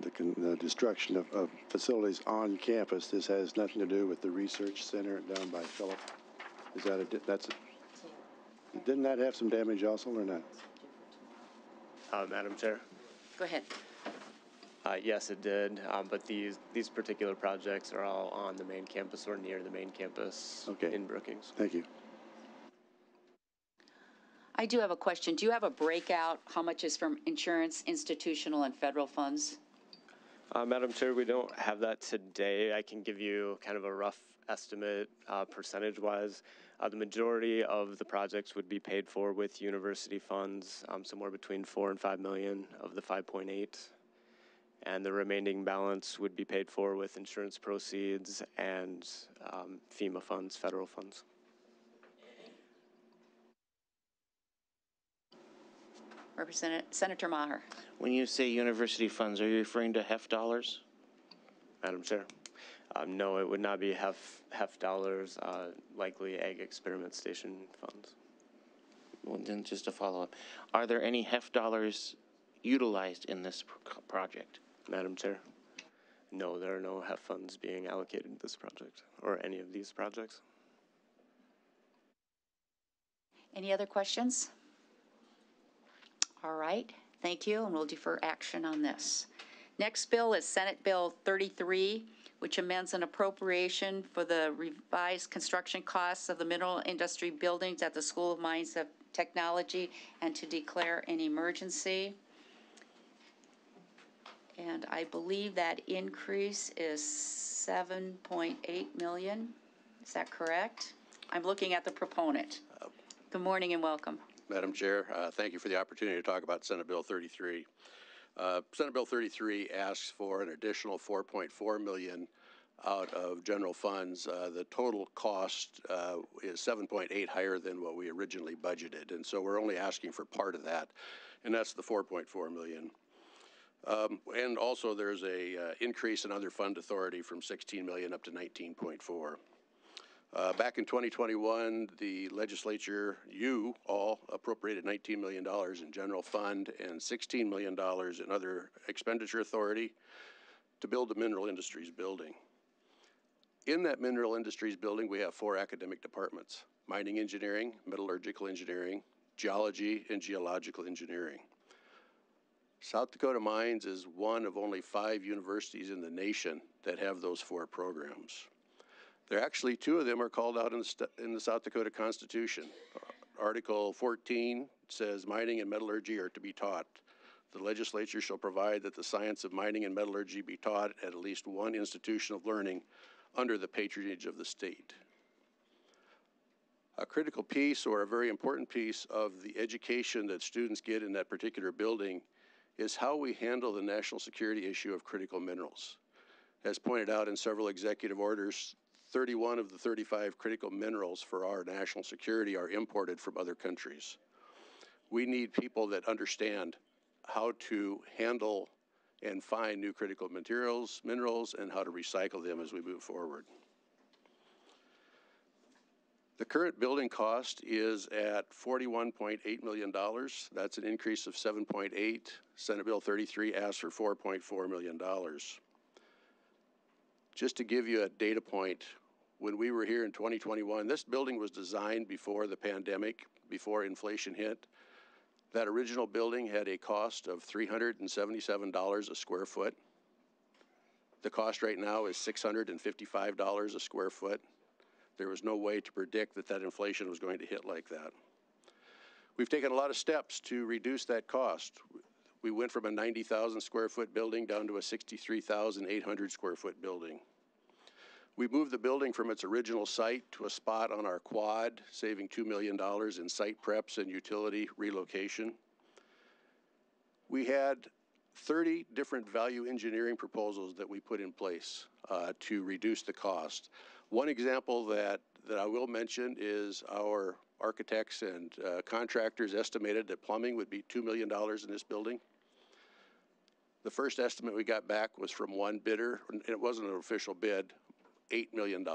the, the destruction of, of facilities on campus. This has nothing to do with the research center down by Philip. Is that a, that's, a- didn't that have some damage also or not? Uh, Madam Chair? Go ahead. Uh, yes, it did, um, but these, these particular projects are all on the main campus or near the main campus Okay. in Brookings. Thank you. I do have a question. Do you have a breakout, how much is from insurance, institutional, and federal funds? Uh, Madam Chair, we don't have that today. I can give you kind of a rough estimate, uh, percentage-wise. Uh, the majority of the projects would be paid for with university funds, um, somewhere between four and five million of the 5.8. And the remaining balance would be paid for with insurance proceeds and um, FEMA funds, federal funds. Representative, Senator Maher. When you say university funds, are you referring to HEF dollars? Madam Chair. Um, no, it would not be HEF, HEF dollars, uh, likely Ag Experiment Station funds. Well, then just a follow-up. Are there any HEF dollars utilized in this pro- project? Madam Chair. No, there are no HEF funds being allocated to this project or any of these projects. Any other questions? All right, thank you, and we'll defer action on this. Next bill is Senate Bill 33, which amends an appropriation for the revised construction costs of the mineral industry buildings at the School of Mines of Technology and to declare an emergency. And I believe that increase is 7.8 million. Is that correct? I'm looking at the proponent. Good morning and welcome. Madam Chair, uh, thank you for the opportunity to talk about Senate Bill 33. Uh, Senate Bill 33 asks for an additional 4.4 million out of general funds. Uh, the total cost uh, is 7.8 higher than what we originally budgeted, and so we're only asking for part of that, and that's the 4.4 million. Um, and also, there's a uh, increase in other fund authority from 16 million up to 19.4. Uh, back in 2021, the legislature, you all appropriated $19 million in general fund and $16 million in other expenditure authority to build the mineral industries building. In that mineral industries building, we have four academic departments mining engineering, metallurgical engineering, geology, and geological engineering. South Dakota Mines is one of only five universities in the nation that have those four programs. There actually, two of them are called out in in the South Dakota Constitution. Uh, Article 14 says mining and metallurgy are to be taught. The legislature shall provide that the science of mining and metallurgy be taught at at least one institution of learning under the patronage of the state. A critical piece or a very important piece of the education that students get in that particular building is how we handle the national security issue of critical minerals. As pointed out in several executive orders, 31 of the 35 critical minerals for our national security are imported from other countries. We need people that understand how to handle and find new critical materials, minerals, and how to recycle them as we move forward. The current building cost is at $41.8 million. That's an increase of 7.8. Senate Bill 33 asks for $4.4 million. Just to give you a data point, when we were here in 2021, this building was designed before the pandemic, before inflation hit. That original building had a cost of $377 a square foot. The cost right now is $655 a square foot. There was no way to predict that that inflation was going to hit like that. We've taken a lot of steps to reduce that cost. We went from a 90,000 square foot building down to a 63,800 square foot building. We moved the building from its original site to a spot on our quad, saving $2 million in site preps and utility relocation. We had 30 different value engineering proposals that we put in place uh, to reduce the cost. One example that, that I will mention is our architects and uh, contractors estimated that plumbing would be $2 million in this building. The first estimate we got back was from one bidder, and it wasn't an official bid. $8 million.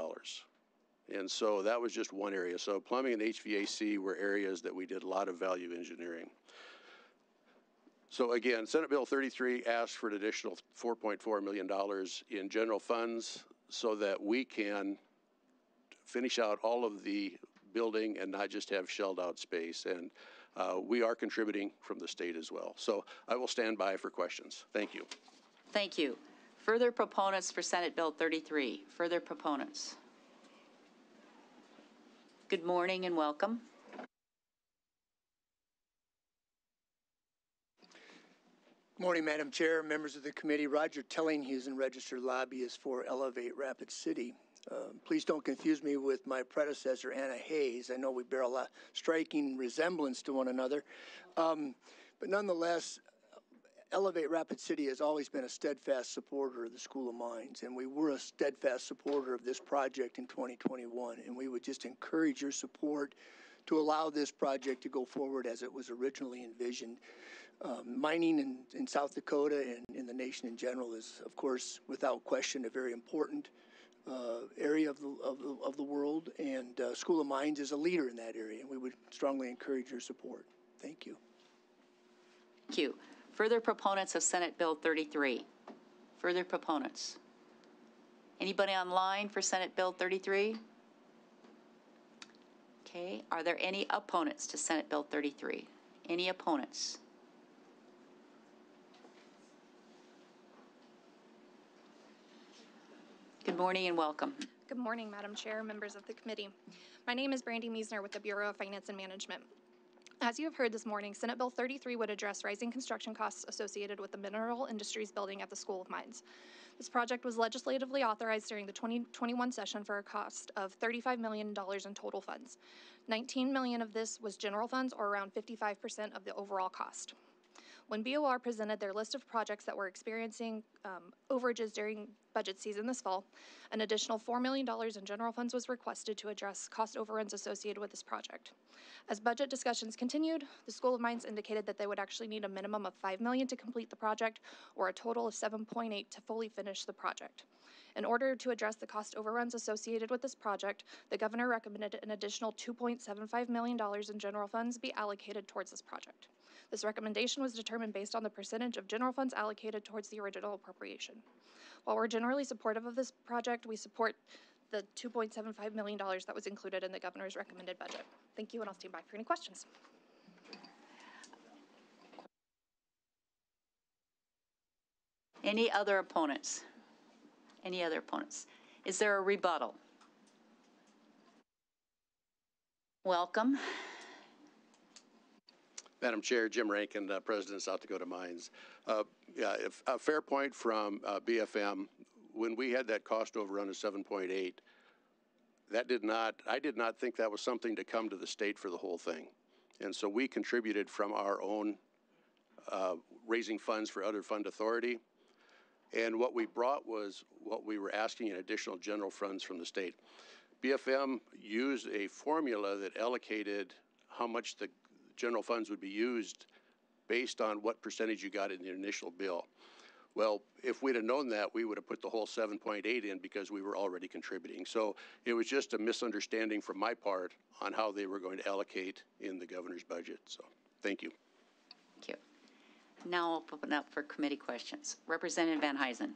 And so that was just one area. So plumbing and HVAC were areas that we did a lot of value engineering. So again, Senate Bill 33 asked for an additional $4.4 million in general funds so that we can finish out all of the building and not just have shelled out space. And uh, we are contributing from the state as well. So I will stand by for questions. Thank you. Thank you. Further proponents for Senate Bill 33? Further proponents? Good morning and welcome. Good morning, Madam Chair, members of the committee. Roger Tellinghuisen, and registered lobbyist for Elevate Rapid City. Uh, please don't confuse me with my predecessor, Anna Hayes. I know we bear a lot, striking resemblance to one another. Um, but nonetheless, Elevate Rapid City has always been a steadfast supporter of the School of Mines, and we were a steadfast supporter of this project in 2021. And we would just encourage your support to allow this project to go forward as it was originally envisioned. Um, mining in, in South Dakota and in the nation in general is, of course, without question, a very important uh, area of the, of, the, of the world, and uh, School of Mines is a leader in that area, and we would strongly encourage your support. Thank you. Thank you. Further proponents of Senate Bill 33? Further proponents? Anybody online for Senate Bill 33? Okay, are there any opponents to Senate Bill 33? Any opponents? Good morning and welcome. Good morning, Madam Chair, members of the committee. My name is Brandy Meisner with the Bureau of Finance and Management. As you have heard this morning, Senate Bill 33 would address rising construction costs associated with the mineral industries building at the School of Mines. This project was legislatively authorized during the 2021 session for a cost of $35 million in total funds. 19 million of this was general funds, or around 55% of the overall cost. When BOR presented their list of projects that were experiencing um, overages during budget season this fall, an additional $4 million in general funds was requested to address cost overruns associated with this project. As budget discussions continued, the School of Mines indicated that they would actually need a minimum of 5 million to complete the project, or a total of 7.8 to fully finish the project. In order to address the cost overruns associated with this project, the governor recommended an additional $2.75 million in general funds be allocated towards this project. This recommendation was determined based on the percentage of general funds allocated towards the original appropriation. While we're generally supportive of this project, we support the $2.75 million that was included in the governor's recommended budget. Thank you, and I'll stand by for any questions. Any other opponents? Any other opponents? Is there a rebuttal? Welcome. Madam Chair, Jim Rankin, uh, President of South Dakota Mines. Uh, yeah, if, a fair point from uh, BFM. When we had that cost overrun of 7.8, that did not, I did not think that was something to come to the state for the whole thing. And so we contributed from our own uh, raising funds for other fund authority. And what we brought was what we were asking in additional general funds from the state. BFM used a formula that allocated how much the general funds would be used based on what percentage you got in the initial bill. Well, if we'd have known that, we would have put the whole 7.8 in because we were already contributing. So it was just a misunderstanding from my part on how they were going to allocate in the governor's budget. So thank you. Thank you. Now I'll open up for committee questions. Representative Venhuizen.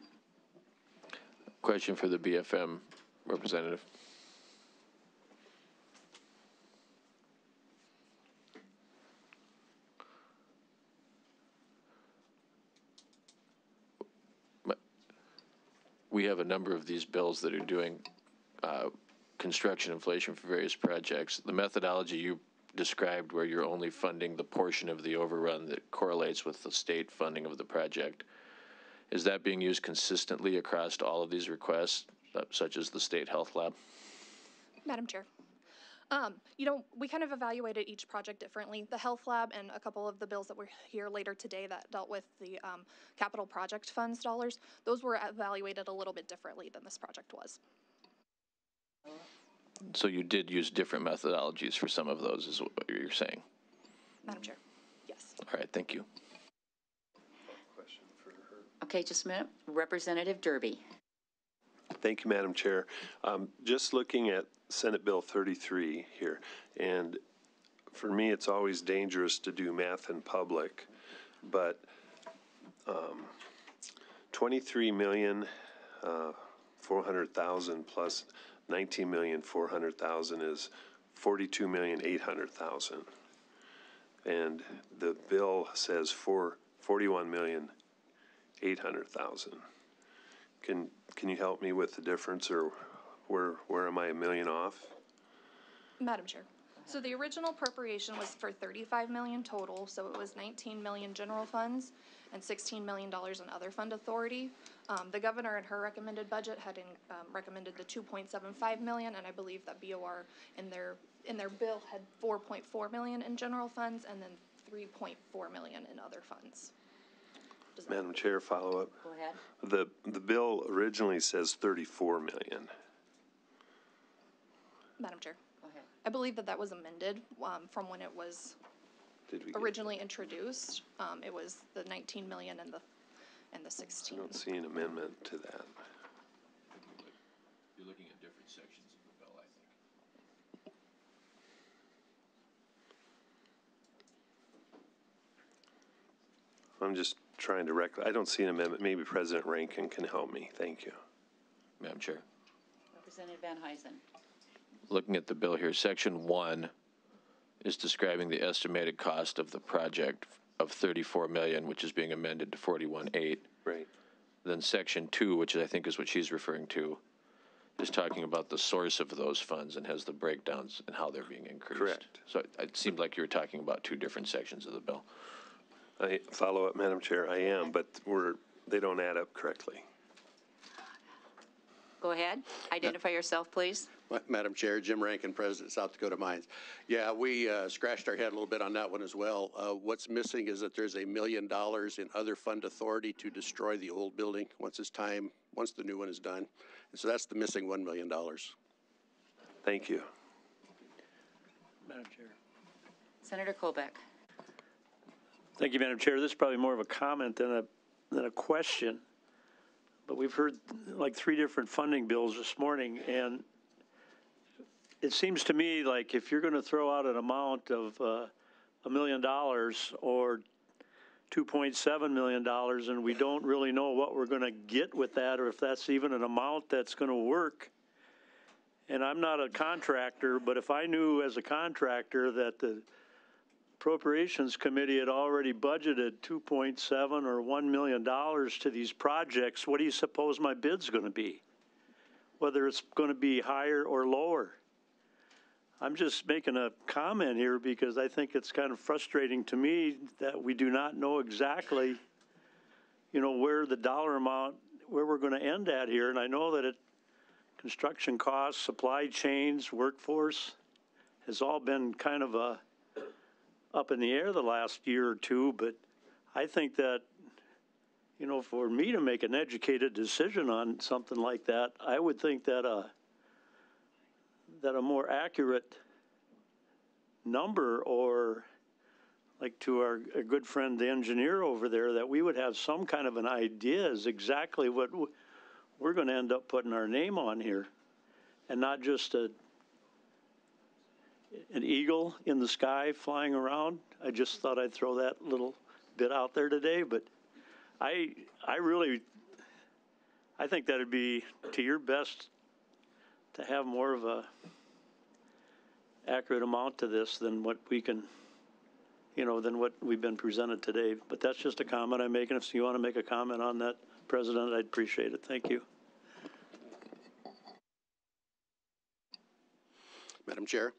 Question for the BFM representative. We have a number of these bills that are doing uh, construction inflation for various projects. The methodology you described where you're only funding the portion of the overrun that correlates with the state funding of the project, is that being used consistently across all of these requests, uh, such as the state health lab? Madam Chair. Um, you know, we kind of evaluated each project differently. The health lab and a couple of the bills that were here later today that dealt with the um, capital project funds dollars, those were evaluated a little bit differently than this project was. So you did use different methodologies for some of those, is what you're saying? Madam Chair, yes. All right, thank you. Okay, just a minute. Representative Derby. Thank you, Madam Chair. Um, Just looking at Senate Bill 33 here, and for me, it's always dangerous to do math in public, but um, 23 million, uh, 400,000 plus 19 million, 400,000 is 42 million, 800,000. And the bill says for 41 million, 800,000. Can, can you help me with the difference, or where, where am I a million off? Madam Chair. So the original appropriation was for thirty-five million total, so it was nineteen million general funds and sixteen million dollars in other fund authority. Um, the governor in her recommended budget had in, um, recommended the two point seven five million, and I believe that BOR in their, in their bill had four point four million in general funds and then three point four million in other funds. Madam Chair, follow up. Go ahead. The, the bill originally says 34 million. Madam Chair. Go ahead. I believe that that was amended, um, from when it was Did we get, originally introduced. Um, it was the nineteen million and the, and the I sixteen. don't see an amendment to that. You're looking at different sections of the bill, I think. I'm just trying to rec, I don't see an amendment. Maybe President Rankin can help me. Thank you. Madam Chair. Representative Venhuizen. Looking at the bill here, section one is describing the estimated cost of the project of 34 million, which is being amended to 41.8. Right. Then section two, which I think is what she's referring to, is talking about the source of those funds and has the breakdowns and how they're being increased. Correct. So it- it seemed like you were talking about two different sections of the bill. I follow up, Madam Chair. I am, but we're, they don't add up correctly. Go ahead. Identify yourself, please. Madam Chair, Jim Rankin, President, South Dakota Mines. Yeah, we uh, scratched our head a little bit on that one as well. Uh, What's missing is that there's a million dollars in other fund authority to destroy the old building once it's time, once the new one is done. And so that's the missing $1 million. Thank you. Madam Chair. Senator Kolbeck. Thank you, Madam Chair. This is probably more of a comment than a, than a question. But we've heard like three different funding bills this morning, and it seems to me like if you're going to throw out an amount of uh, a million dollars or $2.7 million, and we don't really know what we're going to get with that, or if that's even an amount that's going to work. And I'm not a contractor, but if I knew as a contractor that the Appropriations Committee had already budgeted 2.7 or 1 million dollars to these projects, what do you suppose my bid's going to be? Whether it's going to be higher or lower? I'm just making a comment here because I think it's kind of frustrating to me that we do not know exactly, you know, where the dollar amount, where we're going to end at here. And I know that it, construction costs, supply chains, workforce has all been kind of a, up in the air the last year or two, but I think that, you know, for me to make an educated decision on something like that, I would think that a, that a more accurate number or like to our, good friend, the engineer over there, that we would have some kind of an idea is exactly what we're going to end up putting our name on here. And not just a, an eagle in the sky flying around. I just thought I'd throw that little bit out there today, but I I really I think that'd be to your best to have more of a accurate amount to this than what we can you know than what we've been presented today. But that's just a comment I'm making. If you want to make a comment on that, President, I'd appreciate it. Thank you. Madam Chair,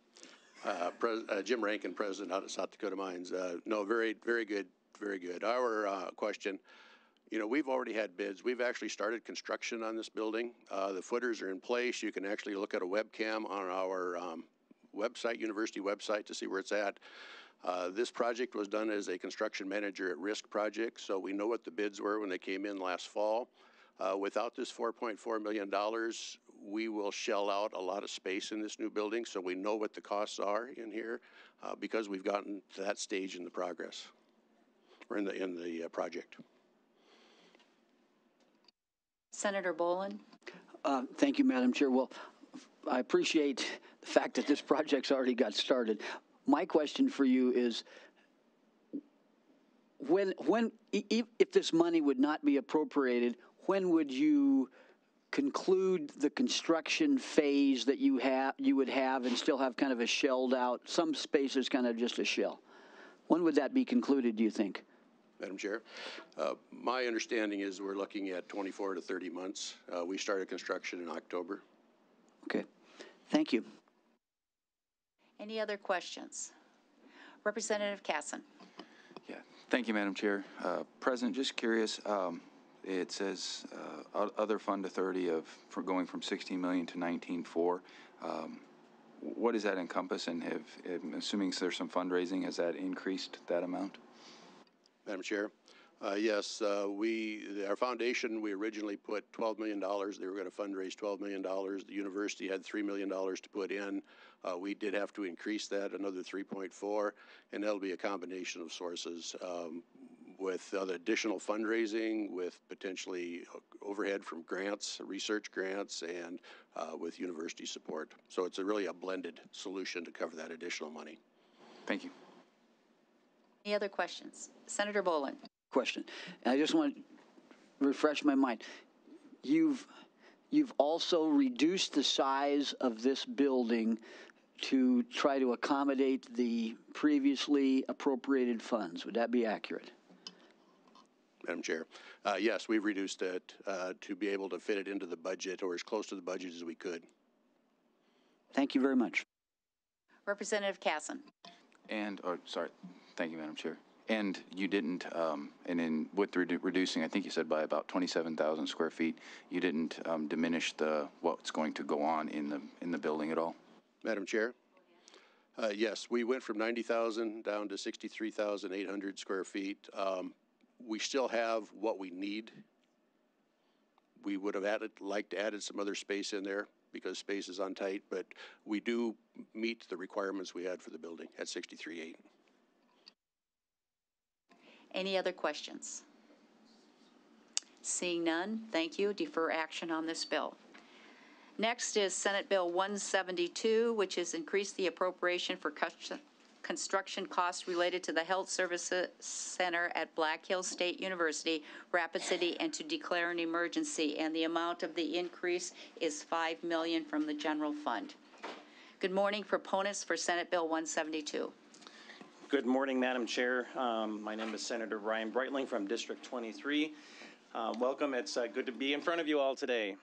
uh, uh, Jim Rankin, President of South Dakota Mines. Uh, No, very, very good, very good. Our uh, question, you know, we've already had bids. We've actually started construction on this building. Uh, The footers are in place. You can actually look at a webcam on our um, website, university website, to see where it's at. This project was done as a construction manager at risk project, so we know what the bids were when they came in last fall. Without this $4.4 million, we will shell out a lot of space in this new building, so we know what the costs are in here, uh, because we've gotten to that stage in the progress, or in the, in the uh, project. Senator Bolin. Uh, Thank you, Madam Chair. Well, I appreciate the fact that this project's already got started. My question for you is, when, when, i- i- if this money would not be appropriated, when would you conclude the construction phase that you have, you would have and still have kind of a shelled out, some spaces kind of just a shell? When would that be concluded, do you think? Madam Chair, uh, my understanding is we're looking at 24 to 30 months. Uh, We started construction in October. Okay, thank you. Any other questions? Representative Casson. Yeah, thank you, Madam Chair. Uh, President, just curious, um, it says, uh, other fund authority of, for going from 16 million to 19.4. Um, What does that encompass and have, I'm assuming there's some fundraising, has that increased that amount? Madam Chair, uh, yes, uh, we, our foundation, we originally put $12 million. They were going to fundraise $12 million. The university had $3 million to put in. Uh, We did have to increase that another 3.4, and that'll be a combination of sources um, with other additional fundraising, with potentially overhead from grants, research grants, and uh, with university support. So it's a really a blended solution to cover that additional money. Thank you. Any other questions? Senator Bolin. question. I just want to refresh my mind. You've, you've also reduced the size of this building to try to accommodate the previously appropriated funds. Would that be accurate? Madam Chair. Uh, Yes, we've reduced it uh, to be able to fit it into the budget or as close to the budget as we could. Thank you very much. Representative Casson. And, or, sorry, thank you, Madam Chair. And you didn't, um, and in, with redu- reducing, I think you said by about 27,000 square feet, you didn't um, diminish the, what's going to go on in the, in the building at all? Madam Chair? Uh, Yes, we went from 90,000 down to 63,800 square feet. Um, We still have what we need. We would have added, liked to added some other space in there because space is on tight, but we do meet the requirements we had for the building at 63.8. Any other questions? Seeing none, thank you. Defer action on this bill. Next is Senate Bill 172, which is increase the appropriation for cus- construction costs related to the Health Services Center at Black Hills State University, Rapid City, and to declare an emergency. And the amount of the increase is 5 million from the general fund. Good morning, proponents for Senate Bill 172. Good morning, Madam Chair. Um, My name is Senator Bryan Breitling from District 23. Uh, Welcome. It's uh, good to be in front of you all today.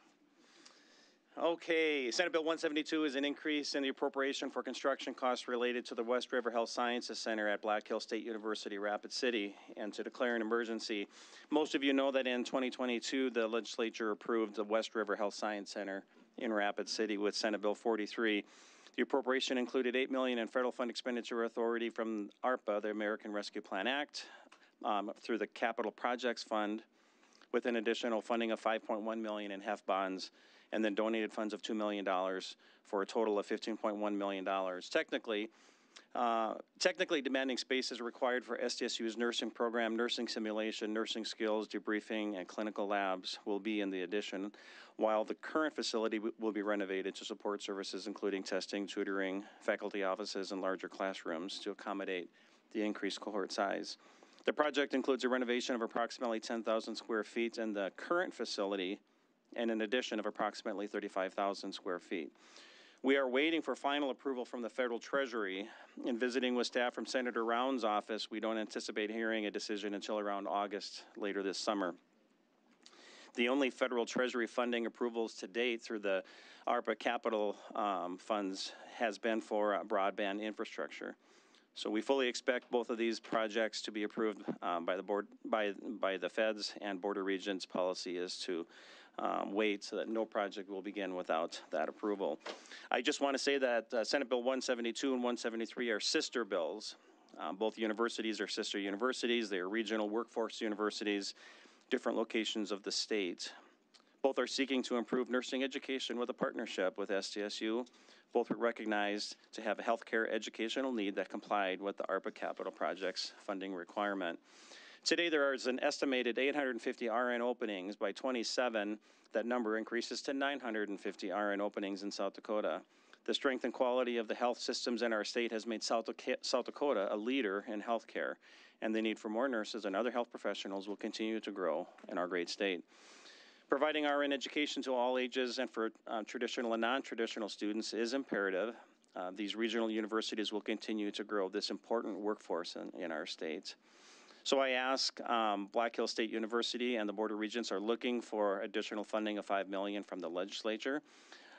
Okay, Senate Bill 172 is an increase in the appropriation for construction costs related to the West River Health Sciences Center at Black Hill State University, Rapid City, and to declare an emergency. Most of you know that in 2022, the legislature approved the West River Health Science Center in Rapid City with Senate Bill 43. The appropriation included 8 million in federal fund expenditure authority from ARPA, the American Rescue Plan Act, um, through the Capital Projects Fund, with an additional funding of 5.1 million in HEF bonds, and then donated funds of $2 million for a total of $15.1 million. Technically, uh, technically demanding space is required for SDSU's nursing program, nursing simulation, nursing skills, debriefing, and clinical labs will be in the addition, while the current facility will be renovated to support services including testing, tutoring, faculty offices, and larger classrooms to accommodate the increased cohort size. The project includes a renovation of approximately 10,000 square feet in the current facility and an addition of approximately 35,000 square feet. We are waiting for final approval from the federal treasury. In visiting with staff from Senator Rounds' office, we don't anticipate hearing a decision until around August later this summer. The only federal treasury funding approvals to date through the ARPA capital um, funds has been for uh, broadband infrastructure. So we fully expect both of these projects to be approved um, by the board, by, by the feds and Board of Regents policy is to um, wait so that no project will begin without that approval. I just want to say that uh, Senate Bill 172 and 173 are sister bills. Um, both universities are sister universities. They are regional workforce universities, different locations of the state. Both are seeking to improve nursing education with a partnership with SDSU. Both were recognized to have a healthcare educational need that complied with the ARPA capital projects funding requirement. Today, there is an estimated 850 RN openings. By 27, that number increases to 950 RN openings in South Dakota. The strength and quality of the health systems in our state has made South Dakota a leader in healthcare, and the need for more nurses and other health professionals will continue to grow in our great state. Providing RN education to all ages and for uh, traditional and non-traditional students is imperative. Uh, these regional universities will continue to grow this important workforce in, in our state. So I ask um, Black Hill State University and the Board of Regents are looking for additional funding of five million from the legislature.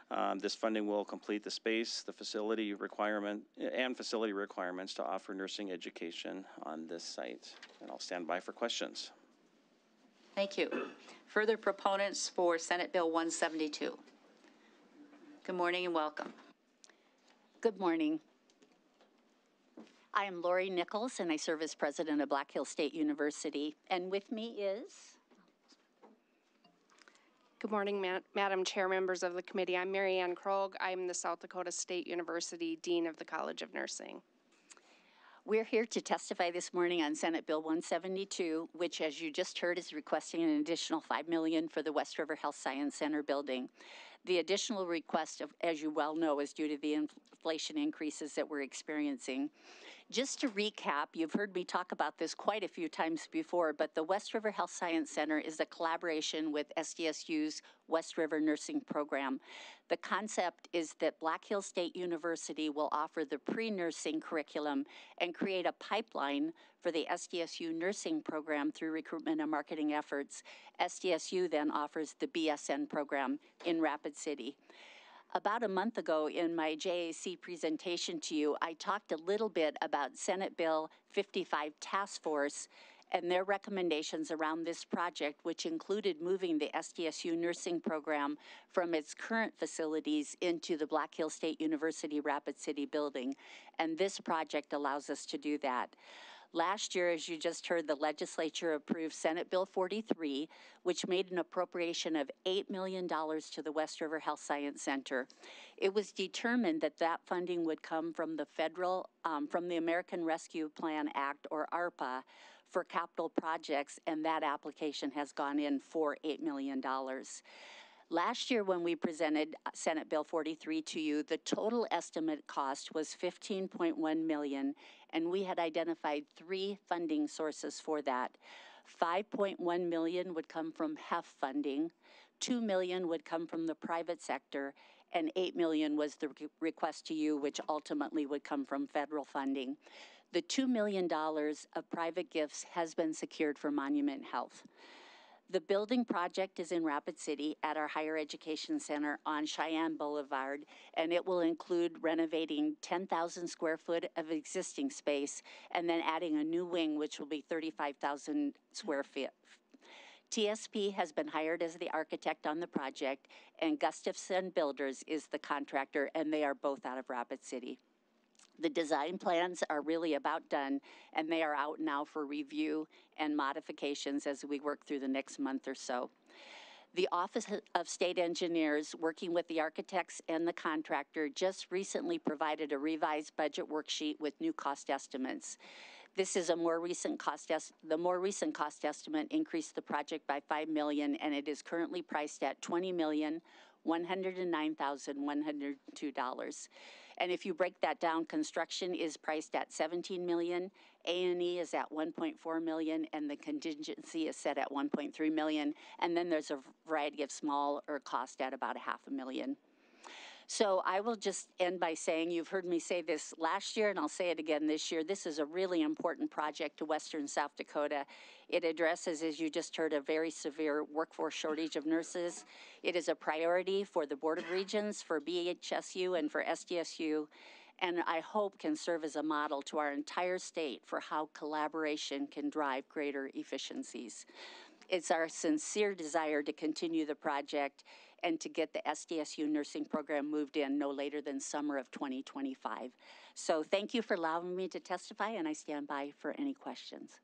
Um, this funding will complete the space, the facility requirement, and facility requirements to offer nursing education on this site. And I'll stand by for questions. Thank you. Further proponents for Senate Bill 172? Good morning and welcome. Good morning. I am Laurie Nichols, and I serve as president of Black Hills State University. And with me is Good morning, Ma- Madam Chair, members of the committee. I'm Mary Anne Krogh. I'm the South Dakota State University Dean of the College of Nursing. We're here to testify this morning on Senate Bill 172, which, as you just heard, is requesting an additional 5 million for the West River Health Science Center building. The additional request, of, as you well know, is due to the inflation increases that we're experiencing. Just to recap, you've heard me talk about this quite a few times before, but the West River Health Science Center is a collaboration with SDSU's West River Nursing Program. The concept is that Black Hills State University will offer the pre nursing curriculum and create a pipeline for the SDSU nursing program through recruitment and marketing efforts. SDSU then offers the BSN program in Rapid City. About a month ago in my JAC presentation to you, I talked a little bit about Senate Bill 55 Task Force and their recommendations around this project, which included moving the SDSU nursing program from its current facilities into the Black Hills State University Rapid City building. And this project allows us to do that. Last year, as you just heard, the legislature approved Senate Bill 43, which made an appropriation of $8 million to the West River Health Science Center. It was determined that that funding would come from the federal, um, from the American Rescue Plan Act, or ARPA, for capital projects, and that application has gone in for $8 million. Last year, when we presented Senate Bill 43 to you, the total estimate cost was 15.1 million, and we had identified three funding sources for that. 5.1 million would come from HEF funding, 2 million would come from the private sector, and 8 million was the re- request to you, which ultimately would come from federal funding. The $2 million of private gifts has been secured for Monument Health. The building project is in Rapid City at our higher education center on Cheyenne Boulevard, and it will include renovating 10,000 square foot of existing space and then adding a new wing, which will be 35,000 square mm. feet. TSP has been hired as the architect on the project, and Gustafson Builders is the contractor, and they are both out of Rapid City. The design plans are really about done, and they are out now for review and modifications as we work through the next month or so. The Office of State Engineers, working with the architects and the contractor, just recently provided a revised budget worksheet with new cost estimates. This is a more recent cost the more recent cost estimate increased the project by 5 million and it is currently priced at 20 million $109,102. And if you break that down, construction is priced at 17 million, A&E is at 1.4 million, and the contingency is set at 1.3 million. And then there's a variety of smaller cost at about a half a million. So I will just end by saying you've heard me say this last year, and I'll say it again this year. This is a really important project to Western South Dakota. It addresses, as you just heard, a very severe workforce shortage of nurses. It is a priority for the Board of Regents, for BHSU, and for SDSU and I hope can serve as a model to our entire state for how collaboration can drive greater efficiencies. It's our sincere desire to continue the project and to get the SDSU nursing program moved in no later than summer of 2025. So thank you for allowing me to testify, and I stand by for any questions.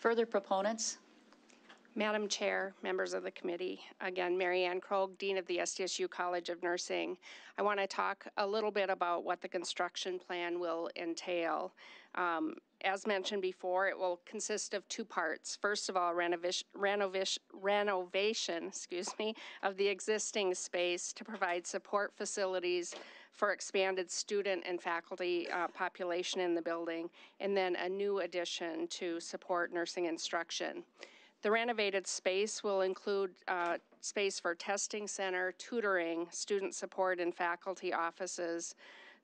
Further proponents? Madam Chair, members of the committee, again, Mary Anne Krogh, Dean of the SDSU College of Nursing. I want to talk a little bit about what the construction plan will entail. Um, as mentioned before, it will consist of two parts. First of all, renovation, renovation, renovation, excuse me, of the existing space to provide support facilities for expanded student and faculty uh, population in the building, and then a new addition to support nursing instruction. The renovated space will include uh, space for testing center, tutoring, student support and faculty offices,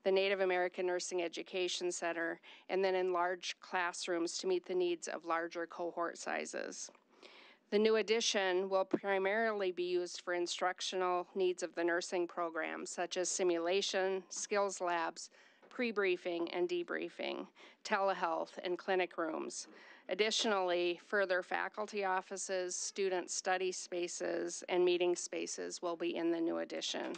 the Native American Nursing Education Center, and then enlarged classrooms to meet the needs of larger cohort sizes. The new addition will primarily be used for instructional needs of the nursing program, such as simulation, skills labs, pre-briefing and debriefing, telehealth, and clinic rooms. Additionally, further faculty offices, student study spaces, and meeting spaces will be in the new addition.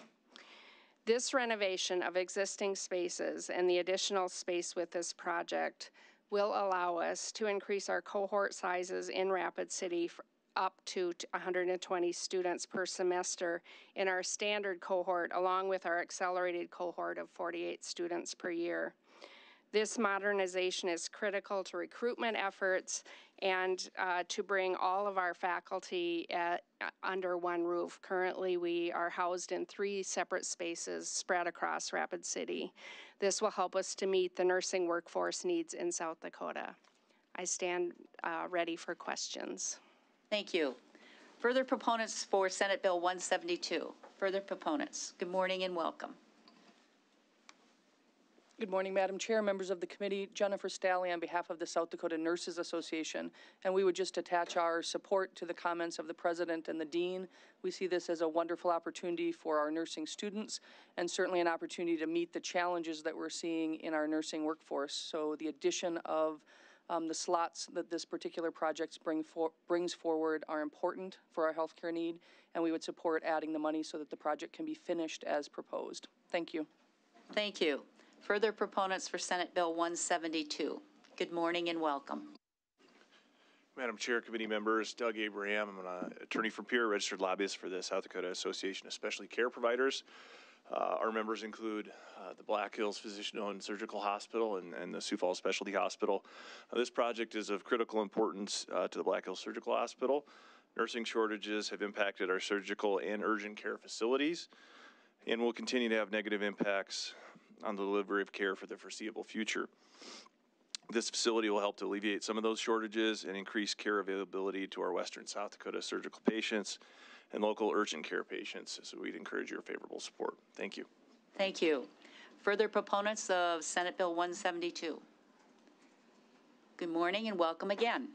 This renovation of existing spaces and the additional space with this project will allow us to increase our cohort sizes in Rapid City up to 120 students per semester in our standard cohort, along with our accelerated cohort of 48 students per year. This modernization is critical to recruitment efforts and uh, to bring all of our faculty at, uh, under one roof. Currently, we are housed in three separate spaces spread across Rapid City. This will help us to meet the nursing workforce needs in South Dakota. I stand uh, ready for questions. Thank you. Further proponents for Senate Bill 172? Further proponents? Good morning and welcome. Good morning, Madam Chair, members of the committee. Jennifer Stalley on behalf of the South Dakota Nurses Association. And we would just attach our support to the comments of the president and the dean. We see this as a wonderful opportunity for our nursing students and certainly an opportunity to meet the challenges that we're seeing in our nursing workforce. So the addition of um, the slots that this particular project bring for, brings forward are important for our healthcare need, and we would support adding the money so that the project can be finished as proposed. Thank you. Thank you. Further proponents for Senate Bill 172. Good morning and welcome. Madam Chair, committee members, Doug Abraham. I'm an attorney from Pierre, registered lobbyist for the South Dakota Association of Specialty Care Providers. Uh, our members include uh, the Black Hills Physician-Owned Surgical Hospital and, and, the Sioux Falls Specialty Hospital. Uh, this project is of critical importance uh, to the Black Hills Surgical Hospital. Nursing shortages have impacted our surgical and urgent care facilities and will continue to have negative impacts on the delivery of care for the foreseeable future. This facility will help to alleviate some of those shortages and increase care availability to our Western South Dakota surgical patients and local urgent care patients. So we'd encourage your favorable support. Thank you. Thank you. Further proponents of Senate Bill 172? Good morning and welcome again.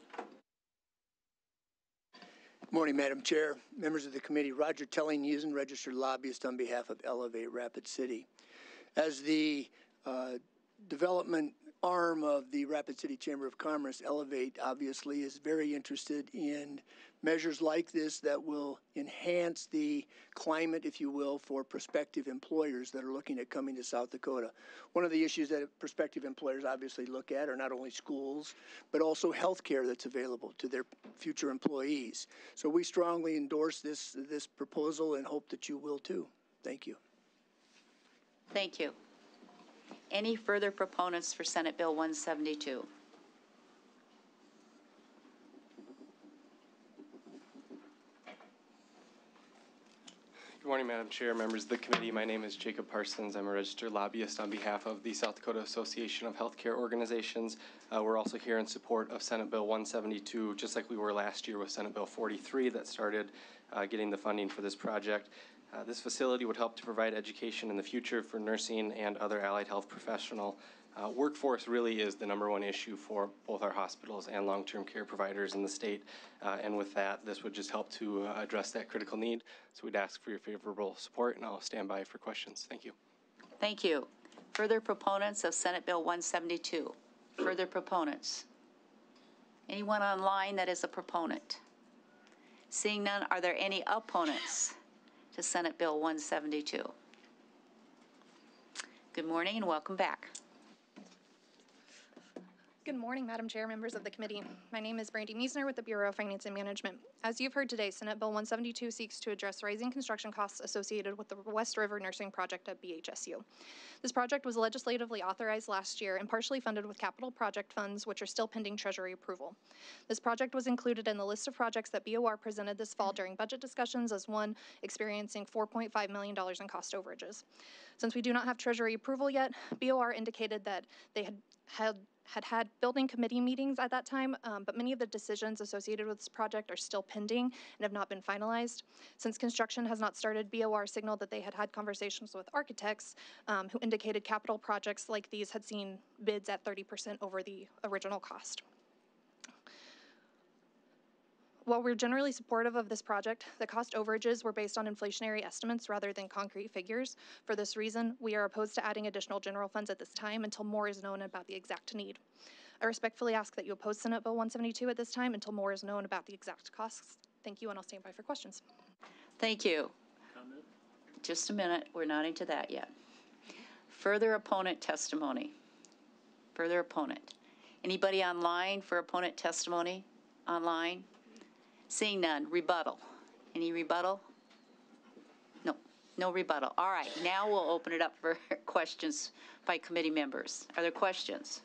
Good morning, Madam Chair, members of the committee. Roger Tellinghuisen, registered lobbyist on behalf of Elevate Rapid City as the uh, development arm of the Rapid City Chamber of Commerce, Elevate, obviously, is very interested in measures like this that will enhance the climate, if you will, for prospective employers that are looking at coming to South Dakota. One of the issues that prospective employers obviously look at are not only schools, but also health care that's available to their future employees. So we strongly endorse this, this proposal and hope that you will too. Thank you. Thank you. Any further proponents for Senate Bill 172? Good morning, Madam Chair, members of the committee. My name is Jacob Parsons. I'm a registered lobbyist on behalf of the South Dakota Association of Healthcare Organizations. Uh, we're also here in support of Senate Bill 172, just like we were last year with Senate Bill 43 that started uh, getting the funding for this project. Uh, this facility would help to provide education in the future for nursing and other allied health professional. Uh, workforce really is the number one issue for both our hospitals and long-term care providers in the state. Uh, and with that, this would just help to uh, address that critical need. So we'd ask for your favorable support, and I'll stand by for questions. Thank you. Thank you. Further proponents of Senate Bill 172? Further proponents? Anyone online that is a proponent? Seeing none, are there any opponents? To Senate Bill 172. Good morning and welcome back. Good morning, Madam Chair, members of the committee. My name is Brandy Meisner with the Bureau of Finance and Management. As you've heard today, Senate Bill 172 seeks to address rising construction costs associated with the West River Nursing Project at BHSU. This project was legislatively authorized last year and partially funded with capital project funds, which are still pending Treasury approval. This project was included in the list of projects that BOR presented this fall during budget discussions as one experiencing $4.5 million in cost overages. Since we do not have Treasury approval yet, BOR indicated that they had had had had building committee meetings at that time, um, but many of the decisions associated with this project are still pending and have not been finalized. Since construction has not started, BOR signaled that they had had conversations with architects um, who indicated capital projects like these had seen bids at 30% over the original cost. While we're generally supportive of this project, the cost overages were based on inflationary estimates rather than concrete figures. For this reason, we are opposed to adding additional general funds at this time until more is known about the exact need. I respectfully ask that you oppose Senate Bill 172 at this time until more is known about the exact costs. Thank you, and I'll stand by for questions. Thank you. Just a minute, we're not into that yet. Further opponent testimony. Further opponent. Anybody online for opponent testimony? Online? Seeing none, rebuttal. Any rebuttal? No, no rebuttal. All right, now we'll open it up for questions by committee members. Are there questions?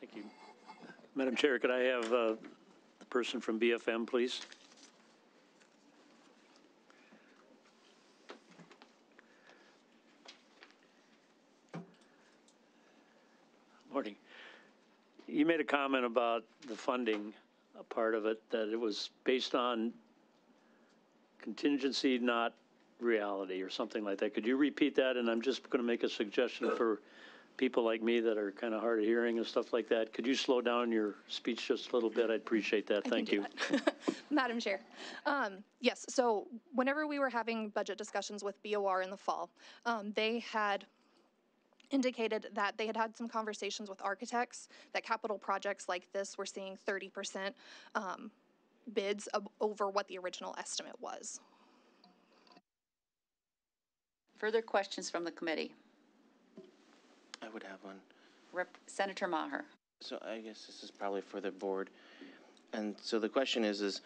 Thank you. Madam Chair, could I have uh, the person from BFM, please? Morning. You made a comment about the funding a part of it, that it was based on contingency, not reality, or something like that. Could you repeat that? And I'm just going to make a suggestion for people like me that are kind of hard of hearing and stuff like that. Could you slow down your speech just a little bit? I'd appreciate that. I Thank you. Madam Chair, um, yes, so whenever we were having budget discussions with BOR in the fall, um, they had indicated that they had had some conversations with architects, that capital projects like this were seeing 30% um, bids ab- over what the original estimate was. Further questions from the committee? I would have one. Rep- Senator Maher. So I guess this is probably for the board. And so the question is, is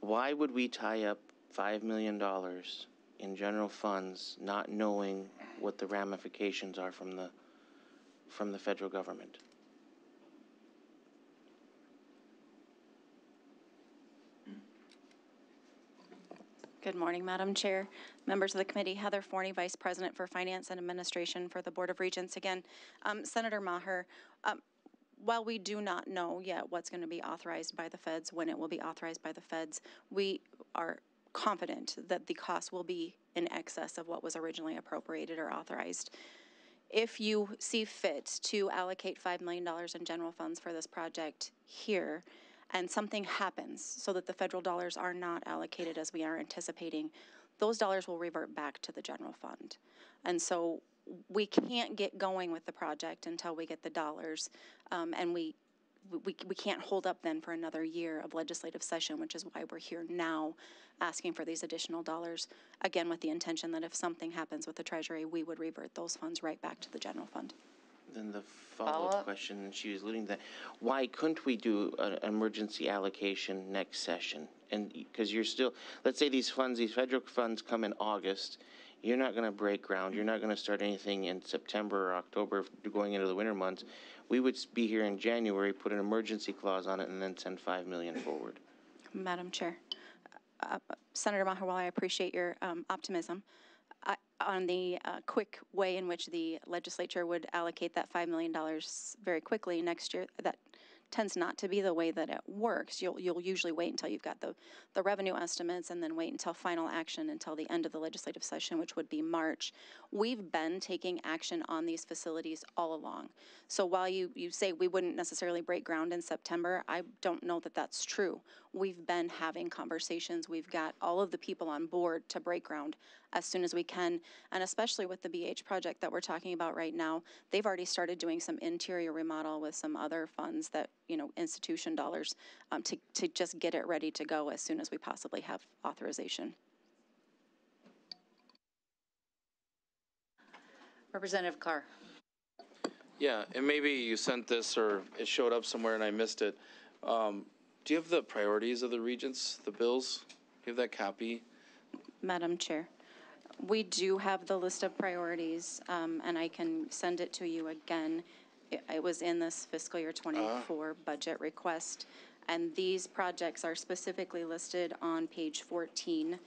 why would we tie up $5 million in general funds not knowing what the ramifications are from the, from the federal government? Good morning, Madam Chair, members of the committee. Heather Forney, Vice President for Finance and Administration for the Board of Regents. Again, um, Senator Maher, um, while we do not know yet what's going to be authorized by the feds, when it will be authorized by the feds, we are confident that the cost will be in excess of what was originally appropriated or authorized. If you see fit to allocate $5 million in general funds for this project here, and something happens so that the federal dollars are not allocated as we are anticipating, those dollars will revert back to the general fund. And so we can't get going with the project until we get the dollars. Um, and we, we, we can't hold up then for another year of legislative session, which is why we're here now asking for these additional dollars. Again, with the intention that if something happens with the Treasury, we would revert those funds right back to the general fund. Then the follow-up question, she was alluding to that, why couldn't we do an emergency allocation next session? And, because you're still, let's say these funds, these federal funds come in August, you're not gonna break ground, you're not gonna start anything in September or October, going into the winter months. We would be here in January, put an emergency clause on it, and then send five million forward. Madam Chair. Uh, Senator Maher, I appreciate your um, optimism, I, on the uh, quick way in which the legislature would allocate that $5 million very quickly next year, that tends not to be the way that it works. You'll, you'll usually wait until you've got the, the revenue estimates and then wait until final action until the end of the legislative session, which would be March. We've been taking action on these facilities all along. So while you, you say we wouldn't necessarily break ground in September, I don't know that that's true. We've been having conversations. We've got all of the people on board to break ground as soon as we can. And especially with the BH project that we're talking about right now, they've already started doing some interior remodel with some other funds that, you know, institution dollars um, to, to just get it ready to go as soon as we possibly have authorization. Representative Karr. Yeah, and maybe you sent this or it showed up somewhere and I missed it. Um, do you have the priorities of the regents, the bills? Do you have that copy? Madam Chair, we do have the list of priorities, um, and I can send it to you again. It, it was in this fiscal year twenty-four budget request, and these projects are specifically listed on page fourteen.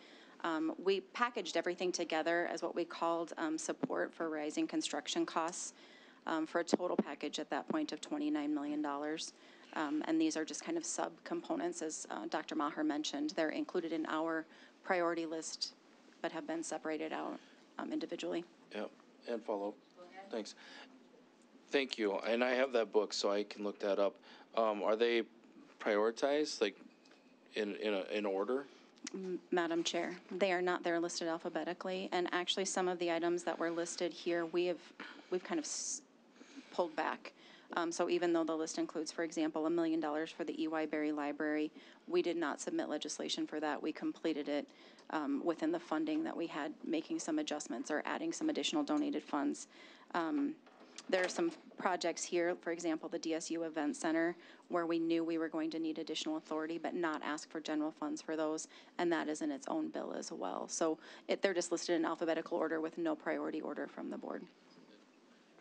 Um, we packaged everything together as what we called, um, support for rising construction costs, um, for a total package at that point of twenty-nine million dollars. Um, and these are just kind of sub-components, as, uh, Dr. Maher mentioned. They're included in our priority list, but have been separated out, um, individually. Yeah, and follow. Thanks. Thank you. And I have that book, so I can look that up. Um, are they prioritized, like, in, in, a, in order? M- Madam Chair, they are not, they're listed alphabetically, and actually, some of the items that were listed here, we have, we've kind of s- pulled back. Um, so even though the list includes, for example, a million dollars for the EY Berry Library, we did not submit legislation for that. We completed it, um, within the funding that we had, making some adjustments or adding some additional donated funds. Um, there are some projects here, for example, the DSU Event Center, where we knew we were going to need additional authority, but not ask for general funds for those, and that is in its own bill as well. So it, they're just listed in alphabetical order with no priority order from the board.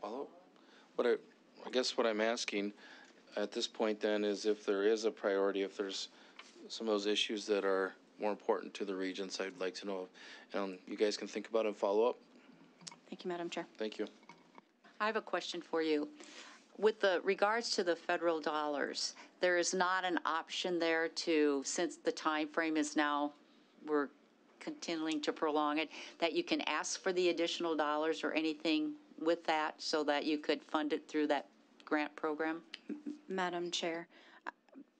Follow? What I, I guess what I'm asking at this point then is if there is a priority, if there's some of those issues that are more important to the regents, I'd like to know. And you guys can think about it and follow up. Thank you, Madam Chair. Thank you. I have a question for you. With the regards to the federal dollars, there is not an option there to, since the time frame is now, we're continuing to prolong it, that you can ask for the additional dollars or anything with that so that you could fund it through that grant program? Madam Chair,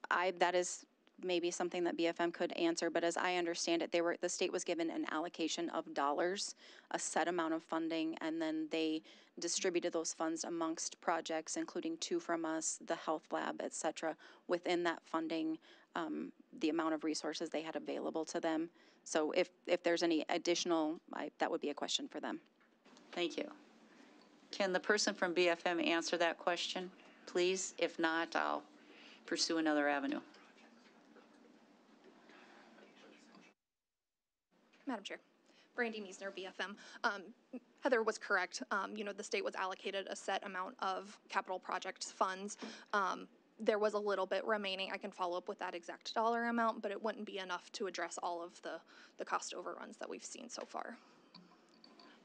I, that is maybe something that BFM could answer, but as I understand it, they were, the state was given an allocation of dollars, a set amount of funding, and then they distributed those funds amongst projects, including two from us, the health lab, et cetera, within that funding, um, the amount of resources they had available to them. So if, if there's any additional, I, that would be a question for them. Thank you. Can the person from BFM answer that question, please? If not, I'll pursue another avenue. Madam Chair. Brandy Meisner, BFM. Um, Heather was correct. Um, you know, the state was allocated a set amount of capital projects funds. Um, there was a little bit remaining. I can follow up with that exact dollar amount, but it wouldn't be enough to address all of the, the cost overruns that we've seen so far.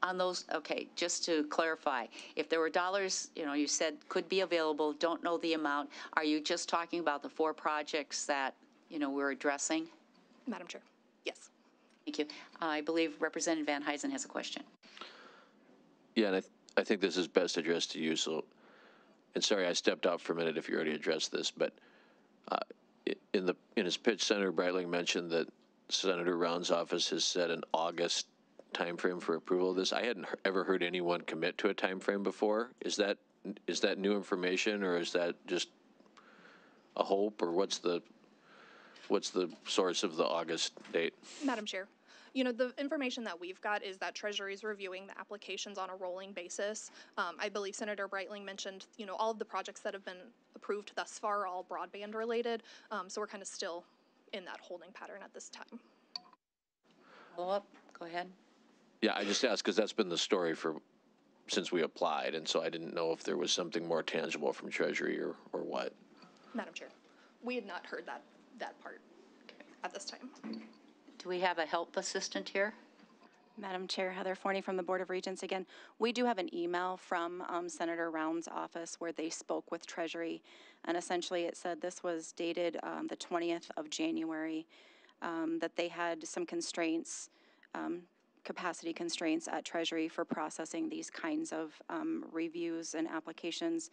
On those, okay, just to clarify, if there were dollars, you know, you said could be available, don't know the amount, are you just talking about the four projects that, you know, we're addressing? Madam Chair, yes. Thank you. I believe Representative Venhuizen has a question. Yeah, and I, th- I think this is best addressed to you, so, and sorry, I stepped out for a minute if you already addressed this, but uh, in the, in his pitch, Senator Breitling mentioned that Senator Rounds' office has set an August timeframe for approval of this. I hadn't he- ever heard anyone commit to a timeframe before. Is that, is that new information, or is that just a hope, or what's the, what's the source of the August date? Madam Chair, you know, the information that we've got is that Treasury is reviewing the applications on a rolling basis. Um, I believe Senator Breitling mentioned, you know, all of the projects that have been approved thus far are all broadband related. Um, so we're kind of still in that holding pattern at this time. Follow up, go ahead. Yeah, I just asked because that's been the story for, since we applied, and so I didn't know if there was something more tangible from Treasury or, or what. Madam Chair, we had not heard that, that part at this time. Do we have a help assistant here? Madam Chair, Heather Forney from the Board of Regents again. We do have an email from um, Senator Rounds' office where they spoke with Treasury, and essentially it said this was dated um, the 20th of January, um, that they had some constraints, um, capacity constraints at Treasury for processing these kinds of um, reviews and applications,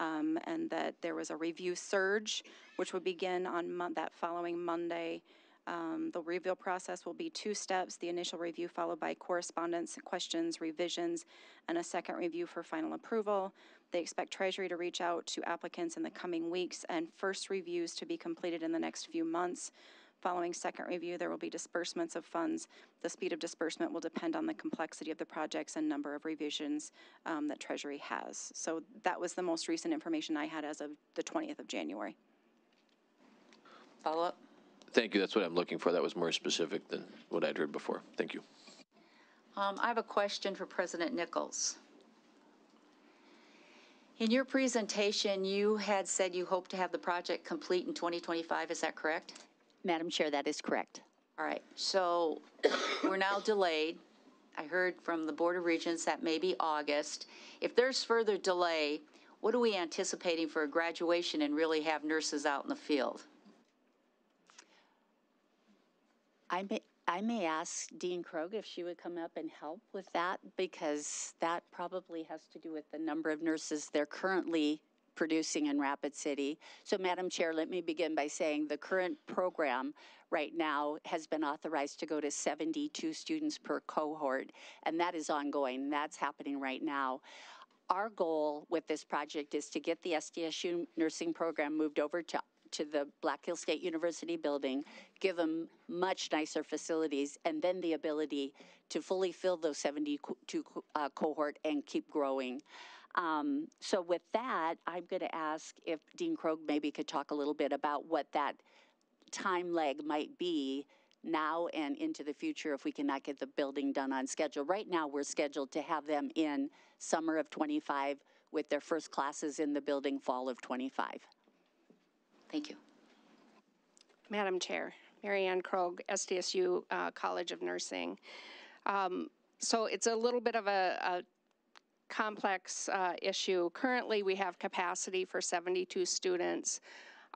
um, and that there was a review surge, which would begin on that following Monday. Um, the review process will be two steps, the initial review followed by correspondence, questions, revisions, and a second review for final approval. They expect Treasury to reach out to applicants in the coming weeks and first reviews to be completed in the next few months. Following second review, there will be disbursements of funds. The speed of disbursement will depend on the complexity of the projects and number of revisions um, that Treasury has. So that was the most recent information I had as of the 20th of January. Follow up? Thank you, that's what I'm looking for. That was more specific than what I'd heard before. Thank you. Um, I have a question for President Nichols. In your presentation, you had said you hope to have the project complete in 2025, is that correct? Madam Chair, that is correct. All right, so we're now delayed. I heard from the Board of Regents that may be August. If there's further delay, what are we anticipating for a graduation and really have nurses out in the field? I may, I may ask Dean Krogh if she would come up and help with that because that probably has to do with the number of nurses they're currently producing in Rapid City. So Madam Chair, let me begin by saying the current program right now has been authorized to go to 72 students per cohort, and that is ongoing. That's happening right now. Our goal with this project is to get the SDSU nursing program moved over to to the Black Hill State University building, give them much nicer facilities, and then the ability to fully fill those 72 uh, cohort and keep growing. Um, so with that, I'm going to ask if Dean Krogh maybe could talk a little bit about what that time lag might be now and into the future if we cannot get the building done on schedule. Right now, we're scheduled to have them in summer of 25 with their first classes in the building fall of 25. Thank you. Madam Chair, Mary Anne Krogh, SDSU uh, College of Nursing. Um, so it's a little bit of a, a complex uh, issue. Currently, we have capacity for 72 students.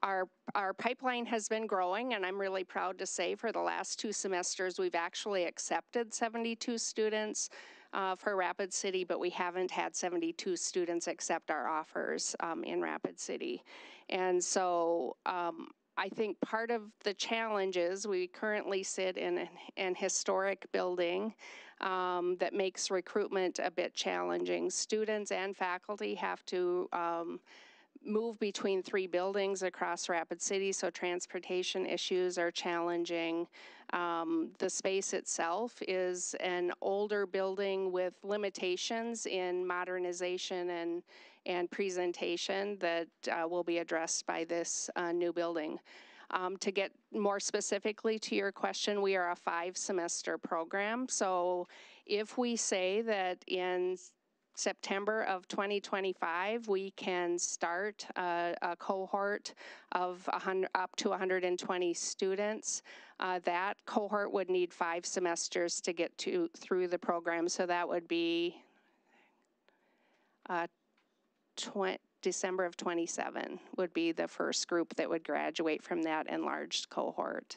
Our, our pipeline has been growing, and I'm really proud to say for the last two semesters, we've actually accepted 72 students uh, for Rapid City, but we haven't had 72 students accept our offers um, in Rapid City. And so um, I think part of the challenge is we currently sit in an, an historic building um, that makes recruitment a bit challenging. Students and faculty have to um, move between three buildings across Rapid City, so transportation issues are challenging. Um, the space itself is an older building with limitations in modernization and, and presentation that uh, will be addressed by this uh, new building. Um, to get more specifically to your question, we are a five semester program. So if we say that in September of 2025, we can start a, cohort of 100, up to 120 students. Uh, that cohort would need five semesters to get to through the program, so that would be uh, December of 27 would be the first group that would graduate from that enlarged cohort.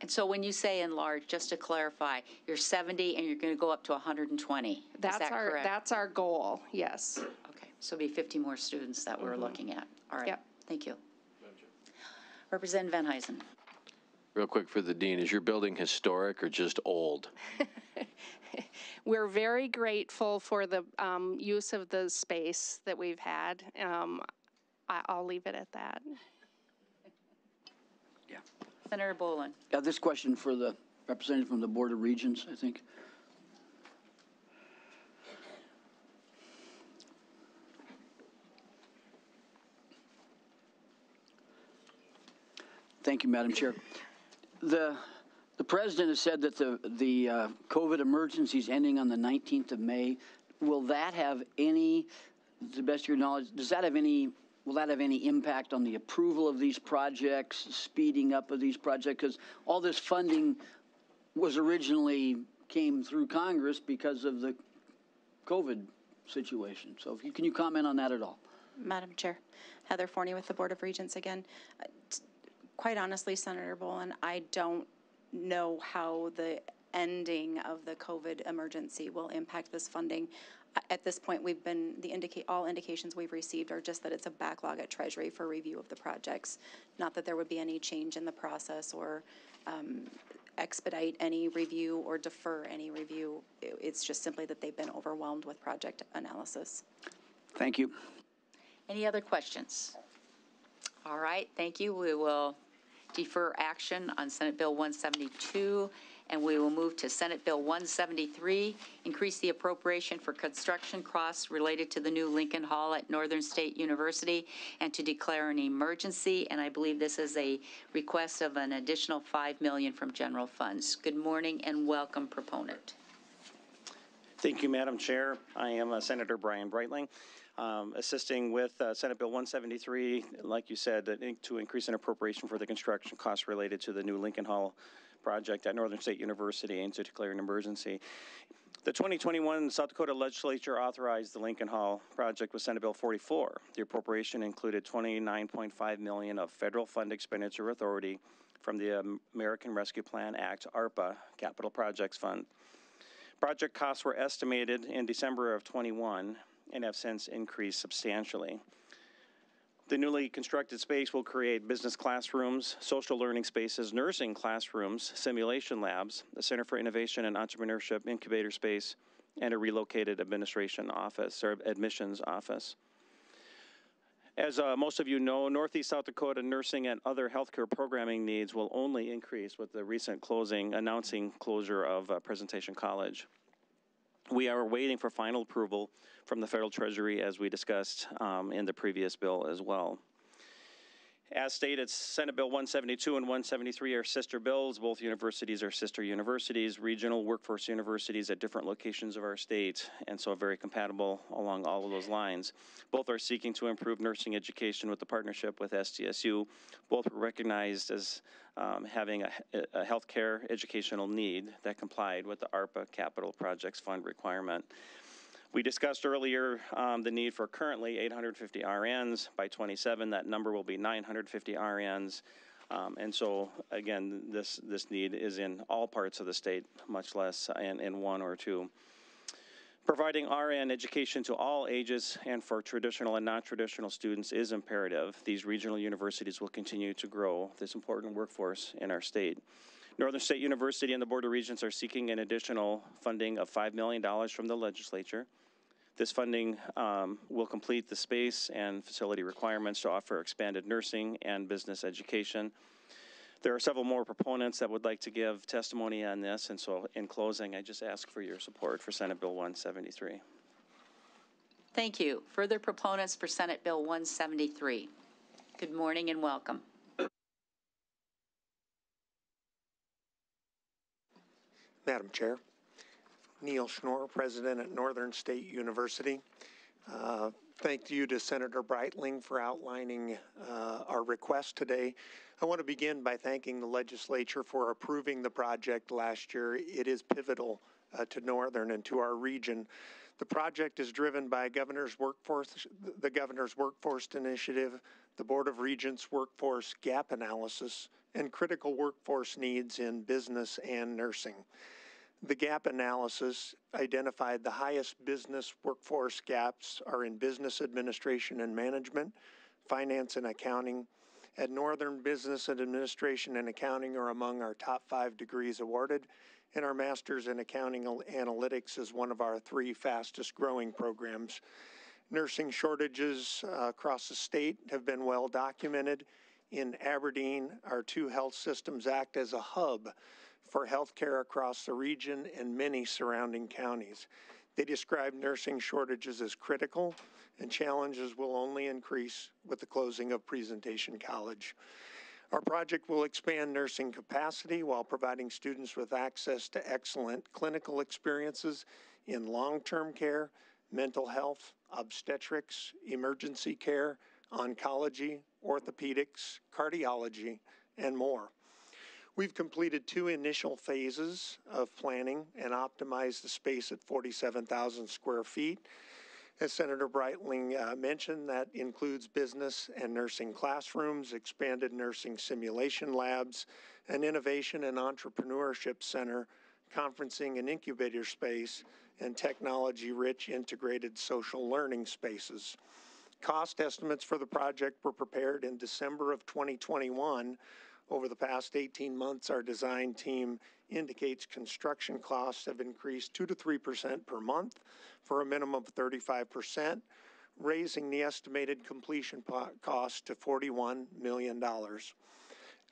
And so when you say enlarge, just to clarify, you're 70 and you're going to go up to 120. That's Is that our correct? that's our goal. Yes. Okay, so it'll be 50 more students that we're Mhm. looking at. All right. Yep. Thank you. Representative Venhuizen. Real quick for the dean, is your building historic or just old? We're very grateful for the um, use of the space that we've had. Um, I, I'll leave it at that. Senator Bolin. Yeah, this question for the representative from the Board of Regents, I think. Thank you, Madam Chair. The, the president has said that the, the uh, COVID emergency is ending on the 19th of May. Will that have any, to the best of your knowledge, does that have any, will that have any impact on the approval of these projects, speeding up of these projects? Because all this funding was originally came through Congress because of the COVID situation. So you, can you comment on that at all? Madam Chair, Heather Forney with the Board of Regents again. Quite honestly, Senator Bolin, I don't know how the ending of the COVID emergency will impact this funding. A- At this point, we've been, the indicate, all indications we've received are just that it's a backlog at Treasury for review of the projects. Not that there would be any change in the process or um, expedite any review or defer any review. I- It's just simply that they've been overwhelmed with project analysis. Thank you. Any other questions? All right, thank you. We will defer action on Senate Bill 172, and we will move to Senate Bill 173, increase the appropriation for construction costs related to the new Lincoln Hall at Northern State University, and to declare an emergency. And I believe this is a request of an additional 5 million from general funds. Good morning and welcome, proponent. Thank you, Madam Chair. I am uh, Senator Bryan Breitling, um, assisting with uh, Senate Bill 173, like you said, to increase an appropriation for the construction costs related to the new Lincoln Hall project at Northern State University and to declare an emergency. The 2021 South Dakota Legislature authorized the Lincoln Hall project with Senate Bill 44. The appropriation included 29.5 million of federal fund expenditure authority from the American Rescue Plan Act, ARPA, Capital Projects Fund. Project costs were estimated in December of 21 and have since increased substantially. The newly constructed space will create business classrooms, social learning spaces, nursing classrooms, simulation labs, a Center for Innovation and Entrepreneurship incubator space, and a relocated administration office or admissions office. As uh, most of you know, Northeast South Dakota nursing and other healthcare programming needs will only increase with the recent closing, announcing closure of uh, Presentation College. We are waiting for final approval from the federal treasury as we discussed um, in the previous bill as well. As stated, Senate Bill 172 and 173 are sister bills. Both universities are sister universities, regional workforce universities at different locations of our state, and so very compatible along all of those lines. Both are seeking to improve nursing education with the partnership with SDSU. Both were recognized as um, having a, a healthcare educational need that complied with the ARPA Capital Projects Fund requirement. We discussed earlier um, the need for currently 850 RNs. By 27, that number will be 950 RNs. Um, and so, again, this, this need is in all parts of the state, much less in, in one or two. Providing RN education to all ages and for traditional and non-traditional students is imperative. These regional universities will continue to grow this important workforce in our state. Northern State University and the Board of Regents are seeking an additional funding of $5 million from the legislature. This funding um, will complete the space and facility requirements to offer expanded nursing and business education. There are several more proponents that would like to give testimony on this, and so in closing, I just ask for your support for Senate Bill 173. Thank you. Further proponents for Senate Bill 173. Good morning and welcome. Madam Chair, Neal Schnoor, President at Northern State University. Uh, Thank you to Senator Breitling for outlining uh, our request today. I want to begin by thanking the legislature for approving the project last year. It is pivotal uh, to Northern and to our region. The project is driven by governor's workforce, the governor's workforce initiative, the Board of Regents workforce gap analysis, and critical workforce needs in business and nursing. The gap analysis identified the highest business workforce gaps are in business administration and management, finance and accounting. At Northern, business and administration and accounting are among our top five degrees awarded, and our master's in accounting analytics is one of our three fastest growing programs. Nursing shortages uh, across the state have been well documented. In Aberdeen, our two health systems act as a hub for healthcare across the region and many surrounding counties. They describe nursing shortages as critical, and challenges will only increase with the closing of Presentation College. Our project will expand nursing capacity while providing students with access to excellent clinical experiences in long-term care, mental health, obstetrics, emergency care, oncology, orthopedics, cardiology, and more. We've completed two initial phases of planning and optimized the space at 47,000 square feet. As Senator Breitling uh, mentioned, that includes business and nursing classrooms, expanded nursing simulation labs, an innovation and entrepreneurship center, conferencing and incubator space, and technology-rich integrated social learning spaces. Cost estimates for the project were prepared in December of 2021 over the past 18 months, our design team indicates construction costs have increased 2 to 3% per month for a minimum of 35%, raising the estimated completion cost to $41 million.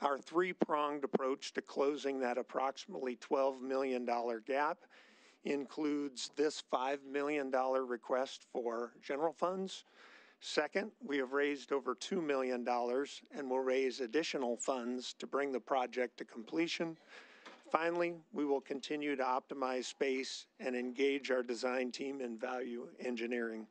Our three-pronged approach to closing that approximately $12 million gap includes this $5 million request for general funds. Second, we have raised over $2 million and will raise additional funds to bring the project to completion. Finally, we will continue to optimize space and engage our design team in value engineering.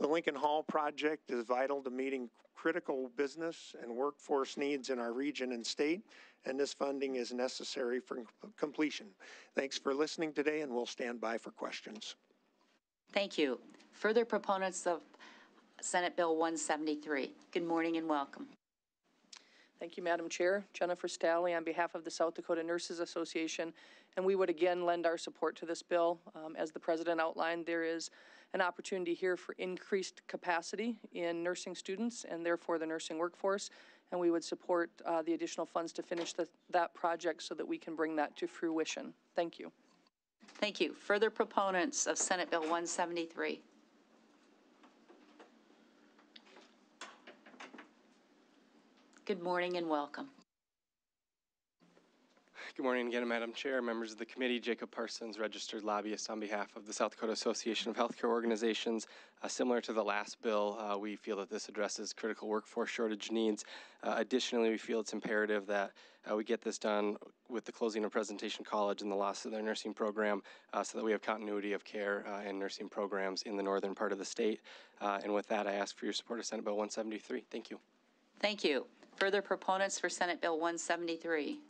The Lincoln Hall project is vital to meeting critical business and workforce needs in our region and state, and this funding is necessary for completion. Thanks for listening today, and we'll stand by for questions. Thank you. Further proponents of Senate Bill 173. Good morning and welcome. Thank you, Madam Chair. Jennifer Stalley on behalf of the South Dakota Nurses Association, and we would again lend our support to this bill. Um, as the president outlined, there is an opportunity here for increased capacity in nursing students and therefore the nursing workforce, and we would support uh, the additional funds to finish the, that project so that we can bring that to fruition. Thank you. Thank you. Further proponents of Senate Bill 173? Good morning and welcome. Good morning again, Madam Chair, members of the committee. Jacob Parsons, registered lobbyist on behalf of the South Dakota Association of Healthcare Organizations. Uh, similar to the last bill, uh, we feel that this addresses critical workforce shortage needs. Uh, additionally, we feel it's imperative that uh, we get this done with the closing of Presentation College and the loss of their nursing program uh, so that we have continuity of care uh, and nursing programs in the northern part of the state. and with that, I ask for your support of Senate Bill 173. Thank you. Thank you. Further proponents for Senate Bill 173?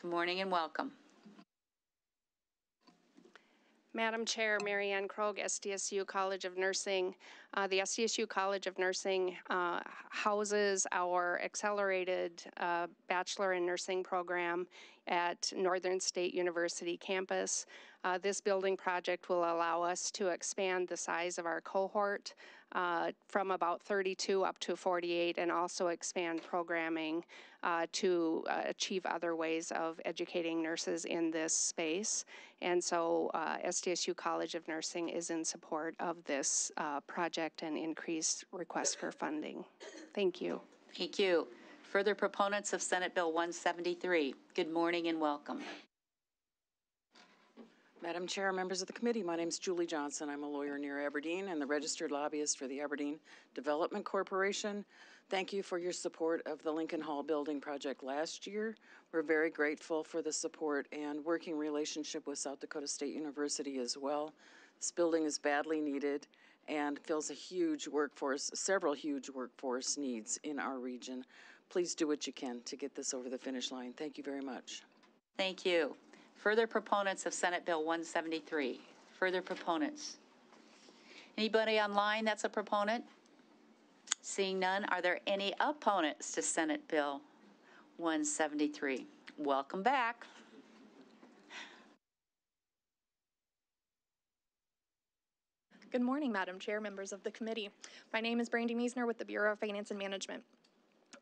Good morning and welcome. Madam Chair, Mary Anne Krogh, SDSU College of Nursing. Uh, the SDSU College of Nursing uh, houses our accelerated uh, Bachelor in Nursing program at Northern State University campus. Uh, this building project will allow us to expand the size of our cohort uh, from about 32 up to 48 and also expand programming uh, to uh, achieve other ways of educating nurses in this space. And so uh, SDSU College of Nursing is in support of this uh, project and increased request for funding. Thank you. Thank you. Further proponents of Senate Bill 173, good morning and welcome. Madam Chair, members of the committee, my name is Julie Johnson. I'm a lawyer near Aberdeen and the registered lobbyist for the Aberdeen Development Corporation. Thank you for your support of the Lincoln Hall building project last year. We're very grateful for the support and working relationship with South Dakota State University as well. This building is badly needed and fills a huge workforce, several huge workforce needs in our region. Please do what you can to get this over the finish line. Thank you very much. Thank you. Further proponents of Senate Bill 173? Further proponents? Anybody online that's a proponent? Seeing none, are there any opponents to Senate Bill 173? Welcome back. Good morning, Madam Chair, members of the committee. My name is Brandy Meisner with the Bureau of Finance and Management.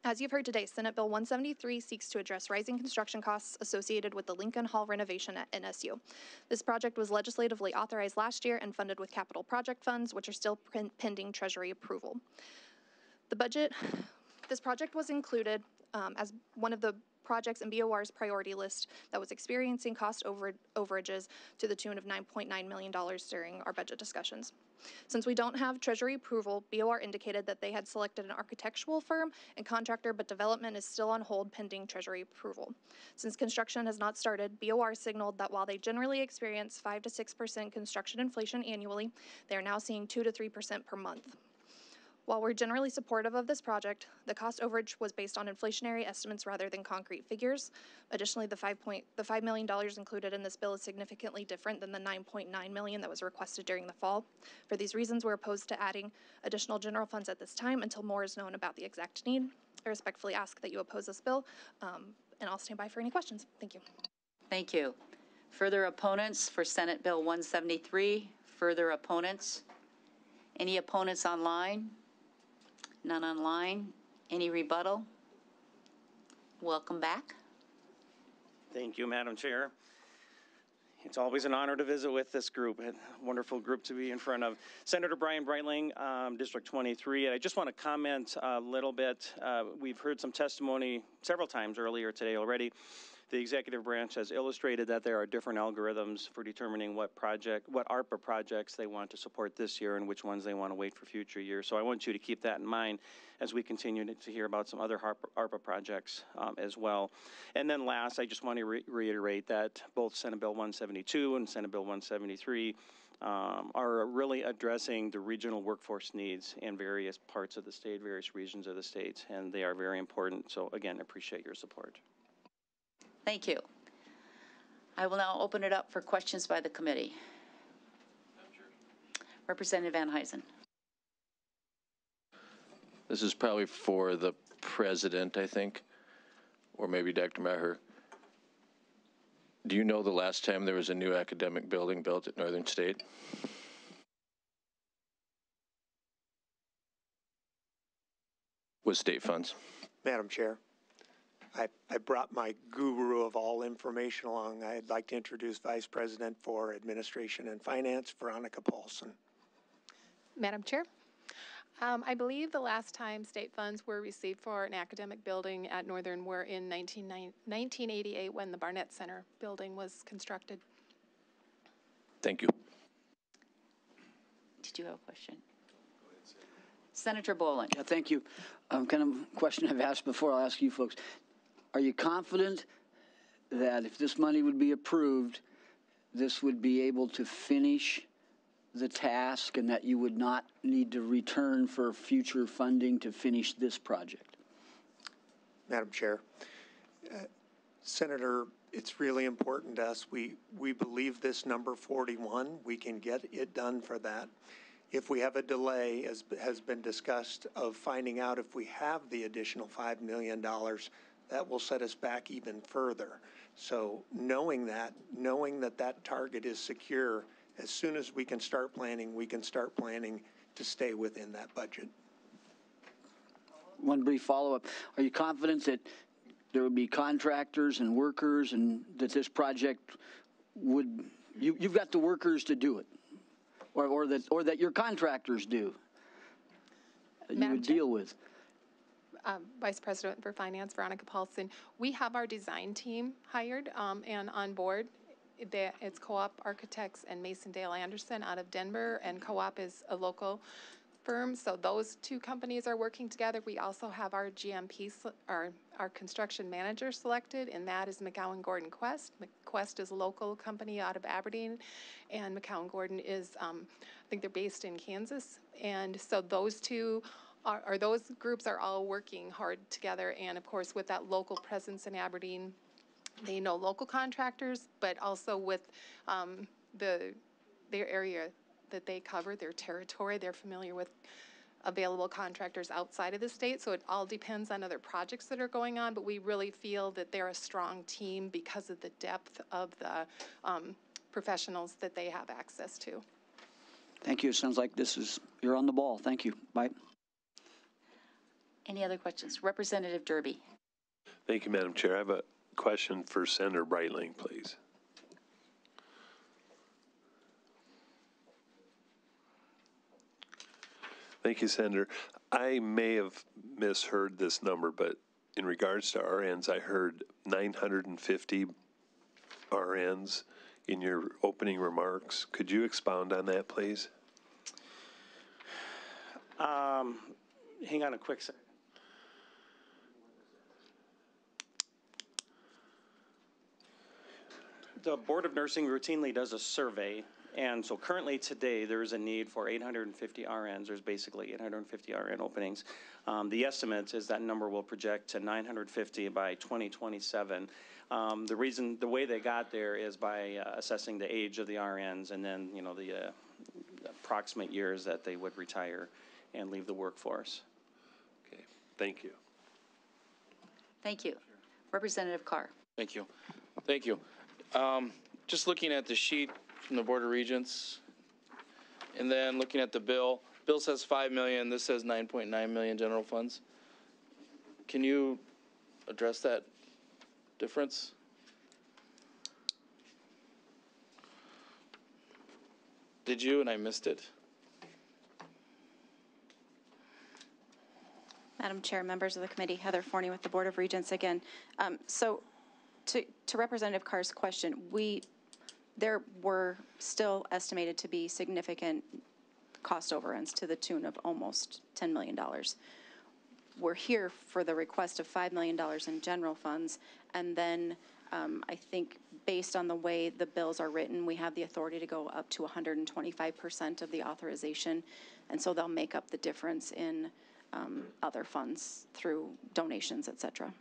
As you've heard today, Senate Bill 173 seeks to address rising construction costs associated with the Lincoln Hall renovation at NSU. This project was legislatively authorized last year and funded with capital project funds, which are still pending Treasury approval. The budget, this project was included um, as one of the projects in BOR's priority list that was experiencing cost over, overages to the tune of $9.9 million during our budget discussions. Since we don't have Treasury approval, BOR indicated that they had selected an architectural firm and contractor, but development is still on hold pending Treasury approval. Since construction has not started, BOR signaled that while they generally experience 5 to 6% construction inflation annually, they are now seeing 2 to 3% per month. While we're generally supportive of this project, the cost overage was based on inflationary estimates rather than concrete figures. Additionally, the five point the five million dollars included in this bill is significantly different than the 9.9 million that was requested during the fall. For these reasons, we're opposed to adding additional general funds at this time until more is known about the exact need. I respectfully ask that you oppose this bill, um, and I'll stand by for any questions. Thank you. Thank you. Further opponents for Senate Bill 173? Further opponents? Any opponents online? None online. Any rebuttal? Welcome back. Thank you, Madam Chair. It's always an honor to visit with this group, a wonderful group to be in front of. Senator Bryan Breitling, um, District 23, and I just want to comment a little bit. Uh, we've heard some testimony several times earlier today already. The executive branch has illustrated that there are different algorithms for determining what project, what ARPA projects they want to support this year and which ones they want to wait for future years. So I want you to keep that in mind as we continue to, hear about some other ARPA, ARPA projects um, as well. And then last, I just want to re- reiterate that both Senate Bill 172 and Senate Bill 173 um, are really addressing the regional workforce needs in various parts of the state, various regions of the state, and they are very important. So again, appreciate your support. Thank you. I will now open it up for questions by the committee. Representative Venhuizen. This is probably for the president, I think, or maybe Dr. Maher. Do you know the last time there was a new academic building built at Northern State? With state funds? Madam Chair, I, I brought my guru of all information along. I'd like to introduce Vice President for Administration and Finance, Veronica Paulson. Madam Chair, um, I believe the last time state funds were received for an academic building at Northern were in 19, 1988 when the Barnett Center building was constructed. Thank you. Did you have a question? Senator Bolin. Yeah, thank you. Um, kind of question I've asked before, I'll ask you folks. Are you confident that if this money would be approved, this would be able to finish the task and that you would not need to return for future funding to finish this project? Madam Chair, uh, Senator, it's really important to us. We, we believe this number 41, we can get it done for that. If we have a delay, as has been discussed, of finding out if we have the additional $5 million, that will set us back even further. So knowing that, knowing that that target is secure, as soon as we can start planning, we can start planning to stay within that budget. One brief follow-up. Are you confident that there would be contractors and workers and that this project would, you, you've got the workers to do it? Or, or that, or that your contractors do? That you would Chair? deal with? Um, Vice President for Finance, Veronica Paulson. We have our design team hired um, and on board. It's Co-op Architects and Mason Dale Anderson out of Denver, and Co-op is a local firm, so those two companies are working together. We also have our GMP, our, our construction manager selected, and that is McGowan Gordon Quest. Mc- Quest is a local company out of Aberdeen, and McGowan Gordon is, um, I think they're based in Kansas. And so those two are, are those groups are all working hard together, and of course, with that local presence in Aberdeen, they know local contractors, but also with um, the their area that they cover, their territory, they're familiar with available contractors outside of the state. So it all depends on other projects that are going on, but we really feel that they're a strong team because of the depth of the um, professionals that they have access to. Thank you. It sounds like this is, you're on the ball. Thank you. Bye. Any other questions? Representative Derby. Thank you, Madam Chair. I have a question for Senator Breitling, please. Thank you, Senator. I may have misheard this number, but in regards to RNs, I heard 950 RNs in your opening remarks. Could you expound on that, please? Um, hang on a quick sec. The Board of Nursing routinely does a survey, and so currently today, there is a need for 850 RNs. There's basically 850 RN openings. Um, the estimate is that number will project to 950 by 2027. Um, the reason, the way they got there is by uh, assessing the age of the RNs and then, you know, the uh, approximate years that they would retire and leave the workforce. Okay, thank you. Thank you. Representative Karr. Thank you. Thank you. Um, just looking at the sheet from the Board of Regents, and then looking at the bill, bill says five million, this says nine point nine million general funds. Can you address that difference? Did you, and I missed it? Madam Chair, members of the committee, Heather Forney with the Board of Regents again. Um, So to, to Representative Karr's question, we, there were still estimated to be significant cost overruns to the tune of almost $10 million. We're here for the request of $5 million in general funds, and then um, I think based on the way the bills are written, we have the authority to go up to 125% of the authorization, and so they'll make up the difference in um, other funds through donations, et cetera.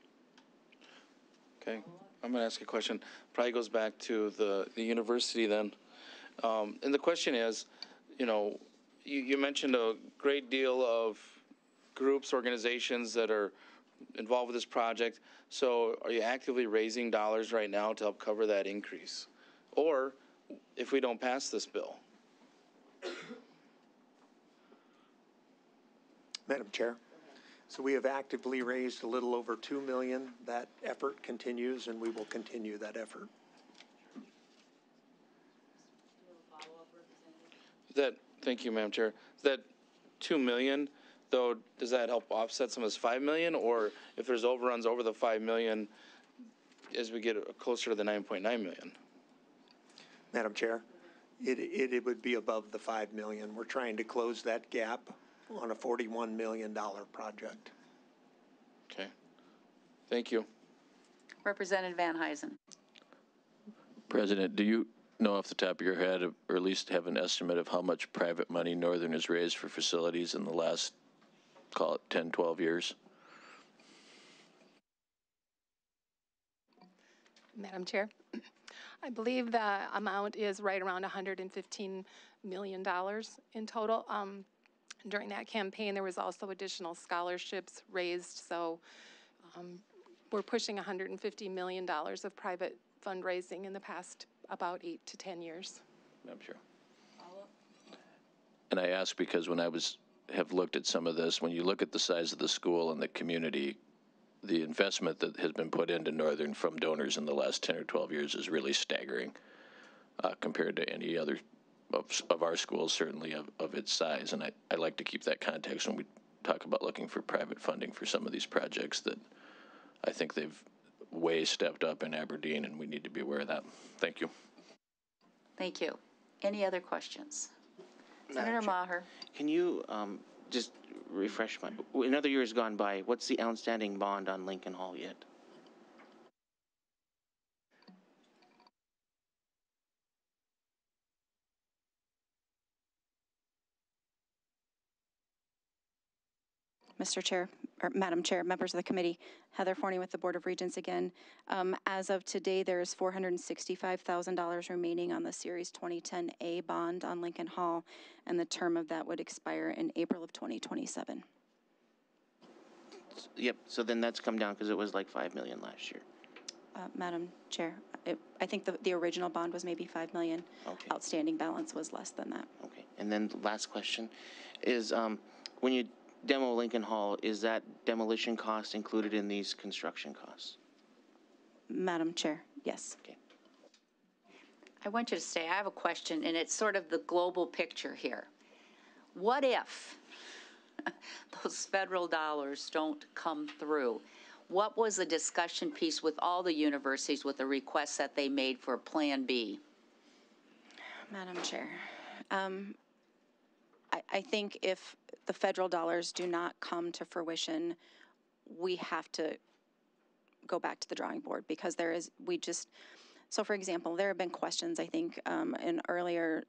Okay, I'm gonna ask a question. Probably goes back to the, the university then. Um, and the question is, you know, you, you mentioned a great deal of groups, organizations that are involved with this project. So are you actively raising dollars right now to help cover that increase? Or if we don't pass this bill? Madam Chair, so we have actively raised a little over 2 million. That effort continues, and we will continue that effort. That, thank you, Madam Chair. That two million, though, does that help offset some of this five million? Or if there's overruns over the five million, as we get closer to the nine point nine million? Madam Chair, it, it, it would be above the 5 million. We're trying to close that gap on a $41 million project. Okay. Thank you. Representative Venhuizen. President, do you know off the top of your head, or at least have an estimate of how much private money Northern has raised for facilities in the last, call it 10, 12 years? Madam Chair, I believe the amount is right around $115 million in total. Um, During that campaign, there was also additional scholarships raised, so um, we're pushing $150 million of private fundraising in the past about eight to 10 years. I'm sure. And I ask because when I was, have looked at some of this, when you look at the size of the school and the community, the investment that has been put into Northern from donors in the last 10 or 12 years is really staggering uh, compared to any other of, of our schools, certainly of, of its size. And I, I like to keep that context when we talk about looking for private funding for some of these projects that I think they've way stepped up in Aberdeen, and we need to be aware of that. Thank you. Thank you. Any other questions? Senator Maher. Can you um, just refresh my, another year has gone by, what's the outstanding bond on Lincoln Hall yet? Mr. Chair, or Madam Chair, members of the committee, Heather Forney with the Board of Regents again. Um, As of today, there is $465,000 remaining on the Series 2010A bond on Lincoln Hall, and the term of that would expire in April of 2027. Yep, so then that's come down because it was like 5 million last year. Uh, Madam Chair, it- I think the, the original bond was maybe 5 million. Okay. Outstanding balance was less than that. Okay, and then the last question is, um, when you demo Lincoln Hall, is that demolition cost included in these construction costs? Madam Chair, yes. Okay. I want you to stay. I have a question, and it's sort of the global picture here. What if those federal dollars don't come through? What was the discussion piece with all the universities with the requests that they made for Plan B? Madam Chair, um, I, I think if the federal dollars do not come to fruition, we have to go back to the drawing board because there is, we just, so for example, there have been questions, I think, um, in earlier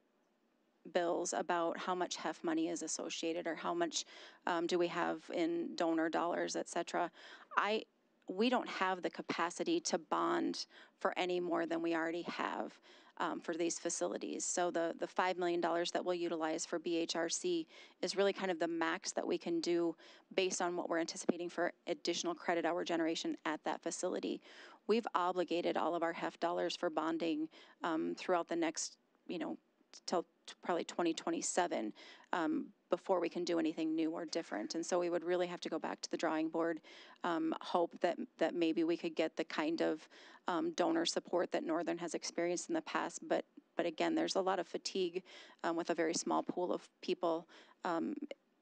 bills about how much HEF money is associated or how much um, do we have in donor dollars, et cetera. I, we don't have the capacity to bond for any more than we already have um, for these facilities. So the, the $5 million that we'll utilize for BHRC is really kind of the max that we can do based on what we're anticipating for additional credit hour generation at that facility. We've obligated all of our HEF dollars for bonding um, throughout the next, you know, till probably 2027 um, before we can do anything new or different. And so we would really have to go back to the drawing board, um, hope that, that maybe we could get the kind of um, donor support that Northern has experienced in the past, but But again, there's a lot of fatigue um, with a very small pool of people um,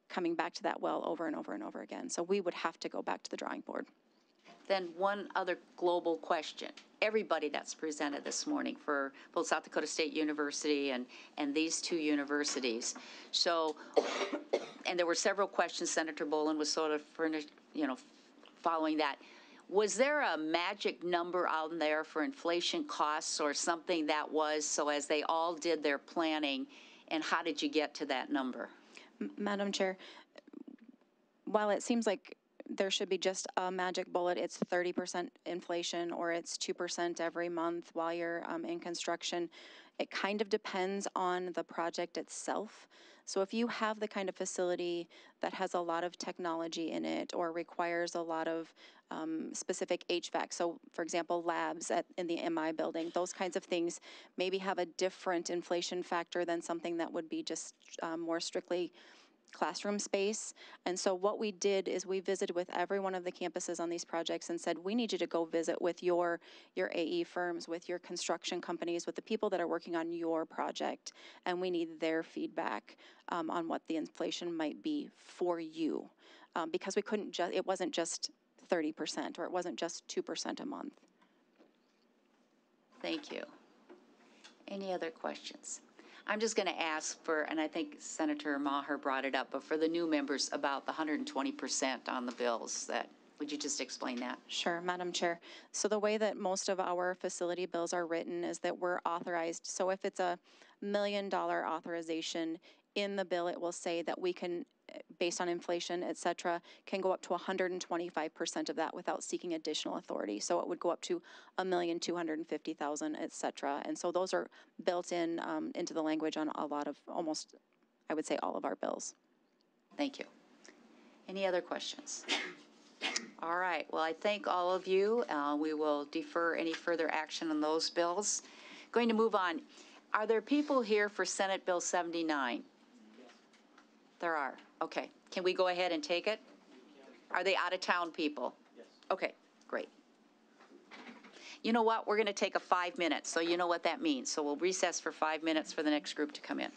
coming back to that well over and over and over again. So we would have to go back to the drawing board. Then one other global question. Everybody that's presented this morning for both South Dakota State University and, and these two universities. So, and there were several questions, Senator Bolin was sort of furnished, you know, following that. Was there a magic number out there for inflation costs or something that was, so as they all did their planning, and how did you get to that number? M- Madam Chair, while it seems like there should be just a magic bullet, it's 30% inflation or it's 2% every month while you're um, in construction. It kind of depends on the project itself. So if you have the kind of facility that has a lot of technology in it or requires a lot of um, specific HVAC, so for example, labs at, in the MI building, those kinds of things maybe have a different inflation factor than something that would be just um, more strictly classroom space. And so what we did is we visited with every one of the campuses on these projects and said, we need you to go visit with your, your AE firms, with your construction companies, with the people that are working on your project. And we need their feedback um, on what the inflation might be for you. Um, because we couldn't just, it wasn't just 30% or it wasn't just 2% a month. Thank you. Any other questions? I'm just going to ask for, and I think Senator Maher brought it up, but for the new members about the 120% on the bills, that, would you just explain that? Sure, Madam Chair. So the way that most of our facility bills are written is that we're authorized. So if it's a million dollar authorization in the bill, it will say that we can, based on inflation, et cetera, can go up to 125% of that without seeking additional authority. So it would go up to a million two hundred and fifty thousand, et cetera. And so those are built in um, into the language on a lot of, almost, I would say, all of our bills. Thank you. Any other questions? All right, well, I thank all of you. Uh, We will defer any further action on those bills. Going to move on. Are there people here for Senate Bill 79? There are, okay. Can we go ahead and take it? Are they out-of-town people? Yes. Okay, great. You know what, we're going to take a five minutes, so you know what that means. So we'll recess for five minutes for the next group to come in.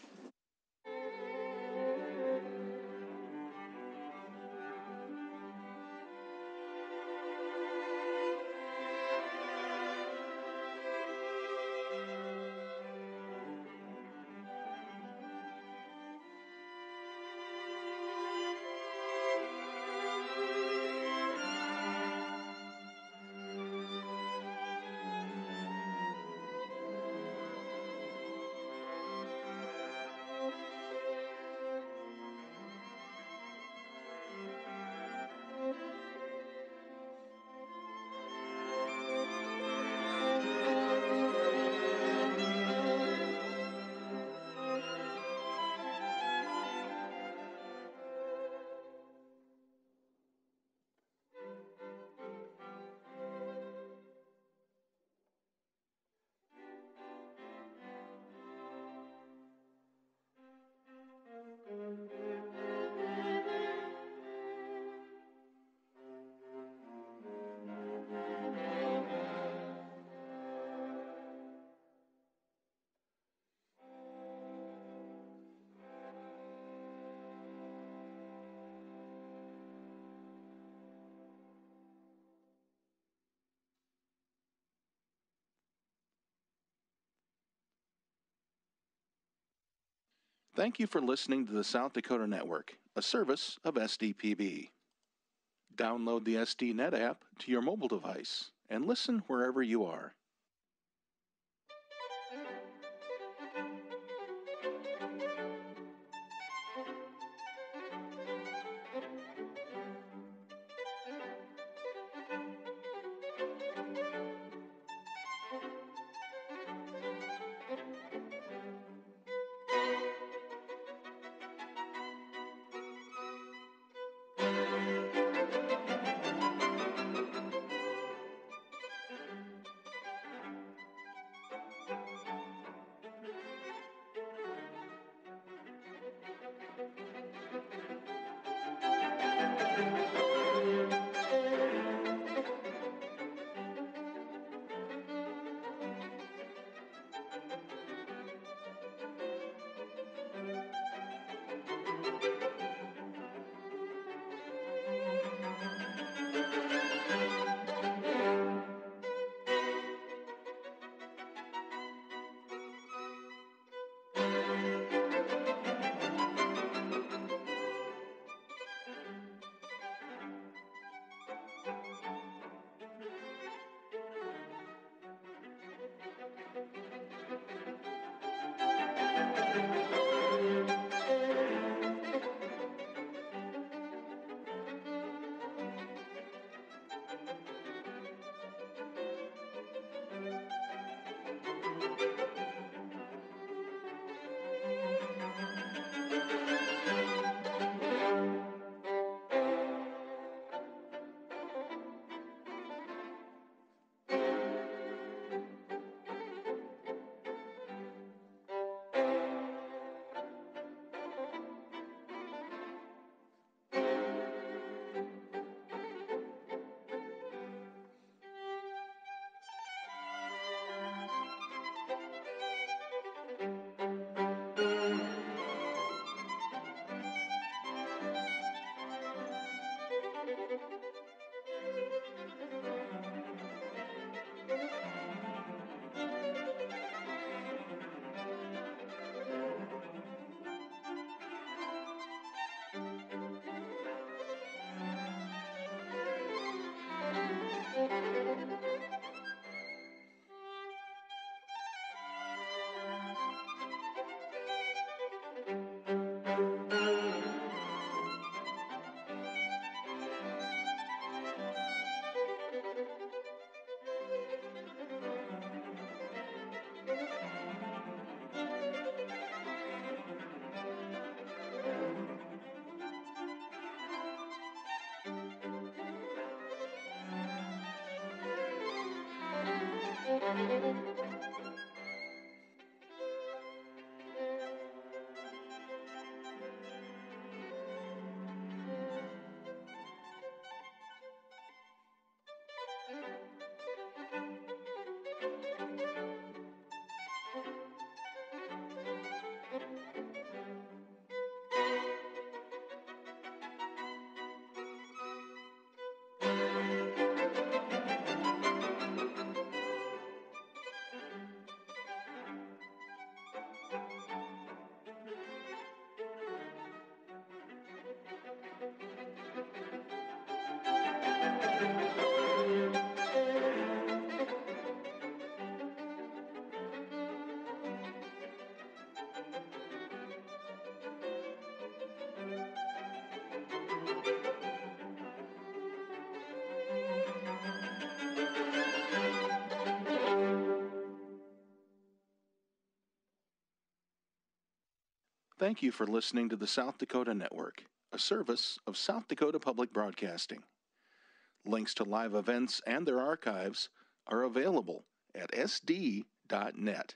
Thank you for listening to the South Dakota Network, a service of SDPB. Download the SDNet app to your mobile device and listen wherever you are. Thank you for listening to the South Dakota Network, a service of South Dakota Public Broadcasting. Links to live events and their archives are available at sd.net.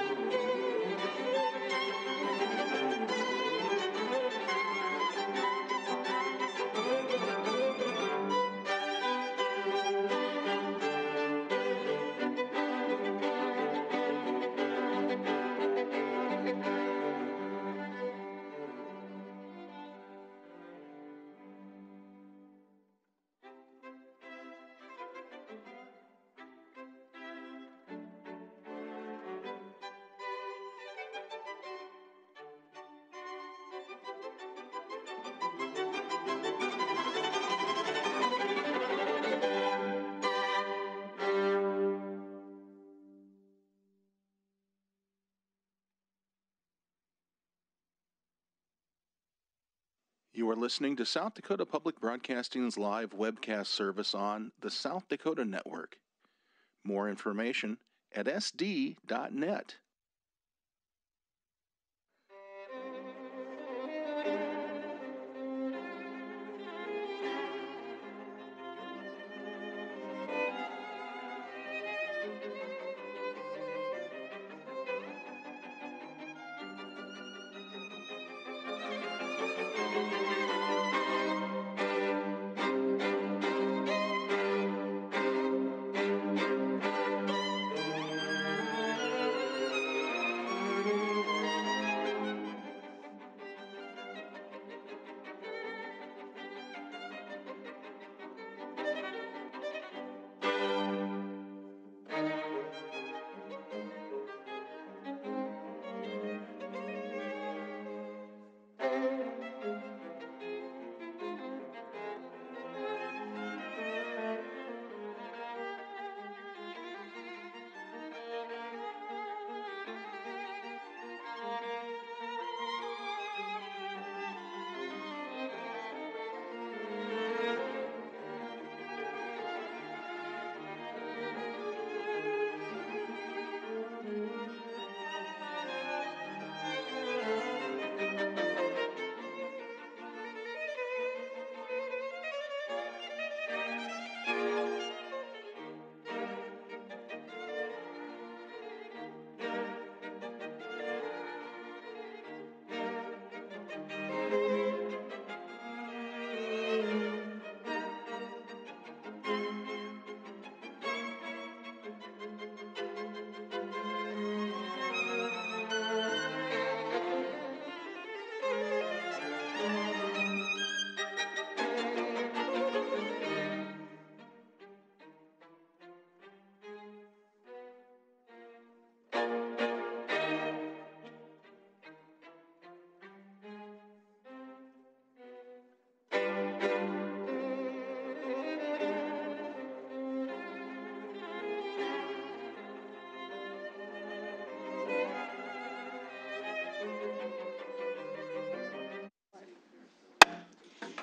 listening to South Dakota Public Broadcasting's live webcast service on the South Dakota Network. More information at sd.net.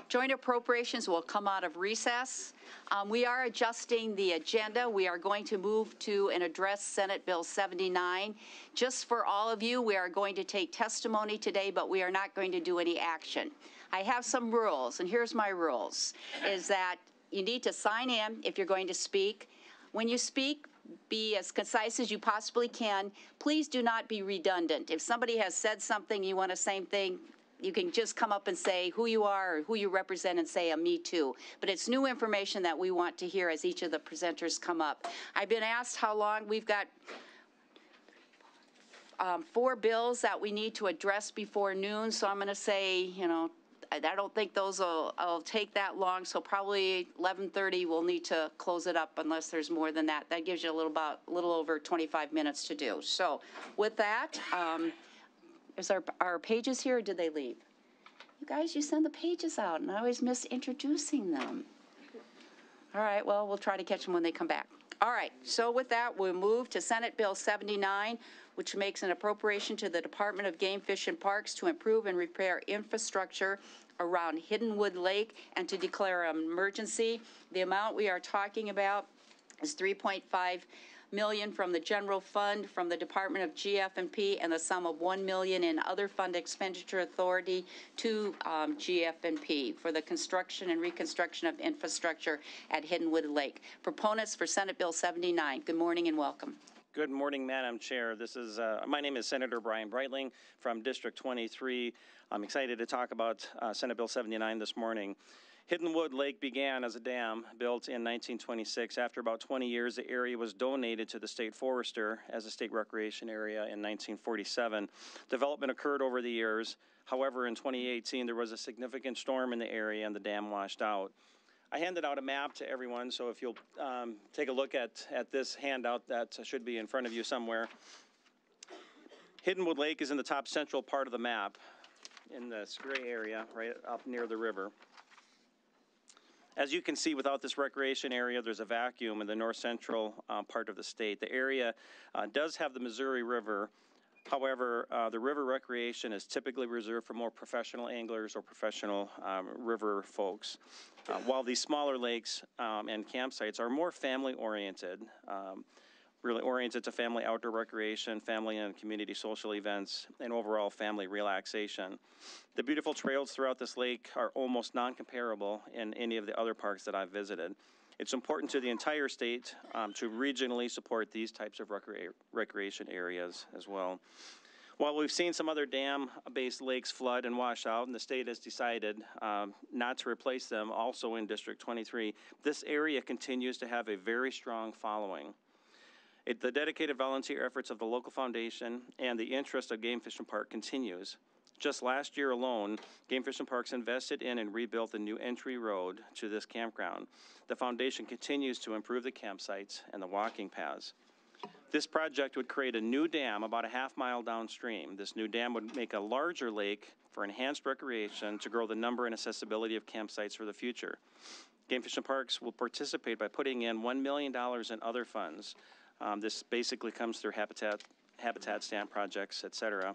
Joint appropriations will come out of recess. Um, We are adjusting the agenda. We are going to move to and address Senate Bill 79. Just for all of you, we are going to take testimony today, but we are not going to do any action. I have some rules, and here's my rules, is that you need to sign in if you're going to speak. When you speak, be as concise as you possibly can. Please do not be redundant. If somebody has said something, you want the same thing, you can just come up and say who you are or who you represent and say a me too. But it's new information that we want to hear as each of the presenters come up. I've been asked how long we've got um, four bills that we need to address before noon, so I'm going to say, you know, I don't think those will, will take that long, so probably 11:30 we'll need to close it up unless there's more than that. That gives you a little about, little over 25 minutes to do. So with that, um, is our, our pages here or did they leave? You guys, you send the pages out and I always miss introducing them. All right, well, we'll try to catch them when they come back. All right, so with that, we'll move to Senate Bill 79, which makes an appropriation to the Department of Game Fish and Parks to improve and repair infrastructure around Hiddenwood Lake and to declare an emergency. The amount we are talking about is 3.5 million from the general fund from the Department of GF&P and the sum of 1 million in other fund expenditure authority to um, GF&P for the construction and reconstruction of infrastructure at Hiddenwood Lake. Proponents for Senate Bill 79, good morning and welcome. Good morning, Madam Chair. This is, uh, my name is Senator Bryan Breitling from District 23. I'm excited to talk about uh, Senate Bill 79 this morning. Hiddenwood Lake began as a dam built in 1926. After about 20 years, the area was donated to the state forester as a state recreation area in 1947. Development occurred over the years. However, in 2018, there was a significant storm in the area and the dam washed out. I handed out a map to everyone, so if you'll um, take a look at, at this handout that should be in front of you somewhere. Hiddenwood Lake is in the top central part of the map in this gray area right up near the river. As you can see, without this recreation area, there's a vacuum in the north central uh, part of the state. The area uh, does have the Missouri River However, uh, the river recreation is typically reserved for more professional anglers or professional um, river folks. Uh, while these smaller lakes um, and campsites are more family-oriented, um, really oriented to family outdoor recreation, family and community social events, and overall family relaxation. The beautiful trails throughout this lake are almost non-comparable in any of the other parks that I've visited. It's important to the entire state um, to regionally support these types of recre- recreation areas as well. While we've seen some other dam-based lakes flood and wash out, and the state has decided um, not to replace them also in District 23, this area continues to have a very strong following. It, the dedicated volunteer efforts of the local foundation and the interest of Game Fish and Park continues. Just last year alone, Game Fish and Parks invested in and rebuilt the new entry road to this campground. The foundation continues to improve the campsites and the walking paths. This project would create a new dam about a half mile downstream. This new dam would make a larger lake for enhanced recreation to grow the number and accessibility of campsites for the future. Game Fish and Parks will participate by putting in $1 million in other funds. Um, this basically comes through habitat, habitat stamp projects, et cetera.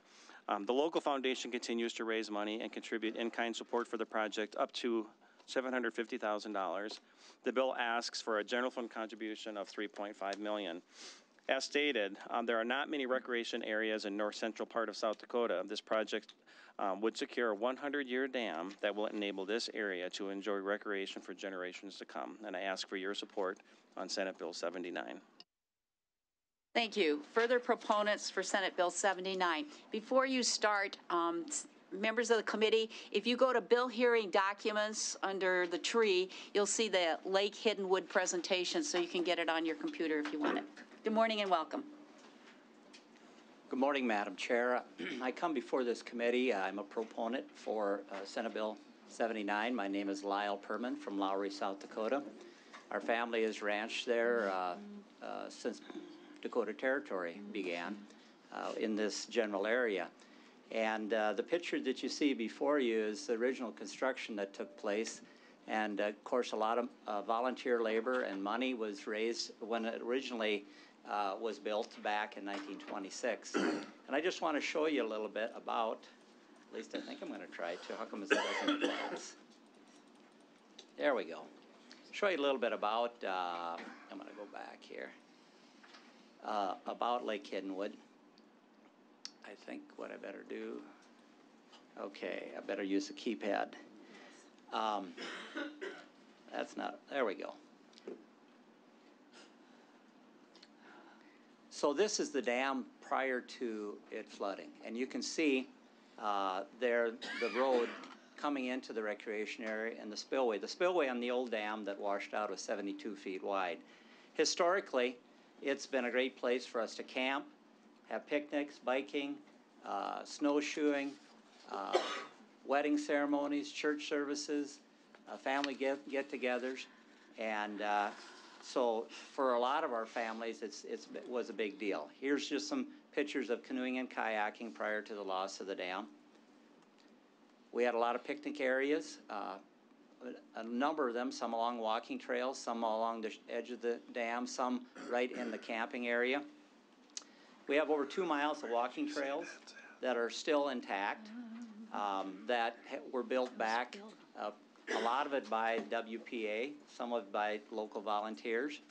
Um, the local foundation continues to raise money and contribute in-kind support for the project up to $750,000. The bill asks for a general fund contribution of 3.5 million. As stated, um, there are not many recreation areas in north central part of South Dakota. This project um, would secure a 100-year dam that will enable this area to enjoy recreation for generations to come. And I ask for your support on Senate Bill 79. Thank you. Further proponents for Senate Bill 79. Before you start, um, members of the committee, if you go to bill hearing documents under the tree, you'll see the Lake Hiddenwood presentation, so you can get it on your computer if you want it. Good morning and welcome. Good morning, Madam Chair. I come before this committee. I'm a proponent for uh, Senate Bill 79. My name is Lyle Perman from Lowry, South Dakota. Our family has ranched there uh, uh, since Dakota Territory began uh, in this general area. And uh, the picture that you see before you is the original construction that took place. And of course, a lot of uh, volunteer labor and money was raised when it originally uh, was built back in 1926. and I just want to show you a little bit about, at least I think I'm going to try to. How come it doesn't advance? There we go. Show you a little bit about, uh, I'm going to go back here, uh, about Lake Hiddenwood. I think what I better do, okay, I better use the keypad. Um, that's not, there we go. So this is the dam prior to it flooding, and you can see uh, there the road coming into the recreation area and the spillway. The spillway on the old dam that washed out was 72 feet wide. Historically, it's been a great place for us to camp, have picnics, biking, uh, snowshoeing, uh, wedding ceremonies, church services, uh, family get, get-togethers, and uh, so for a lot of our families, it's, it's, it was a big deal. Here's just some pictures of canoeing and kayaking prior to the loss of the dam. We had a lot of picnic areas, uh, a number of them, some along walking trails, some along the edge of the dam, some right in the camping area. We have over two miles of walking trails that are still intact, um, that were built back, uh, a lot of it by WPA, some of it by local volunteers.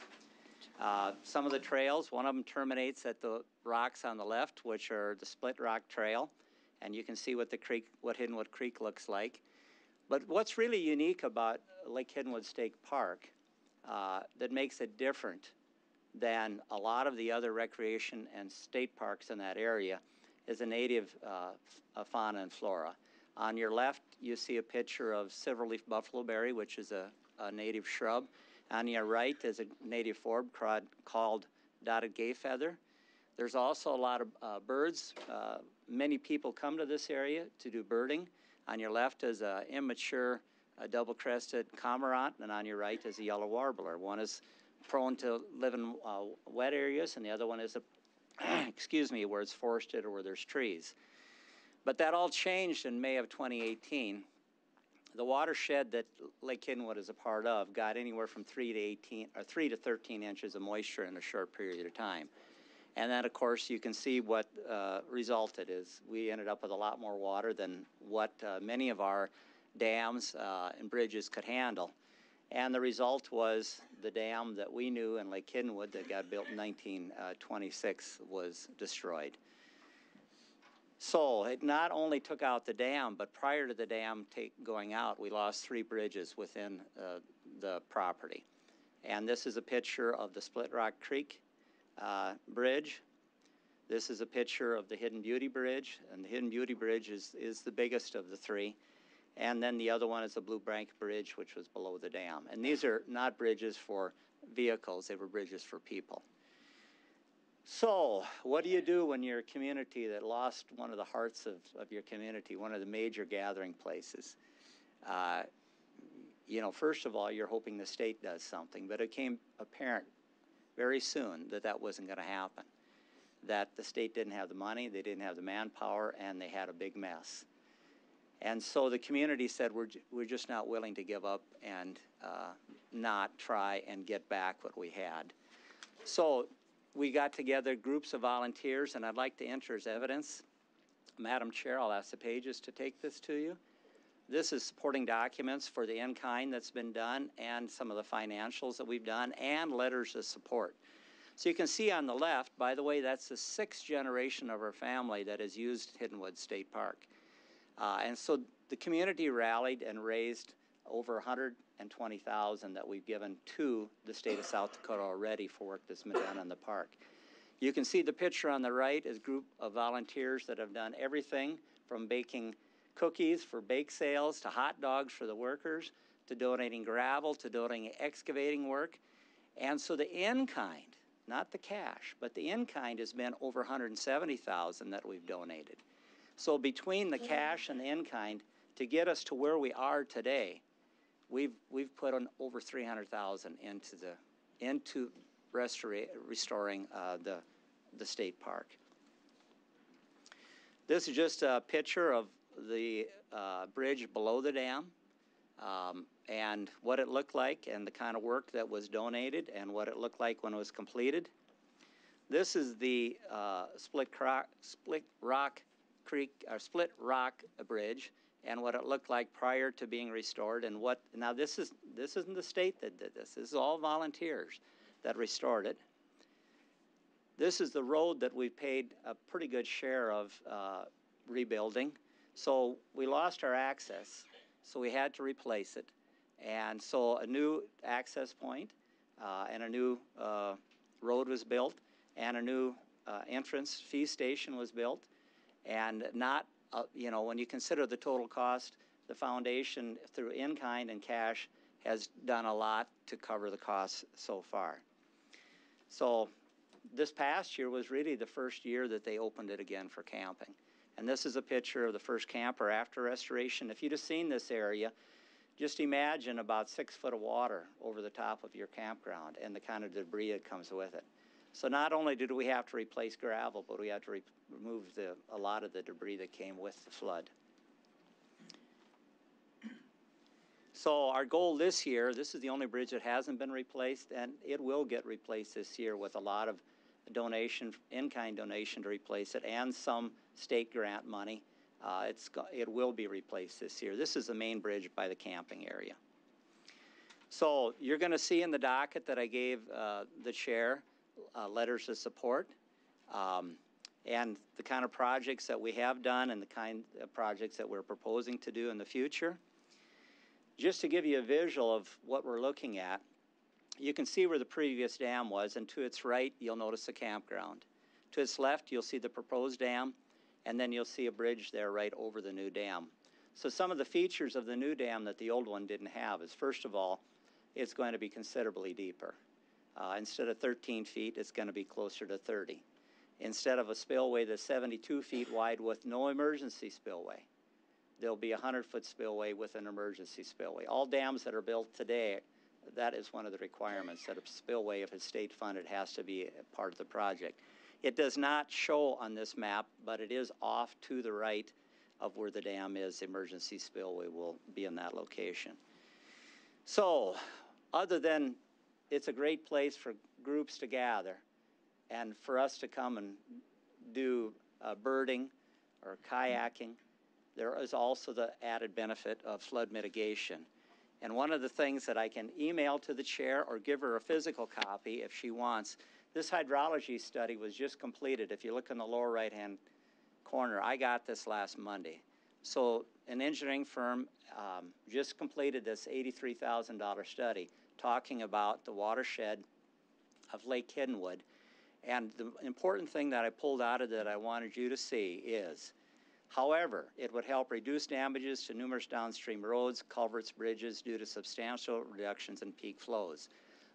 Uh, some of the trails, one of them terminates at the rocks on the left, which are the Split Rock Trail, and you can see what the creek, what Hiddenwood Creek looks like. But what's really unique about Lake Hiddenwood State Park uh, that makes it different than a lot of the other recreation and state parks in that area is a native uh, fauna and flora. On your left, you see a picture of silverleaf buffaloberry, which is a, a native shrub. On your right is a native forb called, called dotted gayfeather. There's also a lot of uh, birds. Uh, many people come to this area to do birding. On your left is an immature double-crested cormorant, and on your right is a yellow warbler. One is prone to live in uh, wet areas, and the other one is a excuse me, where it's forested or where there's trees. But that all changed in May of 2018. The watershed that Lake Hiddenwood is a part of got anywhere from 3 to 18 or 3 to 13 inches of moisture in a short period of time. And then, of course, you can see what uh, resulted is we ended up with a lot more water than what uh, many of our dams uh, and bridges could handle. And the result was the dam that we knew in Lake Hiddenwood that got built in 1926 was destroyed. So it not only took out the dam, but prior to the dam going out, we lost three bridges within uh, the property. And this is a picture of the Split Rock Creek uh, Bridge. This is a picture of the Hidden Beauty Bridge, and the Hidden Beauty Bridge is, is the biggest of the three. And then the other one is the Blue Bank Bridge, which was below the dam. And these are not bridges for vehicles, they were bridges for people. So, what do you do when you're a community that lost one of the hearts of, of your community, one of the major gathering places? Uh, you know, first of all, you're hoping the state does something, but it became apparent very soon that that wasn't going to happen. That the state didn't have the money, they didn't have the manpower, and they had a big mess. And so the community said, we're, we're just not willing to give up and uh, not try and get back what we had. So we got together groups of volunteers, and I'd like to enter as evidence. Madam Chair, I'll ask the pages to take this to you. This is supporting documents for the in-kind that's been done and some of the financials that we've done and letters of support. So you can see on the left, by the way, that's the sixth generation of our family that has used Hiddenwood State Park. Uh, and so the community rallied and raised over 120,000 that we've given to the state of South Dakota already for work that's been done in the park. You can see the picture on the right is a group of volunteers that have done everything from baking cookies for bake sales to hot dogs for the workers to donating gravel to donating excavating work. And so the in-kind, not the cash, but the in-kind has been over 170,000 that we've donated. So between the cash and the in-kind, to get us to where we are today, we've, we've put on over 300,000 into the, into restora- restoring uh, the, the state park. This is just a picture of the uh, bridge below the dam um, and what it looked like and the kind of work that was donated and what it looked like when it was completed. This is the uh, Split, Cro- Split Rock Creek or Split Rock Bridge and what it looked like prior to being restored and what now this is this isn't the state that did this. This is all volunteers that restored it. This is the road that we paid a pretty good share of uh, rebuilding. So we lost our access, so we had to replace it. And so a new access point, uh, and a new uh, road was built, and a new uh, entrance fee station was built. And not, uh, you know, when you consider the total cost, the foundation through in-kind and cash has done a lot to cover the costs so far. So this past year was really the first year that they opened it again for camping. And this is a picture of the first camper after restoration. If you'd have seen this area, just imagine about six foot of water over the top of your campground and the kind of debris that comes with it. So not only did we have to replace gravel, but we had to re remove the, a lot of the debris that came with the flood. So our goal this year, this is the only bridge that hasn't been replaced, and it will get replaced this year with a lot of donation, in-kind donation to replace it, and some state grant money. Uh, it's, it will be replaced this year. This is the main bridge by the camping area. So you're going to see in the docket that I gave uh, the chair uh, letters of support um, and the kind of projects that we have done and the kind of projects that we're proposing to do in the future. Just to give you a visual of what we're looking at, you can see where the previous dam was, and to its right, you'll notice the campground. To its left, you'll see the proposed dam, and then you'll see a bridge there right over the new dam. So some of the features of the new dam that the old one didn't have is, first of all, it's going to be considerably deeper. Uh, instead of 13 feet, it's going to be closer to 30. Instead of a spillway that's 72 feet wide with no emergency spillway, there'll be a 100-foot spillway with an emergency spillway. All dams that are built today, that is one of the requirements, that a spillway, if it's state funded, has to be a part of the project. It does not show on this map, but it is off to the right of where the dam is. The emergency spillway will be in that location. So, other than it's a great place for groups to gather, and for us to come and do uh, birding or kayaking, there is also the added benefit of flood mitigation. And one of the things that I can email to the chair or give her a physical copy if she wants, this hydrology study was just completed. If you look in the lower right-hand corner, I got this last Monday. So an engineering firm um, just completed this $83,000 study talking about the watershed of Lake Hiddenwood. And the important thing that I pulled out of that I wanted you to see is, however, it would help reduce damages to numerous downstream roads, culverts, bridges due to substantial reductions in peak flows.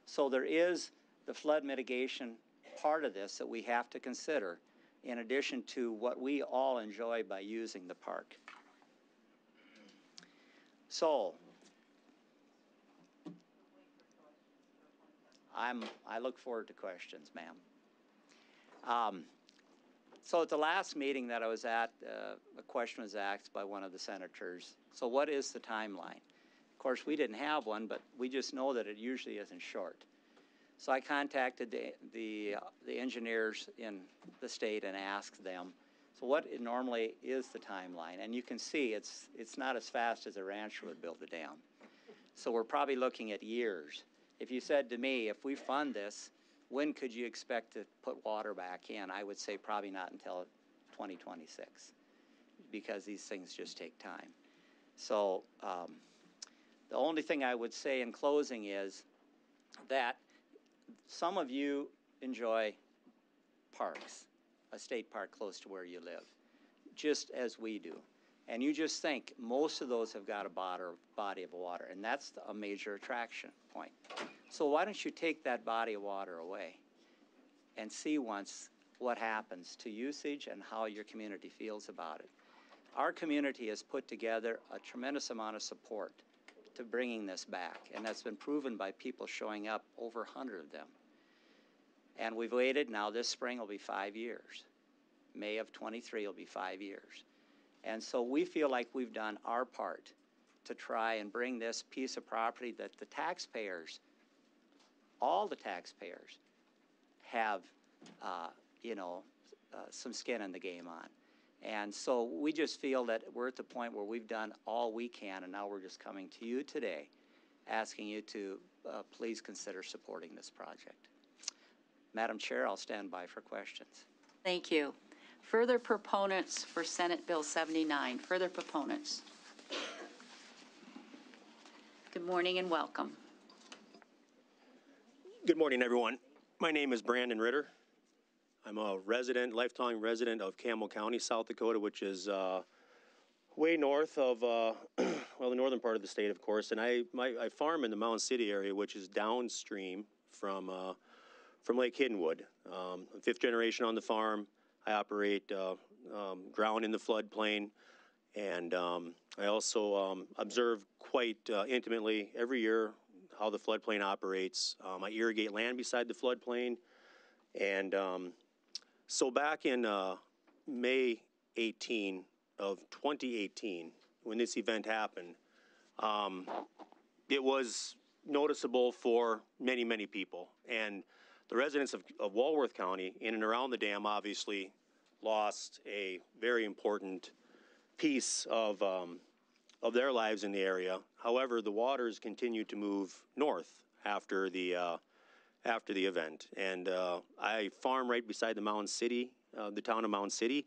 So there is the flood mitigation part of this that we have to consider in addition to what we all enjoy by using the park. So, I'm, I look forward to questions, ma'am. Um, so at the last meeting that I was at, uh, a question was asked by one of the senators. So what is the timeline? Of course, we didn't have one, but we just know that it usually isn't short. So I contacted the, the, uh, the engineers in the state and asked them, so what normally is the timeline? And you can see it's, it's not as fast as a rancher would build a dam. So we're probably looking at years. If you said to me, if we fund this, when could you expect to put water back in? I would say probably not until 2026 because these things just take time. So um, the only thing I would say in closing is that some of you enjoy parks, a state park close to where you live, just as we do. And you just think most of those have got a body of water, and that's a major attraction point. So why don't you take that body of water away and see once what happens to usage and how your community feels about it. Our community has put together a tremendous amount of support to bringing this back, and that's been proven by people showing up, over 100 of them. And we've waited, now this spring will be five years. May of 23 will be five years. And so we feel like we've done our part to try and bring this piece of property that the taxpayers, all the taxpayers, have, uh, you know, uh, some skin in the game on. And so we just feel that we're at the point where we've done all we can, and now we're just coming to you today, asking you to uh, please consider supporting this project. Madam Chair, I'll stand by for questions. Thank you. Further proponents for Senate Bill 79? Further proponents? Good morning and welcome. Good morning, everyone. My name is Brandon Ritter. I'm a resident, lifetime resident of Campbell County, South Dakota, which is uh, way north of, uh, well, the northern part of the state, of course. And I, my, I farm in the Mound City area, which is downstream from, uh, from Lake Hiddenwood. Um, fifth generation on the farm. I operate uh, um, ground in the floodplain. And um, I also um, observe quite uh, intimately every year how the floodplain operates. Um, I irrigate land beside the floodplain. And um, so back in uh, May 18 of 2018, when this event happened, it was noticeable for many, many people. And the residents of, of Walworth County, in and around the dam, obviously lost a very important piece of, um, of their lives in the area. However, the waters continued to move north after the, uh, after the event. And uh, I farm right beside the Mound City, uh, the town of Mound City.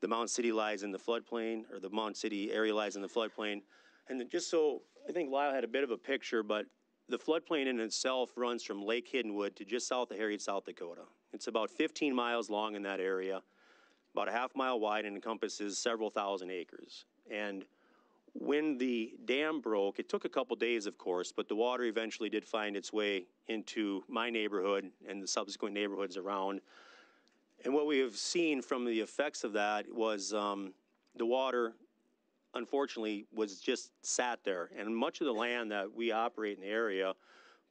The Mound City lies in the floodplain, or the Mound City area lies in the floodplain. And just so, I think Lyle had a bit of a picture, but the floodplain in itself runs from Lake Hiddenwood to just south of Herreid, South Dakota. It's about 15 miles long in that area, about a half mile wide, and encompasses several thousand acres. And when the dam broke, it took a couple days, of course, but the water eventually did find its way into my neighborhood and the subsequent neighborhoods around. And what we have seen from the effects of that was um, the water, unfortunately, was just sat there. And much of the land that we operate in the area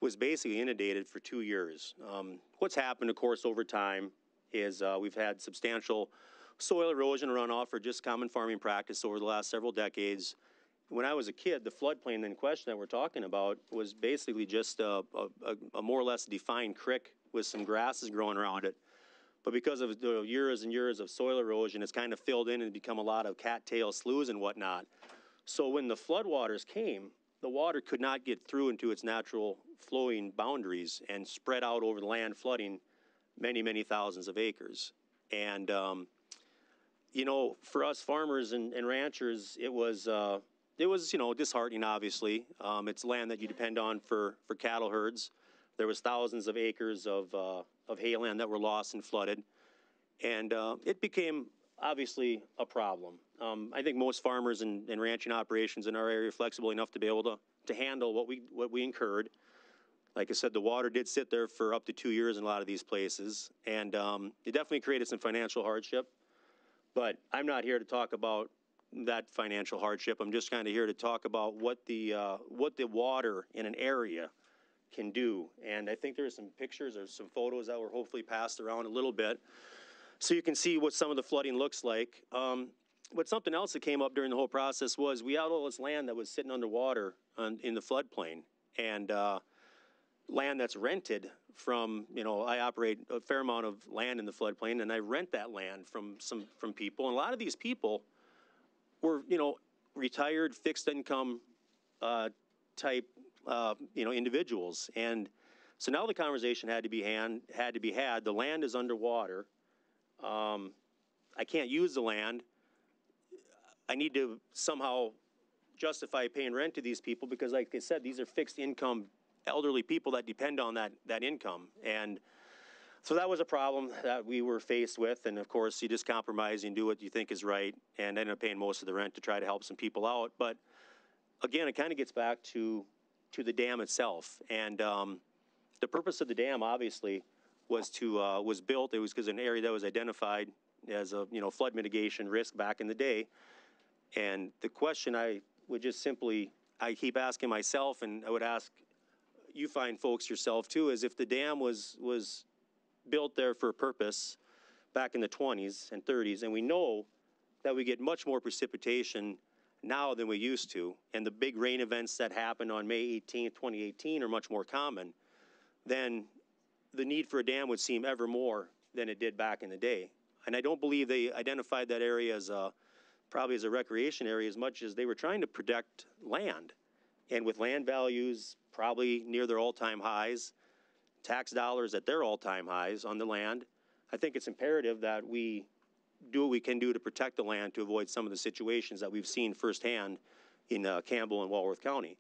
was basically inundated for two years. Um, what's happened, of course, over time is uh, we've had substantial soil erosion runoff for just common farming practice over the last several decades when I was a kid, the floodplain in question that we're talking about was basically just a, a, a, more or less defined creek with some grasses growing around it. But because of years and years of soil erosion, it's kind of filled in and become a lot of cattail sloughs and whatnot. So when the floodwaters came, the water could not get through into its natural flowing boundaries and spread out over the land, flooding many, many thousands of acres. And, um, you know, for us farmers and, and ranchers, it was, uh, it was, you know, disheartening, obviously. Um, it's land that you depend on for, for cattle herds. There was thousands of acres of, uh, of hayland that were lost and flooded. And uh, it became obviously a problem. Um, I think most farmers and, and ranching operations in our area are flexible enough to be able to, to handle what we, what we incurred. Like I said, the water did sit there for up to two years in a lot of these places, and um, it definitely created some financial hardship. But I'm not here to talk about that financial hardship. I'm just kind of here to talk about what the uh, what the water in an area can do. And I think there's some pictures or some photos that were hopefully passed around a little bit, so you can see what some of the flooding looks like. Um, but something else that came up during the whole process was we had all this land that was sitting underwater on, in the floodplain, and uh, land that's rented from, you know, I operate a fair amount of land in the floodplain and I rent that land from some, from people. And a lot of these people were, you know, retired, fixed income, uh, type, uh, you know, individuals. And so now the conversation had to be hand, had to be had. The land is underwater. Um, I can't use the land. I need to somehow justify paying rent to these people because like I said, these are fixed income elderly people that depend on that, that income. And so that was a problem that we were faced with. And of course, you just compromise and do what you think is right and end up paying most of the rent to try to help some people out. But again, it kind of gets back to, to the dam itself. And um, the purpose of the dam, obviously, was to uh, was built. It was because an area that was identified as a you know flood mitigation risk back in the day. And the question I would just simply I keep asking myself, and I would ask you find folks yourself too, is if the dam was was built there for a purpose back in the 20s and 30s, and we know that we get much more precipitation now than we used to, and the big rain events that happened on May 18, 2018 are much more common, then the need for a dam would seem ever more than it did back in the day. And I don't believe they identified that area as a, probably as a recreation area as much as they were trying to protect land. And with land values probably near their all-time highs, tax dollars at their all-time highs on the land, I think it's imperative that we do what we can do to protect the land to avoid some of the situations that we've seen firsthand in uh, Campbell and Walworth County.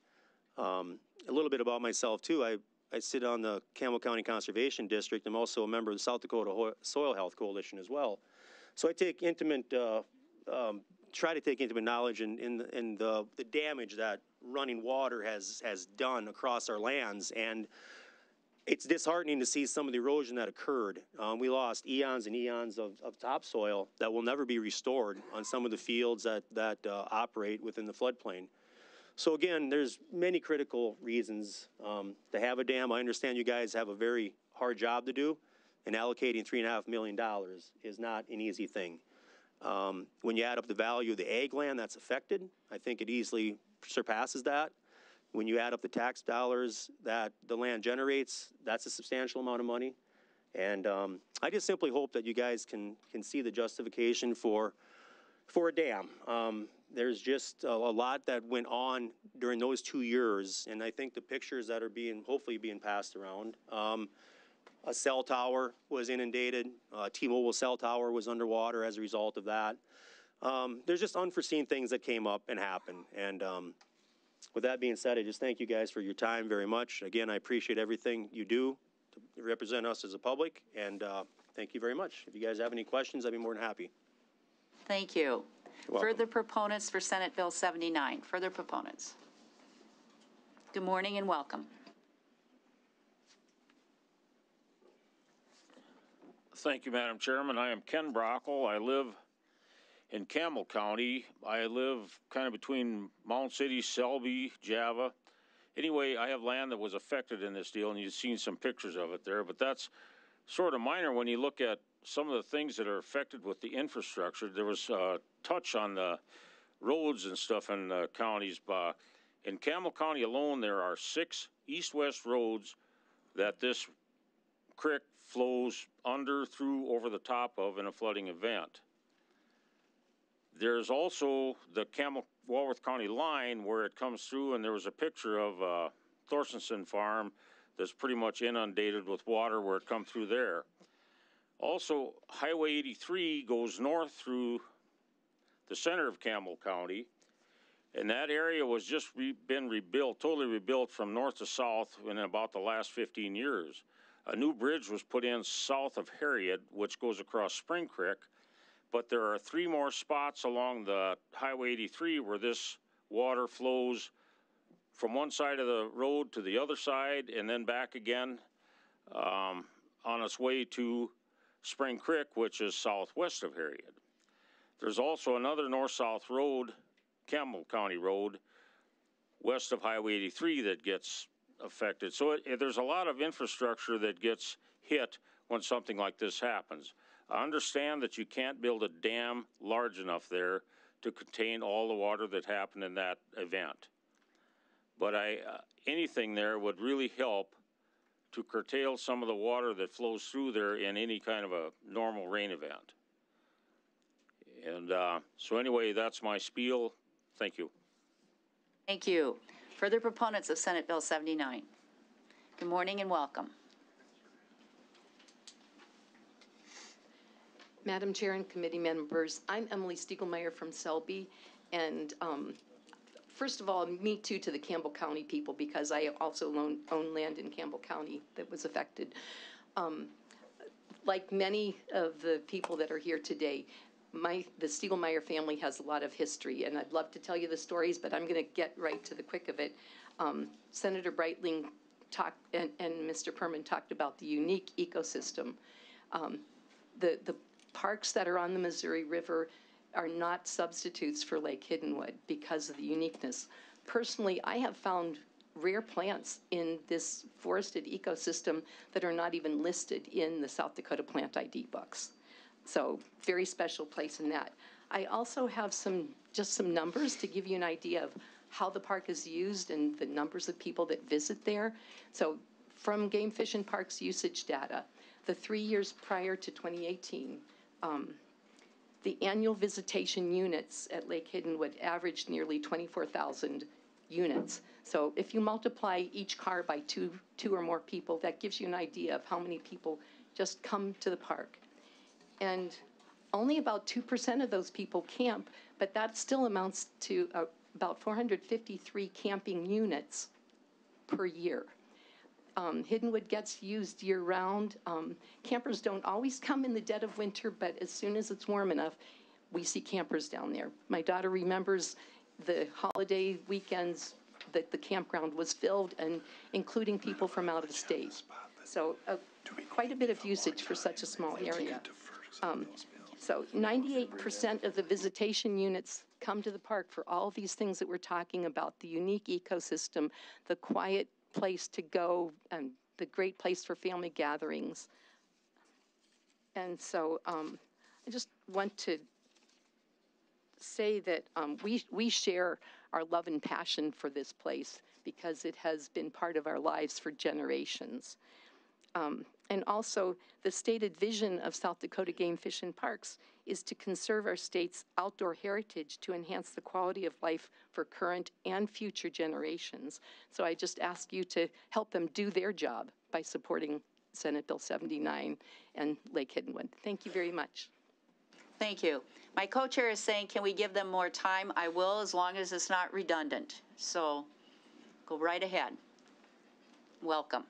Um, a little bit about myself too. I, I sit on the Campbell County Conservation District. I'm also a member of the South Dakota Ho- Soil Health Coalition as well. So I take intimate, uh, um, try to take intimate knowledge in, in, the, in the, the damage that running water has, has done across our lands. And it's disheartening to see some of the erosion that occurred. Um, we lost eons and eons of, of topsoil that will never be restored on some of the fields that, that uh, operate within the floodplain. So again, there's many critical reasons um, to have a dam. I understand you guys have a very hard job to do, and allocating three and a half million dollars is not an easy thing. Um, when you add up the value of the ag land that's affected, I think it easily surpasses that. When you add up the tax dollars that the land generates, that's a substantial amount of money. And um, I just simply hope that you guys can can see the justification for for a dam. Um, there's just a, a, lot that went on during those two years, and I think the pictures that are being hopefully being passed around. Um, a cell tower was inundated. Uh, T-Mobile cell tower was underwater as a result of that. Um, there's just unforeseen things that came up and happened. And um, with that being said, I just thank you guys for your time very much. Again, I appreciate everything you do to represent us as a public, and uh, thank you very much. If you guys have any questions, I'd be more than happy. Thank you. Further proponents for Senate Bill 79? Further proponents? Good morning and welcome. Thank you, Madam Chairman. I am Ken Brockle. I live in Campbell County. I live kind of between Mound City, Selby, Java. Anyway, I have land that was affected in this deal, and you've seen some pictures of it there, but that's sort of minor when you look at some of the things that are affected with the infrastructure. There was a touch on the roads and stuff in the counties. Uh, in Campbell County alone, there are six east-west roads that this creek flows under, through, over the top of in a flooding event. There's also the Campbell, Walworth County line where it comes through, and there was a picture of, uh, Thorstenson Farm that's pretty much inundated with water where it come through there. Also, Highway eighty-three goes north through the center of Campbell County. And that area was just re- been rebuilt, totally rebuilt from north to south in about the last fifteen years. A new bridge was put in south of Herreid, which goes across Spring Creek. But there are three more spots along the Highway eighty-three where this water flows from one side of the road to the other side and then back again um, on its way to Spring Creek, which is southwest of Herreid. There's also another north-south road, Campbell County Road, west of Highway 83 that gets affected. So it, it- there's a lot of infrastructure that gets hit when something like this happens. I understand that you can't build a dam large enough there to contain all the water that happened in that event. But I, uh, anything there would really help to curtail some of the water that flows through there in any kind of a normal rain event. And uh, so anyway, that's my spiel. Thank you. Thank you. Further proponents of Senate Bill 79? Good morning and welcome. Madam Chair and committee members, I'm Emily Stiegelmeier from Selby. And um, first of all, me too to the Campbell County people because I also own, own land in Campbell County that was affected. Um, like many of the people that are here today, my, the Stiegelmeier family has a lot of history, and I'd love to tell you the stories, but I'm going to get right to the quick of it. Um, Senator Breitling talked, and, and Mr. Perman talked about the unique ecosystem. Um, the, the parks that are on the Missouri River are not substitutes for Lake Hiddenwood because of the uniqueness. Personally, I have found rare plants in this forested ecosystem that are not even listed in the South Dakota Plant ID books. So very special place in that. I also have some, just some numbers to give you an idea of how the park is used and the numbers of people that visit there. So from Game Fish and Parks usage data, the three years prior to 2018, um, the annual visitation units at Lake Hiddenwood average nearly 24,000 units. So if you multiply each car by two, two or more people, that gives you an idea of how many people just come to the park. And only about 2% of those people camp, but that still amounts to uh, about 453 camping units per year. Um, Hiddenwood gets used year round. Um, campers don't always come in the dead of winter, but as soon as it's warm enough, we see campers down there. My daughter remembers the holiday weekends that the campground was filled and including people from out of state. So uh, quite a bit of usage for such a small area. Um, so 98% of the visitation units come to the park for all these things that we're talking about, the unique ecosystem, the quiet place to go, and the great place for family gatherings. And so um, I just want to say that um, we, we share our love and passion for this place because it has been part of our lives for generations. Um, and also, the stated vision of South Dakota Game Fish and Parks is to conserve our state's outdoor heritage to enhance the quality of life for current and future generations. So I just ask you to help them do their job by supporting Senate Bill 79 and Lake Hiddenwood. Thank you very much. Thank you. My co-chair is saying, can we give them more time? I will, as long as it's not redundant. So go right ahead. Welcome.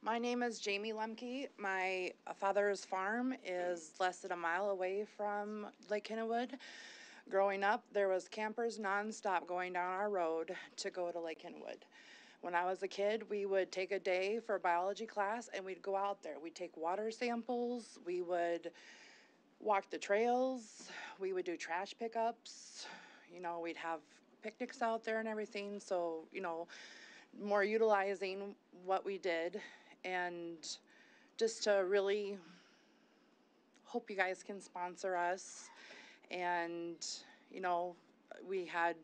My name is Jamie Lemke. My uh, father's farm is less than a mile away from Lake Hiddenwood. Growing up, there was campers nonstop going down our road to go to Lake Hiddenwood. When I was a kid, we would take a day for biology class and we'd go out there. We'd take water samples, we would walk the trails, we would do trash pickups. You know, we'd have picnics out there and everything. So, you know, more utilizing what we did and just to really hope you guys can sponsor us. And, you know, we had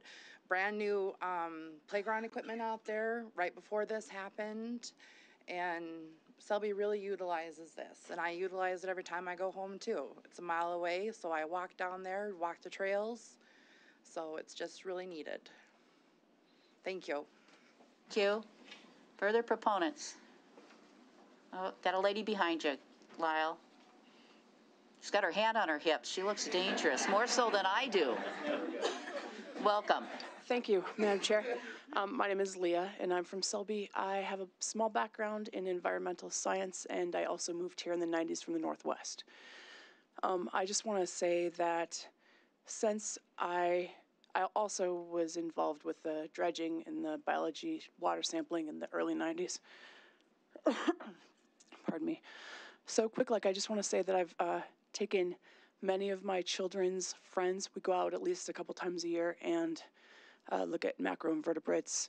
brand new um, playground equipment out there right before this happened. And Selby really utilizes this, and I utilize it every time I go home too. It's a mile away, so I walk down there, walk the trails. So it's just really needed. Thank you. Thank you. Further proponents? Oh, got a lady behind you, Lyle. She's got her hand on her hips. She looks dangerous, more so than I do. Welcome. Thank you, Madam Chair. Um, my name is Leah, and I'm from Selby. I have a small background in environmental science, and I also moved here in the 90s from the Northwest. Um, I just want to say that since I I also was involved with the dredging and the biology water sampling in the early 90s. Pardon me. So quick, like I just want to say that I've uh, taken many of my children's friends. We go out at least a couple times a year and uh, look at macroinvertebrates,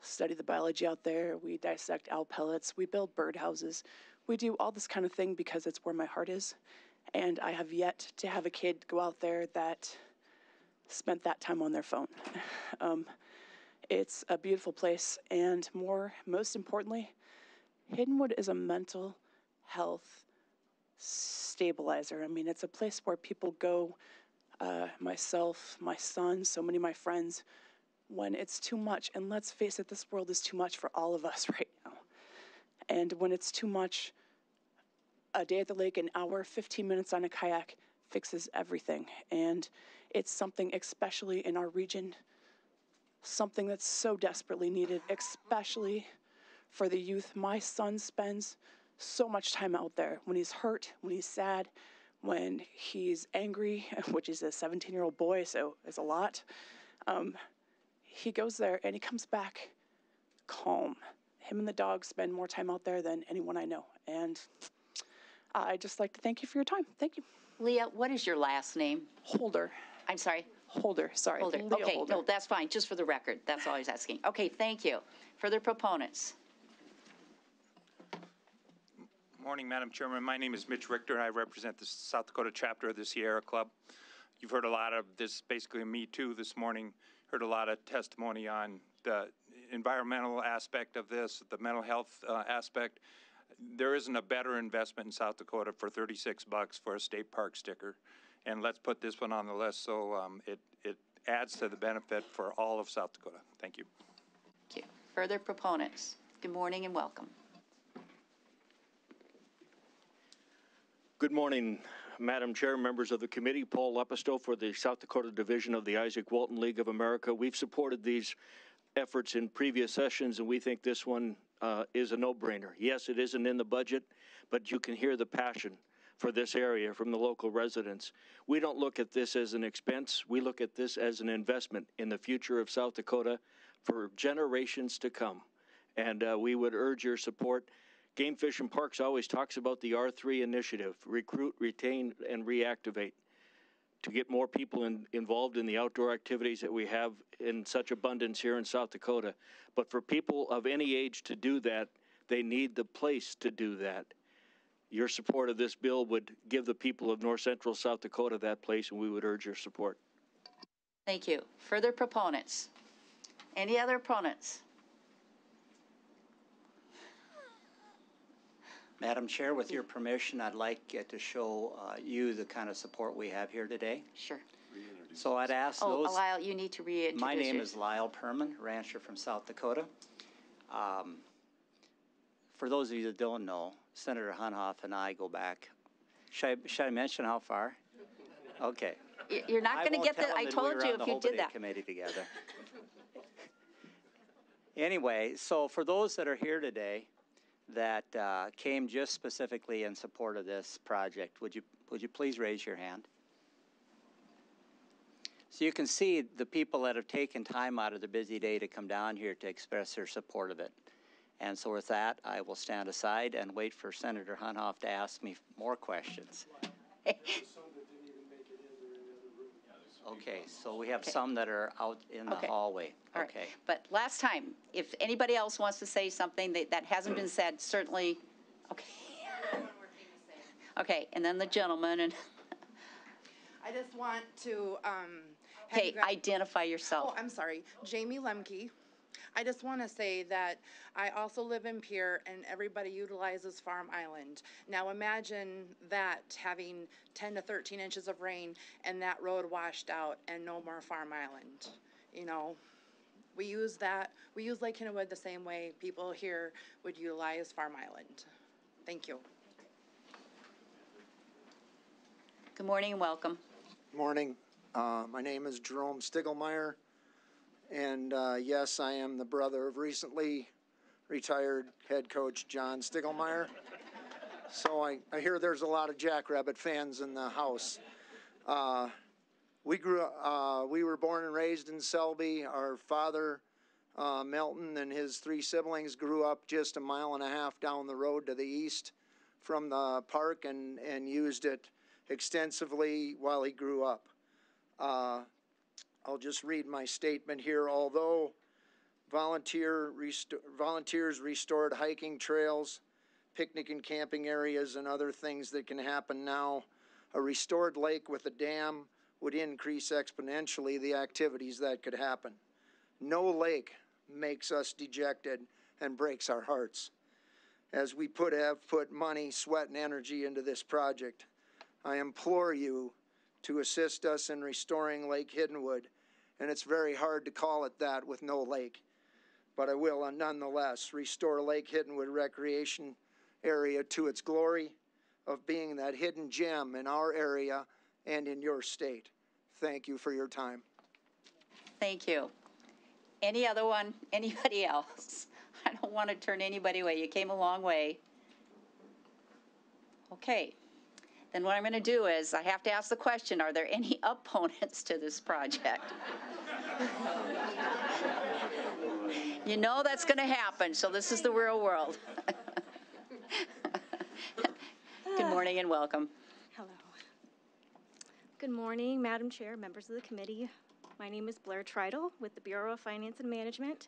study the biology out there. We dissect owl pellets. We build birdhouses. We do all this kind of thing because it's where my heart is. And I have yet to have a kid go out there that spent that time on their phone. Um, it's a beautiful place, and more, most importantly, Hiddenwood is a mental health stabilizer. I mean, it's a place where people go, uh, myself, my son, so many of my friends, when it's too much. And let's face it, this world is too much for all of us right now. And when it's too much, a day at the lake, an hour, 15 minutes on a kayak fixes everything. And it's something, especially in our region, something that's so desperately needed, especially for the youth. My son spends so much time out there when he's hurt, when he's sad, when he's angry, which is a 17 year old boy, so it's a lot. Um, he goes there and he comes back calm. Him and the dog spend more time out there than anyone I know. And I just like to thank you for your time. Thank you. Leah, what is your last name? Holder. I'm sorry? Holder, sorry. Holder. Leah Okay, Holder. no, that's fine, just for the record. That's all I was asking. Okay, thank you. Further proponents? Good morning, Madam Chairman. My name is Mitch Richter. I represent the South Dakota chapter of the Sierra Club. You've heard a lot of this, basically Me Too this morning. Heard a lot of testimony on the environmental aspect of this, the mental health uh, aspect. There isn't a better investment in South Dakota for 36 bucks for a state park sticker. And let's put this one on the list so um, it, it adds to the benefit for all of South Dakota. Thank you. Thank you. Further proponents? Good morning and welcome. Good morning, Madam Chair, members of the committee. Paul Lepisto for the South Dakota Division of the Izaak Walton League of America. We've supported these efforts in previous sessions, and we think this one uh, is a no-brainer. Yes, it isn't in the budget, but you can hear the passion for this area from the local residents. We don't look at this as an expense. We look at this as an investment in the future of South Dakota for generations to come. And uh, we would urge your support. Game Fish and Parks always talks about the R3 initiative recruit, retain, and reactivate to get more people in, involved in the outdoor activities that we have in such abundance here in South Dakota. But for people of any age to do that, they need the place to do that. Your support of this bill would give the people of north central South Dakota that place, and we would urge your support. Thank you. Further proponents? Any other opponents? Madam Chair, with your permission, I'd like uh, to show uh, you the kind of support we have here today. Sure. So I'd ask Oh, those. Lyle, you need to reintroduce My name is Lyle Perman, rancher from South Dakota. Um, For those of you that don't know, Senator Hunhoff and I go back, should I, should I mention how far? Okay. You're not going to get the, I that we told you if you did that. Committee together. Anyway, so for those that are here today that uh, came just specifically in support of this project, would you, would you please raise your hand? So you can see the people that have taken time out of their busy day to come down here to express their support of it. And so with that, I will stand aside and wait for Senator Hunhoff to ask me more questions. Okay, so we have some that are out in the Okay. hallway. All right. Okay. But last time, if anybody else wants to say something that, that hasn't been said, certainly, okay. Okay, and then the gentleman, and, I just want to, um. have okay, you guys- identify yourself. Oh, I'm sorry. Jamie Lemke. I just want to say that I also live in Pierre and everybody utilizes Farm Island. Now imagine that having 10 to 13 inches of rain and that road washed out and no more Farm Island. You know, we use that, we use Lake Hiddenwood the same way people here would utilize Farm Island. Thank you. Good morning and welcome. Morning. Uh, my name is Jerome Stiegelmeier. And uh, yes, I am the brother of recently retired head coach John Stiegelmeier. So I, I hear there's a lot of Jackrabbit fans in the house. Uh, we grew uh, we were born and raised in Selby. Our father, uh, Melton, and his three siblings grew up just a mile and a half down the road to the east from the park and, and used it extensively while he grew up. I'll just read my statement here. Although volunteer volunteers restored hiking trails, picnic and camping areas, and other things that can happen now, a restored lake with a dam would increase exponentially the activities that could happen. No lake makes us dejected and breaks our hearts. As we put have put money, sweat, and energy into this project, I implore you to assist us in restoring Lake Hiddenwood, and it's very hard to call it that with no lake. But I will uh, nonetheless restore Lake Hiddenwood Recreation Area to its glory of being that hidden gem in our area and in your state. Thank you for your time. Thank you. Any other one? Anybody else? I don't want to turn anybody away. You came a long way. Okay. Then what I'm going to do is I have to ask the question Are there any opponents to this project? you know that's going to happen, so this is the real world. Good morning and welcome. Hello. Good morning, Madam Chair, members of the committee. My name is Blair Tritle with the Bureau of Finance and Management.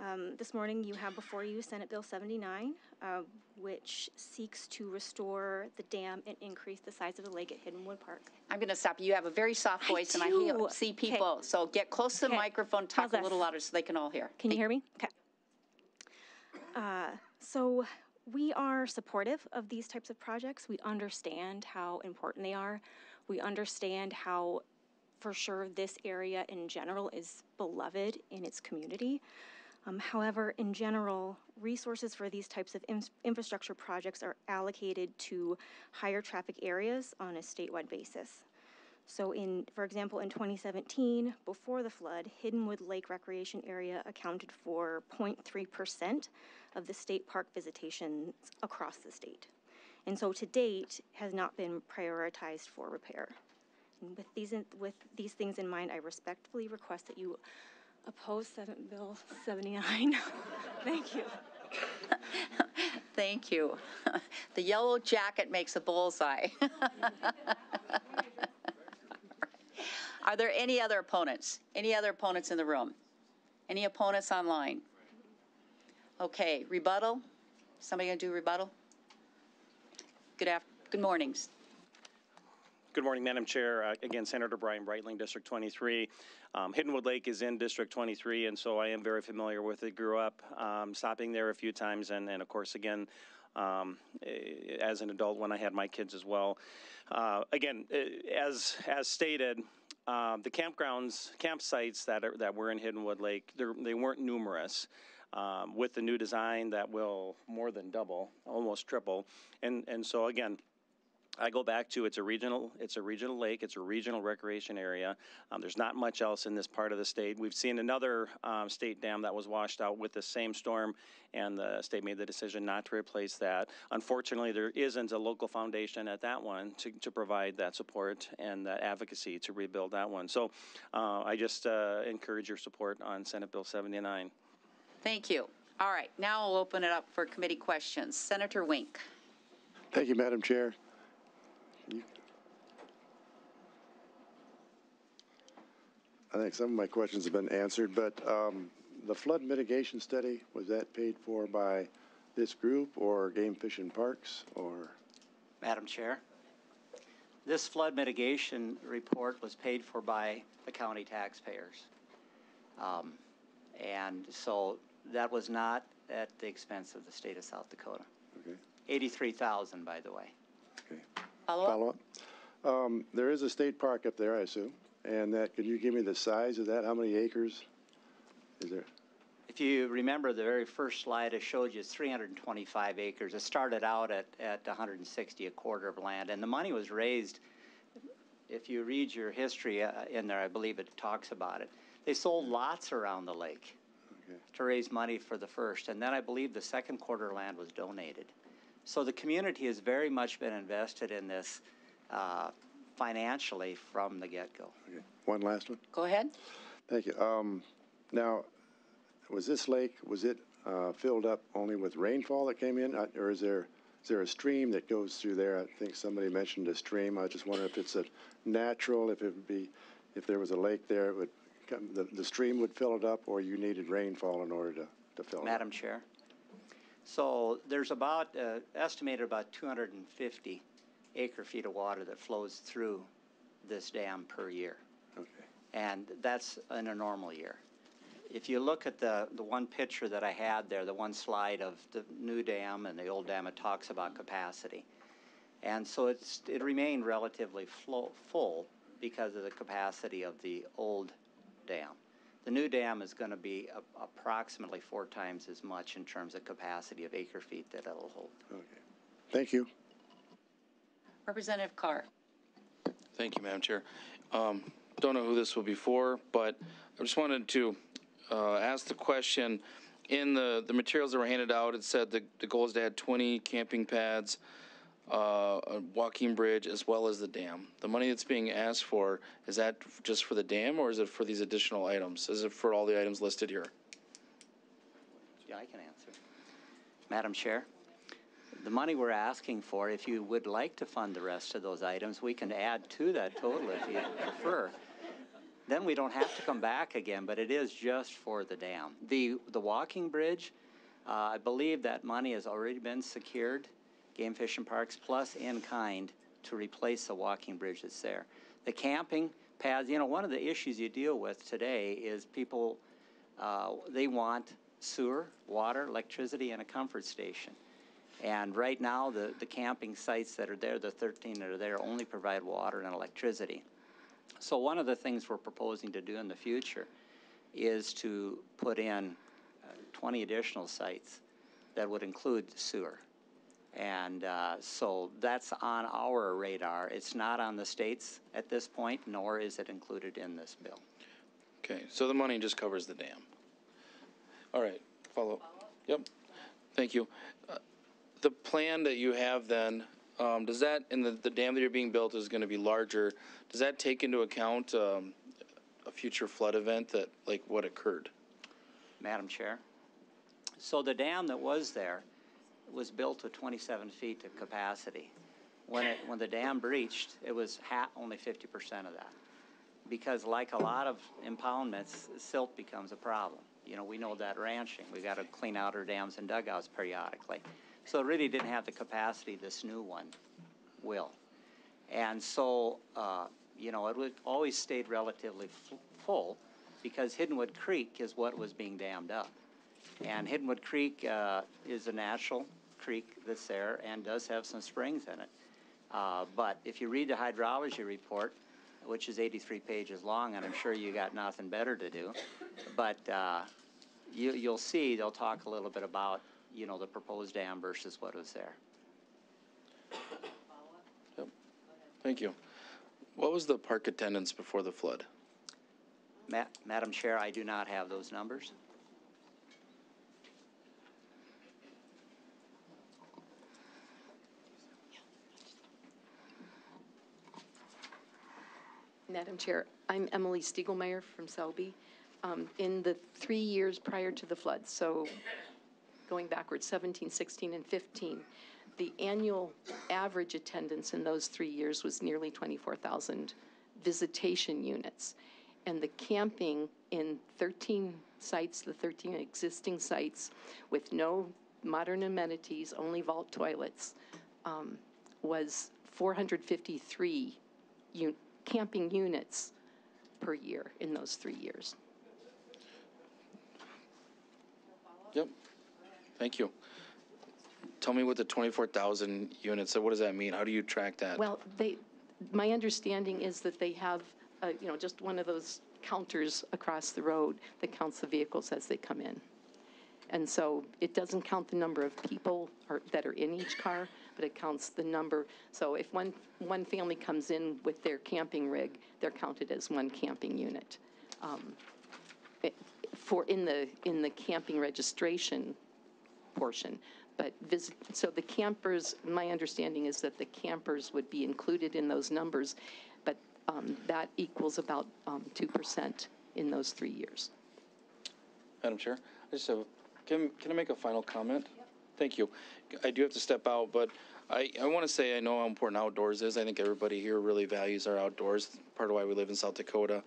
Um, this morning, you have before you Senate Bill 79, uh, which seeks to restore the dam and increase the size of the lake at Hiddenwood Park. I'm going to stop you. You have a very soft voice, and I do. hear, see people. Okay. So get close to the Okay. microphone, talk How's a little louder so they can all hear. Can you hear me? Okay. Uh, so we are supportive of these types of projects. We understand how important they are. We understand how, for sure, this area in general is beloved in its community. Um, however, in general, resources for these types of in- infrastructure projects are allocated to higher traffic areas on a statewide basis. So in, for example, in 2017, before the flood, Hiddenwood Lake Recreation Area accounted for 0.3% of the state park visitations across the state. And so to date, has not been prioritized for repair. And with these, with these things in mind, I respectfully request that you oppose Senate Bill 79. Thank you. Thank you. The yellow jacket makes a bullseye. Are there any other opponents? Any other opponents in the room? Any opponents online? Okay, rebuttal? Somebody gonna do rebuttal? Good af, good mornings. Good morning, Madam Chair. Uh, Again, Senator Bryan Breitling, District 23. Um, Hiddenwood Lake is in District 23, and so I am very familiar with it. Grew up um, stopping there a few times, and, and of course, again, um, eh, as an adult when I had my kids as well. Uh, again, eh, as as stated, uh, the campgrounds, campsites that are, that were in Hiddenwood Lake, they weren't numerous. Um, with the new design, that will more than double, almost triple, and and so again, I go back to it's a regional it's a regional lake it's a regional recreation area. Um, there's not much else in this part of the state. We've seen another um, state dam that was washed out with the same storm, and the state made the decision not to replace that. Unfortunately, there isn't a local foundation at that one to, to provide that support and that advocacy to rebuild that one. So uh, I just uh, encourage your support on Senate Bill 79. Thank you. All right, now I'll open it up for committee questions. Senator Wink. Thank you, Madam Chair. I think some of my questions have been answered, but um, the flood mitigation study, was that paid for by this group or Game Fish and Parks or? Madam Chair, this flood mitigation report was paid for by the county taxpayers. Um, And so that was not at the expense of the state of South Dakota. Okay. 83,000, by the way. Follow-up? Follow-up. Um, there is a state park up there, I assume, and that, could you give me the size of that? How many acres is there? If you remember the very first slide I showed you, it's 325 acres. It started out at, at 160 a quarter of land, and the money was raised. If you read your history uh, in there, I believe it talks about it. They sold lots around the lake to raise money for the first, and then I believe the second quarter land was donated. So the community has very much been invested in this uh, financially from the get-go. Okay. One last one? Go ahead. Thank you. Um, now, was this lake, was it, uh, filled up only with rainfall that came in, uh, or is there, is there a stream that goes through there? I think somebody mentioned a stream. I just wonder if it's a natural, if it would be, if there was a lake there, it would come, the, the stream would fill it up, or you needed rainfall in order to, to fill it up? Madam Chair. So there's about, uh, estimated about 250 acre feet of water that flows through this dam per year. Okay. And that's in a normal year. If you look at the, the one picture that I had there, the one slide of the new dam and the old dam, it talks about capacity. And so it's, it remained relatively flow, full because of the capacity of the old dam. The new dam is going to be a, approximately four times as much in terms of capacity of acre feet that it'll hold. Okay. Thank you. Representative Karr. Thank you, Madam Chair. Um, don't know who this will be for, but I just wanted to uh, ask the question. In the, the materials that were handed out, it said the, the goal is to add 20 camping pads, uh, walking bridge, as well as the dam. The money that's being asked for, is that just for the dam or is it for these additional items? Is it for all the items listed here? Yeah, I can answer. Madam Chair, the money we're asking for, if you would like to fund the rest of those items, we can add to that total if you prefer. Then we don't have to come back again, but it is just for the dam. The, the walking bridge, uh, I believe that money has already been secured, Game Fish and Parks, plus in kind to replace the walking bridge that's there. The camping paths, you know, one of the issues you deal with today is people, uh, they want sewer, water, electricity, and a comfort station. And right now, the, the camping sites that are there, the 13 that are there, only provide water and electricity. So one of the things we're proposing to do in the future is to put in uh, 20 additional sites that would include sewer. And uh, so that's on our radar. It's not on the states at this point, nor is it included in this bill. Okay, so the money just covers the dam. All right, follow. up. Yep, thank you. Uh, The plan that you have then, um, does that, and the, the dam that you're being built is gonna be larger, does that take into account, um, a future flood event that, like what occurred? Madam Chair. So the dam that was there was built to 27 feet of capacity. When it, when the dam breached, it was ha, only 50% of that. Because like a lot of impoundments, silt becomes a problem. You know, we know that ranching, we gotta clean out our dams and dugouts periodically. So it really didn't have the capacity this new one will. And so, uh, you know, it would always stayed relatively full because Hiddenwood Creek is what was being dammed up. And Hiddenwood Creek uh, is a natural creek that's there and does have some springs in it. Uh, But if you read the hydrology report, which is 83 pages long, and I'm sure you got nothing better to do, but uh, you, you'll see, they'll talk a little bit about, you know, the proposed dam versus what was there. Thank you. What was the park attendance before the flood? Ma- Madam Chair, I do not have those numbers. Madam Chair, I'm Emily Stiegelmeier from Selby. Um, In the three years prior to the flood, so going backwards, 17, 16, and 15, the annual average attendance in those three years was nearly 24,000 visitation units. And the camping in 13 sites, the 13 existing sites, with no modern amenities, only vault toilets, um, was 453 un- camping units per year in those three years. Yep. Thank you. Tell me what the 24,000 units, so what does that mean? How do you track that? Well, they, my understanding is that they have, uh, you know, just one of those counters across the road that counts the vehicles as they come in. And so it doesn't count the number of people or, that are in each car, but it counts the number. So if one, one family comes in with their camping rig, they're counted as one camping unit. Um, it- For, in the, in the camping registration portion. But visit, so the campers, my understanding is that the campers would be included in those numbers, but um, that equals about um, 2% in those three years. Madam Chair, I just have, can, can I make a final comment? Thank you. I do have to step out, but I, I want to say I know how important outdoors is. I think everybody here really values our outdoors, part of why we live in South Dakota.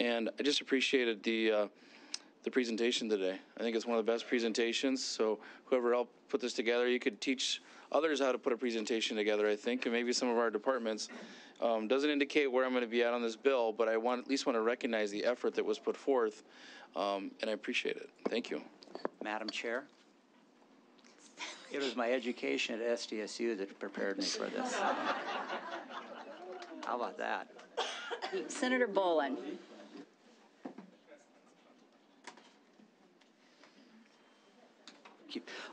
And I just appreciated the, uh, the presentation today. I think it's one of the best presentations, so whoever helped put this together, you could teach others how to put a presentation together, I think, and maybe some of our departments. Um, doesn't indicate where I'm going to be at on this bill, but I want, at least want to recognize the effort that was put forth, um, and I appreciate it. Thank you. Madam Chair? It was my education at SDSU that prepared me for this. How about that? Senator Bolin.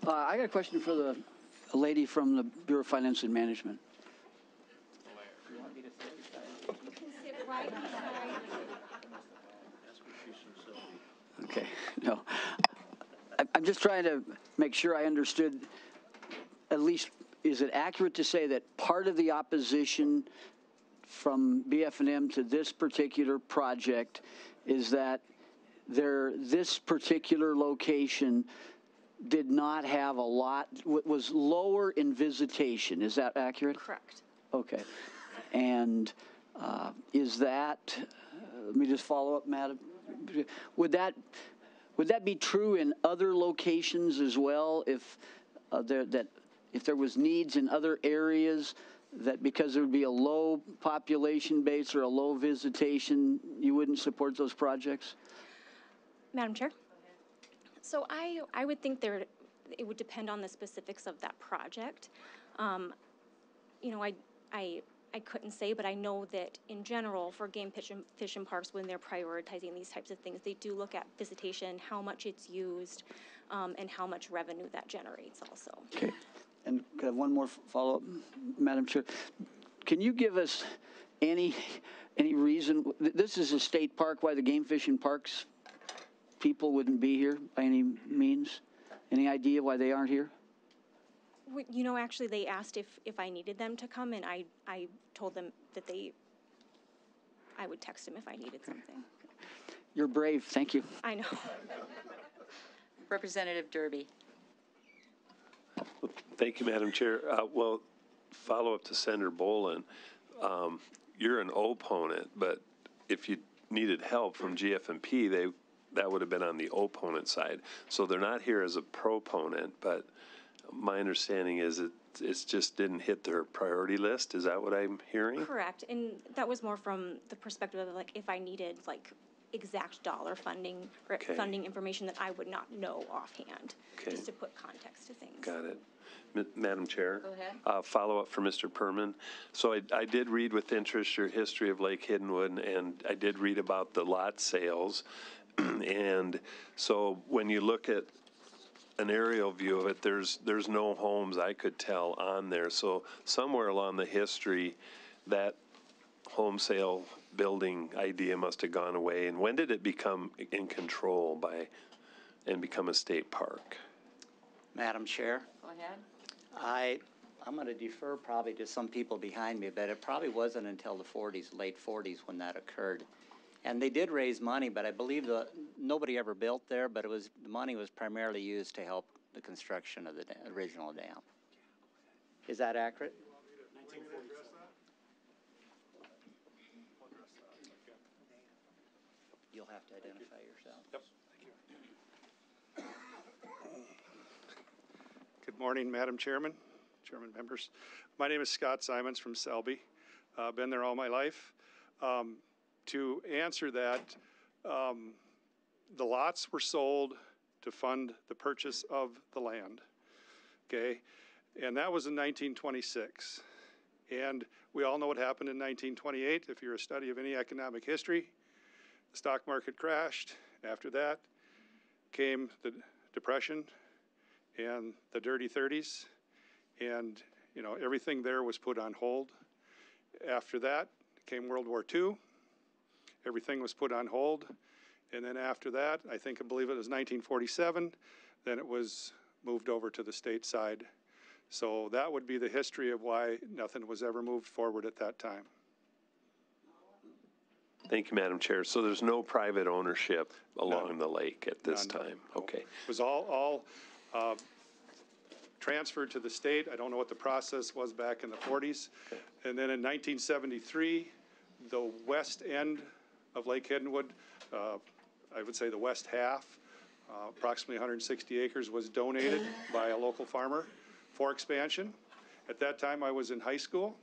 Uh, I got a question for the lady from the Bureau of Finance and Management. Okay, no. I'm just trying to make sure I understood, at least, is it accurate to say that part of the opposition from BF&M to this particular project is that there, this particular location did not have a lot, wa- was lower in visitation, is that accurate? Correct. Okay. And uh, is that, uh, let me just follow up, Madam, would that, would that be true in other locations as well? If uh, there, that, if there was needs in other areas, that because there would be a low population base or a low visitation, you wouldn't support those projects? Madam Chair? So I, I would think there, it would depend on the specifics of that project. Um, You know, I, I, I couldn't say, but I know that in general, for game fish and, fish and parks, when they're prioritizing these types of things, they do look at visitation, how much it's used, um, and how much revenue that generates also. Okay. And could I have one more follow-up, Madam Chair? Can you give us any, any reason, this is a state park, why the game fish and parks people wouldn't be here by any means? Any idea why they aren't here? You know, actually, they asked if, if I needed them to come, and I, I told them that they, I would text them if I needed something. You're brave, thank you. I know. Representative Derby. Thank you, Madam Chair. Uh, Well, follow up to Senator Bolin. Um, You're an opponent, but if you needed help from GFMP, they, that would have been on the opponent side. So they're not here as a proponent, but my understanding is it, it's just didn't hit their priority list. Is that what I'm hearing? Correct, and that was more from the perspective of like, if I needed like exact dollar funding, or Okay. funding information that I would not know offhand, Okay. just to put context to things. Got it. Ma- Madam Chair? Go ahead. Uh, follow up for Mr. Perman. So I, I did read with interest your history of Lake Hiddenwood, and I did read about the lot sales. And so when you look at an aerial view of it, there's, there's no homes I could tell on there. So somewhere along the history, that home sale building idea must have gone away. And when did it become in control by, and become a state park? Madam Chair? Go ahead. I, I'm going to defer probably to some people behind me, but it probably wasn't until the 40s, late 40s, when that occurred. And they did raise money, but I believe the, nobody ever built there, but it was, the money was primarily used to help the construction of the da- original dam. Is that accurate? You'll have to identify yourself. Yep. Good morning, Madam Chairman, Chairman members. My name is Scott Simons from Selby. Uh, Been there all my life. Um, To answer that, um, the lots were sold to fund the purchase of the land. Okay? And that was in 1926. And we all know what happened in 1928. If you're a study of any economic history, stock market crashed. After that came the Depression and the dirty 30s. And, you know, everything there was put on hold. After that came World War II. Everything was put on hold. And then after that, I think, I believe it was 1947, then it was moved over to the state side. So that would be the history of why nothing was ever moved forward at that time. Thank you, Madam Chair. So there's no private ownership along the lake at this None. time? Okay. It was all, all uh, transferred to the state. I don't know what the process was back in the 40s. And then in 1973, the west end of Lake Hiddenwood, uh, I would say the west half, uh, approximately 160 acres, was donated by a local farmer for expansion. At that time, I was in high school.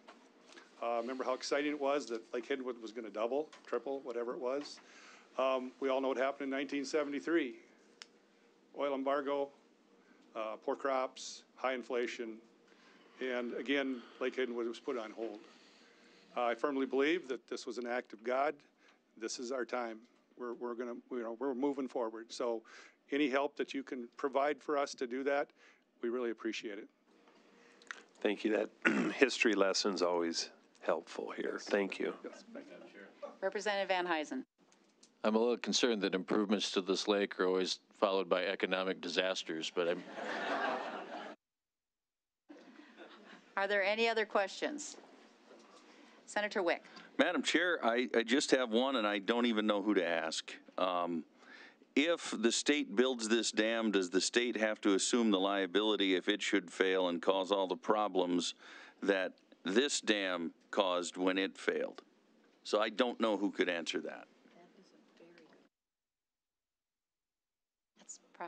Uh, remember how exciting it was that Lake Hiddenwood was going to double, triple, whatever it was. Um, we all know what happened in 1973. Oil embargo, uh, poor crops, high inflation, and again, Lake Hiddenwood was put on hold. Uh, I firmly believe that this was an act of God. This is our time. We're, we're gonna, you know, we're moving forward. So any help that you can provide for us to do that, we really appreciate it. Thank you. That history lesson's always helpful here. Thank you. Representative Venhuizen. I'm a little concerned that improvements to this lake are always followed by economic disasters, but I'm, Are there any other questions? Senator Wick. Madam Chair, I, I just have one, and I don't even know who to ask. Um, if the state builds this dam, does the state have to assume the liability if it should fail and cause all the problems that this dam caused when it failed? So I don't know who could answer that. That's pro-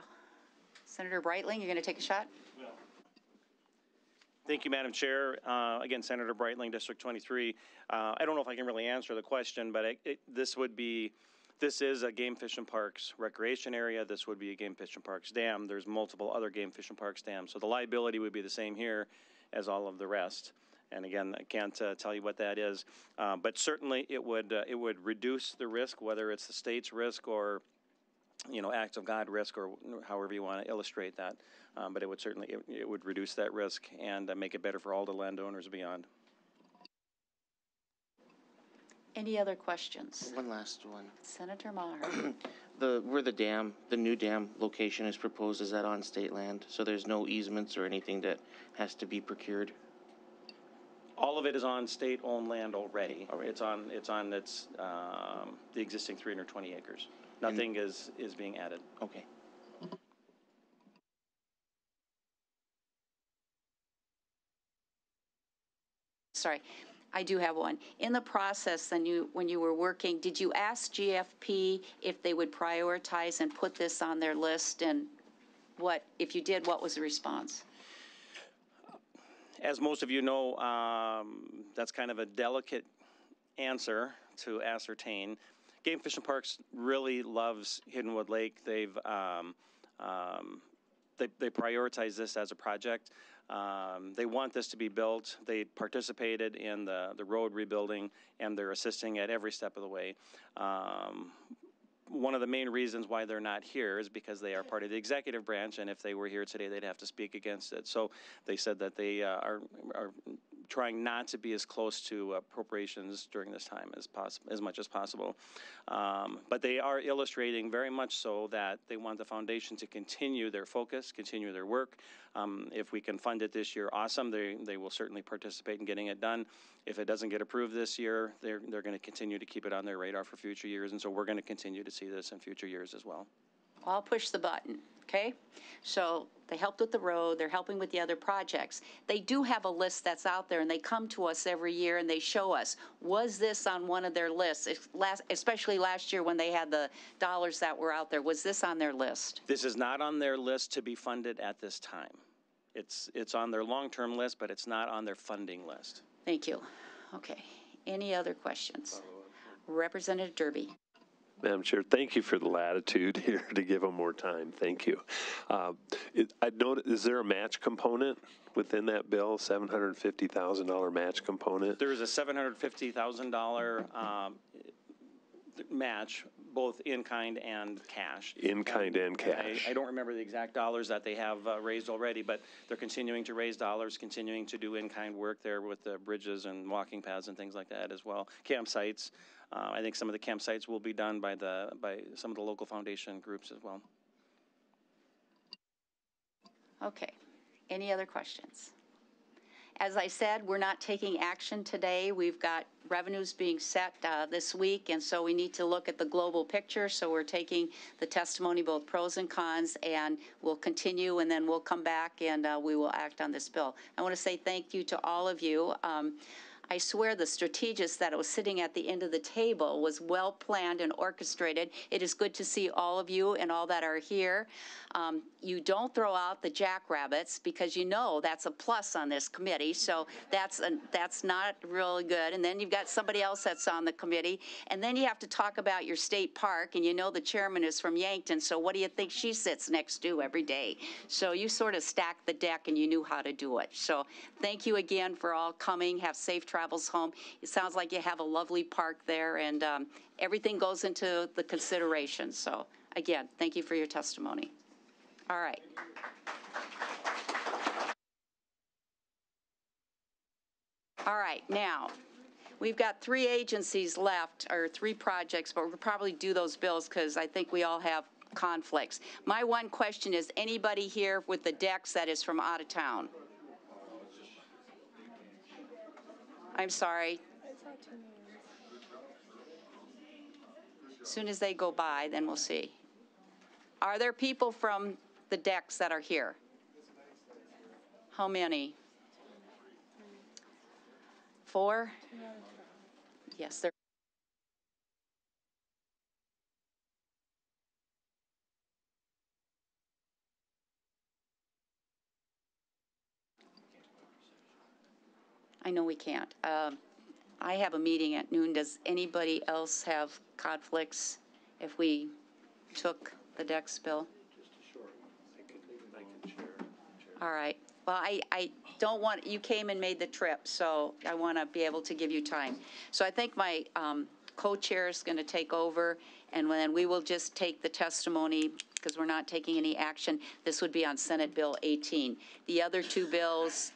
Senator Breitling, you're going to take a shot? Thank you, Madam Chair. Uh, Again, Senator Breitling, District 23. Uh, I don't know if I can really answer the question, but it- it- this would be, this is a game fish and parks recreation area. This would be a game fish and parks dam. There's multiple other game fish and parks dams. So the liability would be the same here as all of the rest. And again, I can't uh, tell you what that is. Uh, But certainly, it would, uh, it would reduce the risk, whether it's the state's risk or you know, acts of God risk or however you want to illustrate that. Um, but it would certainly, it, it would reduce that risk and uh, make it better for all the landowners beyond. Any other questions? One last one. Senator Maher. The, where the dam, the new dam location is proposed, is that on state land? So there's no easements or anything that has to be procured? All of it is on state-owned land already. It's on, it's on its, um, the existing 320 acres. Nothing is, is being added. Okay. Sorry, I do have one. In the process, then you, when you were working, did you ask GFP if they would prioritize and put this on their list? And what, if you did, what was the response? As most of you know, um, that's kind of a delicate answer to ascertain. Game Fish and Parks really loves Hiddenwood Lake. They've um, um, they, they prioritize this as a project. Um, they want this to be built. They participated in the, the road rebuilding, and they're assisting at every step of the way. Um, one of the main reasons why they're not here is because they are part of the executive branch, and if they were here today, they'd have to speak against it. So they said that they uh, are, are trying not to be as close to appropriations during this time as possible, as much as possible. Um, but they are illustrating very much so that they want the foundation to continue their focus, continue their work. Um, if we can fund it this year, awesome. They, they will certainly participate in getting it done. If it doesn't get approved this year, they're, they're going to continue to keep it on their radar for future years. And so we're going to continue to see this in future years as well. I'll push the button, okay? So they helped with the road, they're helping with the other projects. They do have a list that's out there, and they come to us every year and they show us, was this on one of their lists? If last- Especially last year when they had the dollars that were out there, was this on their list? This is not on their list to be funded at this time. It's, it's on their long-term list, but it's not on their funding list. Thank you. Okay. Any other questions? Representative Derby. Madam Chair, thank you for the latitude here to give them more time. Thank you. Uh, it- I is there a match component within that bill, $750,000 match component? There is a $750,000 um, match, both in-kind and cash. In-kind and I- cash. I don't remember the exact dollars that they have uh, raised already, but they're continuing to raise dollars, continuing to do in-kind work there with the bridges and walking paths and things like that as well. Campsites, uh, I think some of the campsites will be done by the, by some of the local foundation groups as well. Okay. Any other questions? As I said, we're not taking action today. We've got revenues being set uh, this week, and so we need to look at the global picture. So we're taking the testimony, both pros and cons, and we'll continue, and then we'll come back and uh, we will act on this bill. I want to say thank you to all of you. Um, I swear the strategist that was sitting at the end of the table was well planned and orchestrated. It is good to see all of you and all that are here. Um, you don't throw out the jackrabbits because you know that's a plus on this committee. So that's a, that's not really good. And then you've got somebody else that's on the committee, and then you have to talk about your state park, and you know the chairman is from Yankton. So what do you think she sits next to every day? So you sort of stacked the deck, and you knew how to do it. So thank you again for all coming. Have safe travels home. It sounds like you have a lovely park there, and um, everything goes into the consideration. So again, thank you for your testimony. All right. All right, now, we've got three agencies left, or three projects, but we'll probably do those bills because I think we all have conflicts. My one question is, anybody here with the decks that is from out of town? I'm sorry. As Soon as they go by, then we'll see. Are there people from the decks that are here? How many? Four? Yes, there. I know we can't. Um, I have a meeting at noon. Does anybody else have conflicts if we took the DEX bill? All right. Well, I, I don't want, you came and made the trip, so I want to be able to give you time. So I think my um, co-chair is going to take over, and then we will just take the testimony, because we're not taking any action. This would be on Senate Bill 18. The other two bills,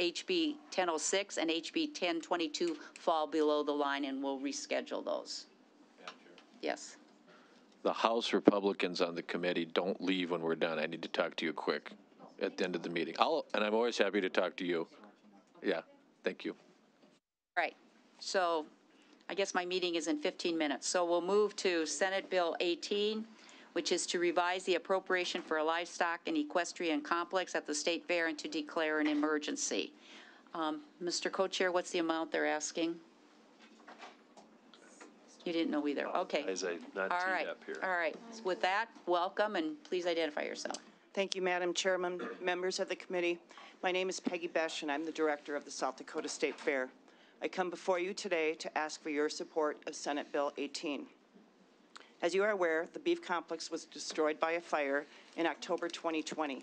HB 1006 and HB 1022, fall below the line, and we'll reschedule those. Yes. The House Republicans on the committee don't leave when we're done. I need to talk to you quick at the end of the meeting. I'll, and I'm always happy to talk to you. Yeah, thank you. All right, so I guess my meeting is in 15 minutes. So we'll move to Senate Bill 18, which is to revise the appropriation for a livestock and equestrian complex at the State Fair and to declare an emergency. Um, Mr. Co-Chair, what's the amount they're asking? You didn't know either, okay. As I not All teed right, up here. all right. With that, welcome, and please identify yourself. Thank you, Madam Chairman, members of the committee. My name is Peggy Besch, and I'm the director of the South Dakota State Fair. I come before you today to ask for your support of Senate Bill 18. As you are aware, the beef complex was destroyed by a fire in October 2020.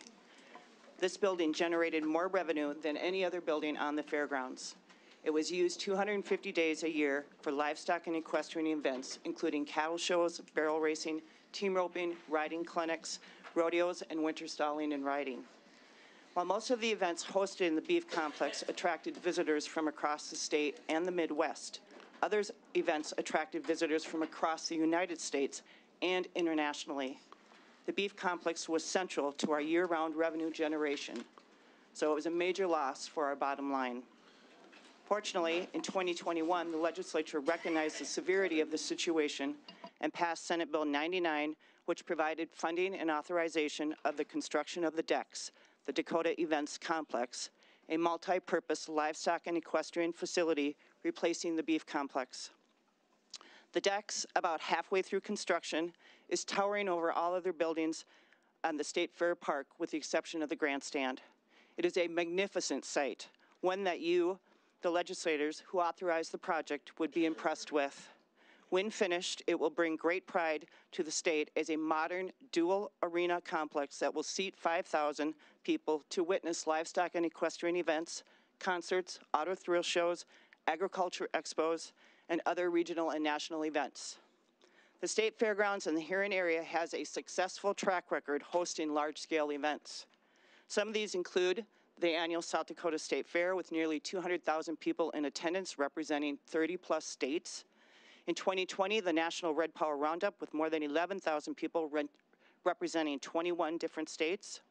This building generated more revenue than any other building on the fairgrounds. It was used 250 days a year for livestock and equestrian events, including cattle shows, barrel racing, team roping, riding clinics, rodeos, and winter stalling and riding. While most of the events hosted in the beef complex attracted visitors from across the state and the Midwest, other events attracted visitors from across the United States and internationally. The beef complex was central to our year-round revenue generation, so it was a major loss for our bottom line. Fortunately, in 2021, the legislature recognized the severity of the situation and passed Senate Bill 99, which provided funding and authorization of the construction of the DEX, the Dakota Events Complex, a multi-purpose livestock and equestrian facility replacing the beef complex. The DEX, about halfway through construction, is towering over all other buildings on the State Fair Park with the exception of the grandstand. It is a magnificent site, one that you, the legislators who authorized the project, would be impressed with. When finished, it will bring great pride to the state as a modern dual arena complex that will seat 5,000 people to witness livestock and equestrian events, concerts, auto thrill shows, agriculture expos, and other regional and national events. The State Fairgrounds in the Huron area has a successful track record hosting large-scale events. Some of these include the annual South Dakota State Fair with nearly 200,000 people in attendance representing 30-plus states. In 2020, the National Red Power Roundup with more than 11,000 people re representing 21 different states.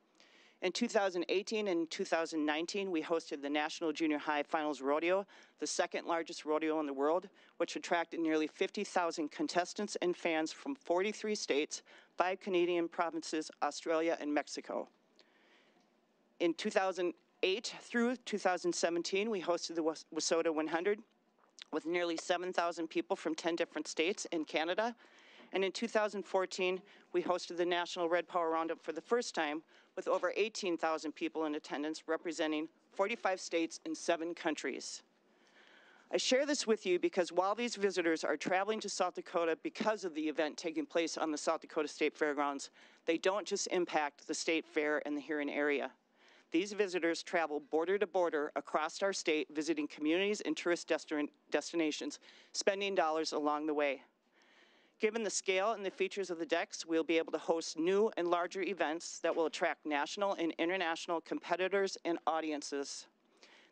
In 2018 and 2019, we hosted the National Junior High Finals Rodeo, the second largest rodeo in the world, which attracted nearly 50,000 contestants and fans from 43 states, five Canadian provinces, Australia, and Mexico. In 2008 through 2017, we hosted the WISSOTA 100 with nearly 7,000 people from 10 different states in Canada. And in 2014, we hosted the National Red Power Roundup for the first time with over 18,000 people in attendance representing 45 states and seven countries. I share this with you because while these visitors are traveling to South Dakota because of the event taking place on the South Dakota State Fairgrounds, they don't just impact the state fair and the Huron area. These visitors travel border to border across our state, visiting communities and tourist destin destinations, spending dollars along the way. Given the scale and the features of the DEX, we'll be able to host new and larger events that will attract national and international competitors and audiences.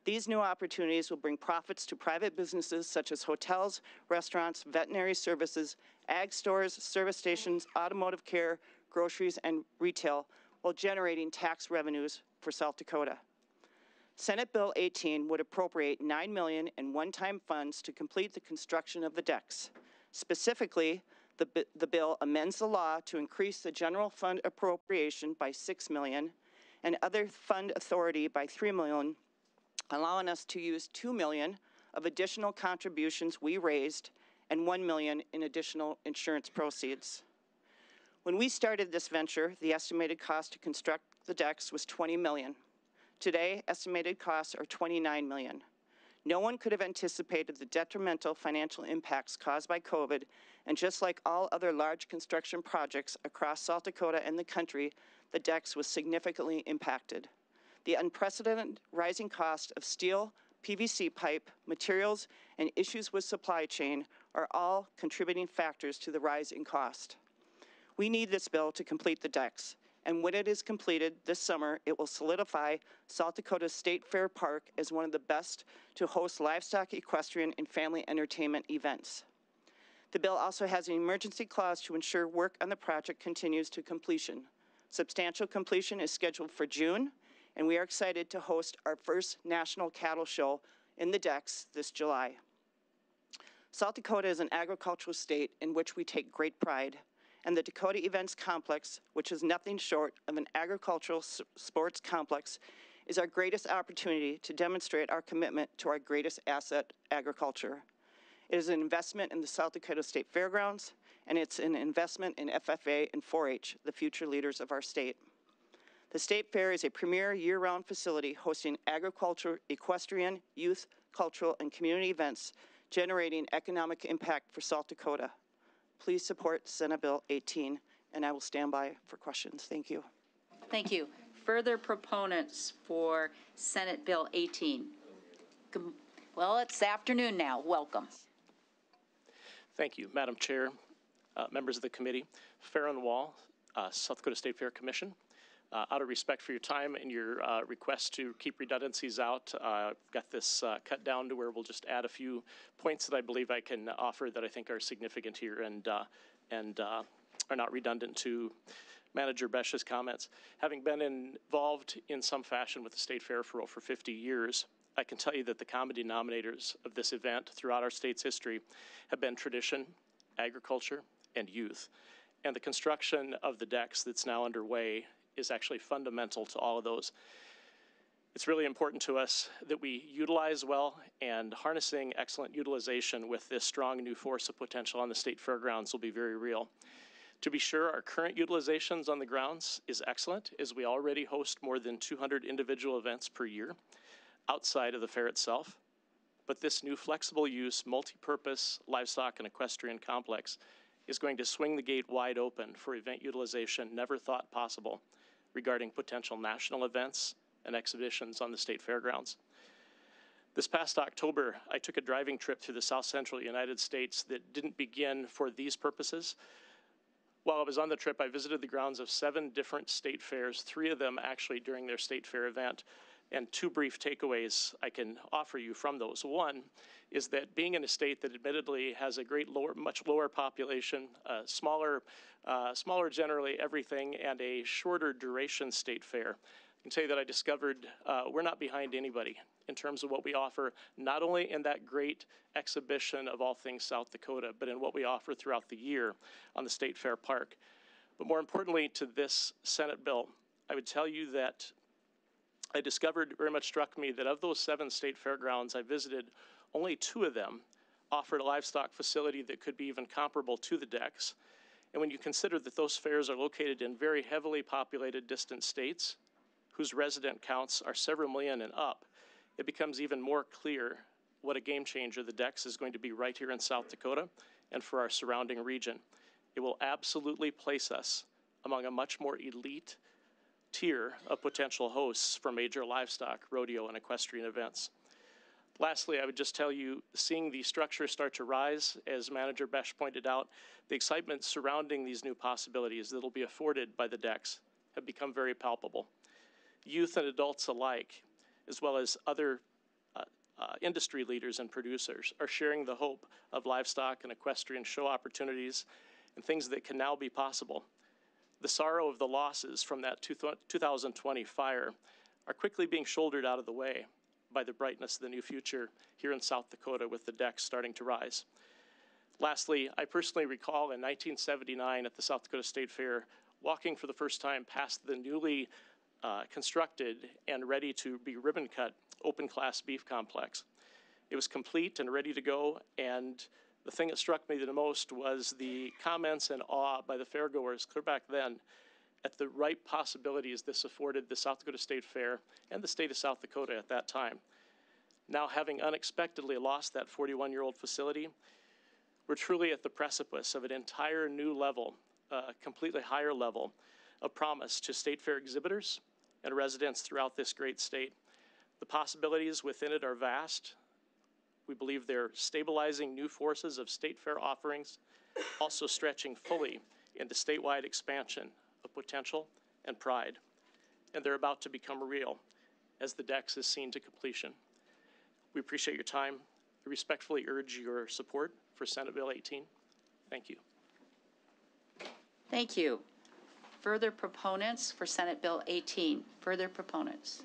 These new opportunities will bring profits to private businesses such as hotels, restaurants, veterinary services, ag stores, service stations, automotive care, groceries, and retail, while generating tax revenues for South Dakota. Senate Bill 18 would appropriate 9 million in one-time funds to complete the construction of the DEX. Specifically, the, the bill amends the law to increase the general fund appropriation by 6 million and other fund authority by 3 million, allowing us to use 2 million of additional contributions we raised and 1 million in additional insurance proceeds. When we started this venture, the estimated cost to construct the DEX was 20 million. Today, estimated costs are 29 million. No one could have anticipated the detrimental financial impacts caused by COVID, and just like all other large construction projects across South Dakota and the country, the DEX was significantly impacted. The unprecedented rising cost of steel, PVC pipe, materials, and issues with supply chain are all contributing factors to the rise in cost. We need this bill to complete the DEX and when it is completed this summer, it will solidify South Dakota State Fair Park as one of the best to host livestock, equestrian, and family entertainment events. The bill also has an emergency clause to ensure work on the project continues to completion. Substantial completion is scheduled for June, and we are excited to host our first national cattle show in the DEX this July. South Dakota is an agricultural state in which we take great pride and the Dakota Events Complex, which is nothing short of an agricultural sports complex, is our greatest opportunity to demonstrate our commitment to our greatest asset, agriculture. It is an investment in the South Dakota State Fairgrounds, and it's an investment in FFA and 4-H, the future leaders of our state. The State Fair is a premier year-round facility hosting agriculture, equestrian, youth, cultural, and community events, generating economic impact for South Dakota. Please support Senate Bill 18, and I will stand by for questions. Thank you. Thank you. Further proponents for Senate Bill 18? Well, it's afternoon now. Welcome. Thank you, Madam Chair, uh, members of the committee. Farron Wall, uh, South Dakota State Fair Commission. Uh, out of respect for your time and your uh, request to keep redundancies out, uh, I've got this uh, cut down to where we'll just add a few points that I believe I can offer that I think are significant here and uh, and are not redundant to Manager Besch's comments. Having been involved in some fashion with the State Fair for over 50 years, I can tell you that the common denominators of this event throughout our state's history have been tradition, agriculture, and youth. And the construction of the DEX that's now underway is actually fundamental to all of those. It's really important to us that we utilize well and harnessing excellent utilization with this strong new force of potential on the state fairgrounds will be very real. To be sure, our current utilizations on the grounds is excellent as we already host more than 200 individual events per year outside of the fair itself. But this new flexible use, multi-purpose livestock and equestrian complex is going to swing the gate wide open for event utilization never thought possible regarding potential national events and exhibitions on the state fairgrounds. This past October, I took a driving trip through the south central United States that didn't begin for these purposes. While I was on the trip, I visited the grounds of seven different state fairs, three of them actually during their state fair event, and two brief takeaways I can offer you from those. One is that being in a state that admittedly has a great lower, much lower population, uh, smaller, uh, smaller generally everything, and a shorter duration state fair, I can tell you that I discovered uh, we're not behind anybody in terms of what we offer, not only in that great exhibition of all things South Dakota, but in what we offer throughout the year on the State Fair Park. But more importantly to this Senate bill, I would tell you that I discovered very much struck me that of those seven state fairgrounds I visited, only two of them offered a livestock facility that could be even comparable to the DEX. And when you consider that those fairs are located in very heavily populated distant states, whose resident counts are several million and up, it becomes even more clear what a game changer the DEX is going to be right here in South Dakota and for our surrounding region. It will absolutely place us among a much more elite tier of potential hosts for major livestock, rodeo, and equestrian events. Lastly, I would just tell you, seeing the structure start to rise, as Manager Besch pointed out, the excitement surrounding these new possibilities that will be afforded by the DEX have become very palpable. Youth and adults alike as well as other uh, uh, industry leaders and producers, are sharing the hope of livestock and equestrian show opportunities and things that can now be possible. The sorrow of the losses from that 2020 fire are quickly being shouldered out of the way by the brightness of the new future here in South Dakota with the DEX starting to rise. Lastly, I personally recall in 1979 at the South Dakota State Fair walking for the first time past the newly uh, constructed and ready to be ribbon cut open class beef complex. It was complete and ready to go, and the thing that struck me the most was the comments and awe by the fairgoers clear back then at the ripe possibilities this afforded the South Dakota State Fair and the state of South Dakota at that time. Now, having unexpectedly lost that 41 year old facility, we're truly at the precipice of an entire new level, a uh, completely higher level of promise to state fair exhibitors and residents throughout this great state. The possibilities within it are vast. We believe they're stabilizing new forces of state fair offerings, also stretching fully into statewide expansion of potential and pride. And they're about to become real as the DEX is seen to completion. We appreciate your time. We respectfully urge your support for Senate Bill 18. Thank you. Thank you. Further proponents for Senate Bill 18? Further proponents?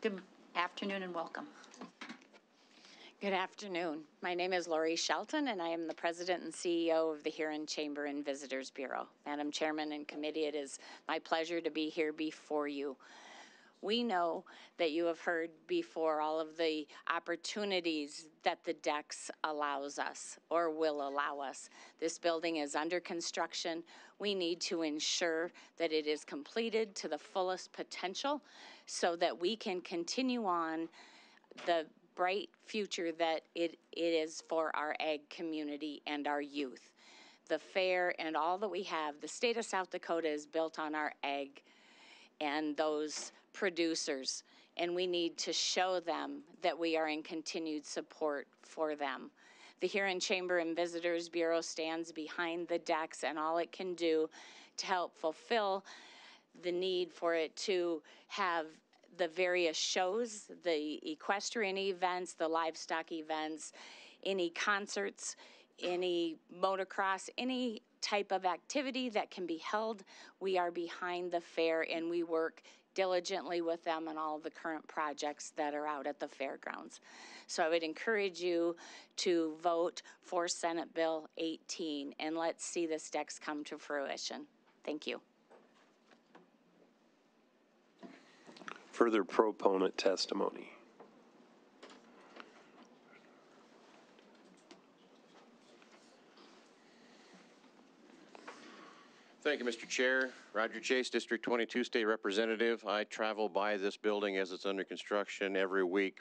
Good afternoon and welcome. Good afternoon. My name is Laurie Shelton, and I am the President and CEO of the Huron Chamber and Visitors Bureau. Madam Chairman and Committee, it is my pleasure to be here before you we know that you have heard before all of the opportunities that the DEX allows us or will allow us. This building is under construction. We need to ensure that it is completed to the fullest potential so that we can continue on the bright future that it, it is for our ag community and our youth. The fair and all that we have, the state of South Dakota is built on our ag and those producers, and we need to show them that we are in continued support for them. The Huron Chamber and Visitors Bureau stands behind the DEX and all it can do to help fulfill the need for it to have the various shows, the equestrian events, the livestock events, any concerts, any motocross, any type of activity that can be held. We are behind the fair and we work diligently with them on all the current projects that are out at the fairgrounds. So I would encourage you to vote for Senate Bill 18 and let's see this DEX come to fruition. Thank you. Further proponent testimony. Thank you, Mr. Chair. Roger Chase, District 22 State Representative. I travel by this building as it's under construction every week.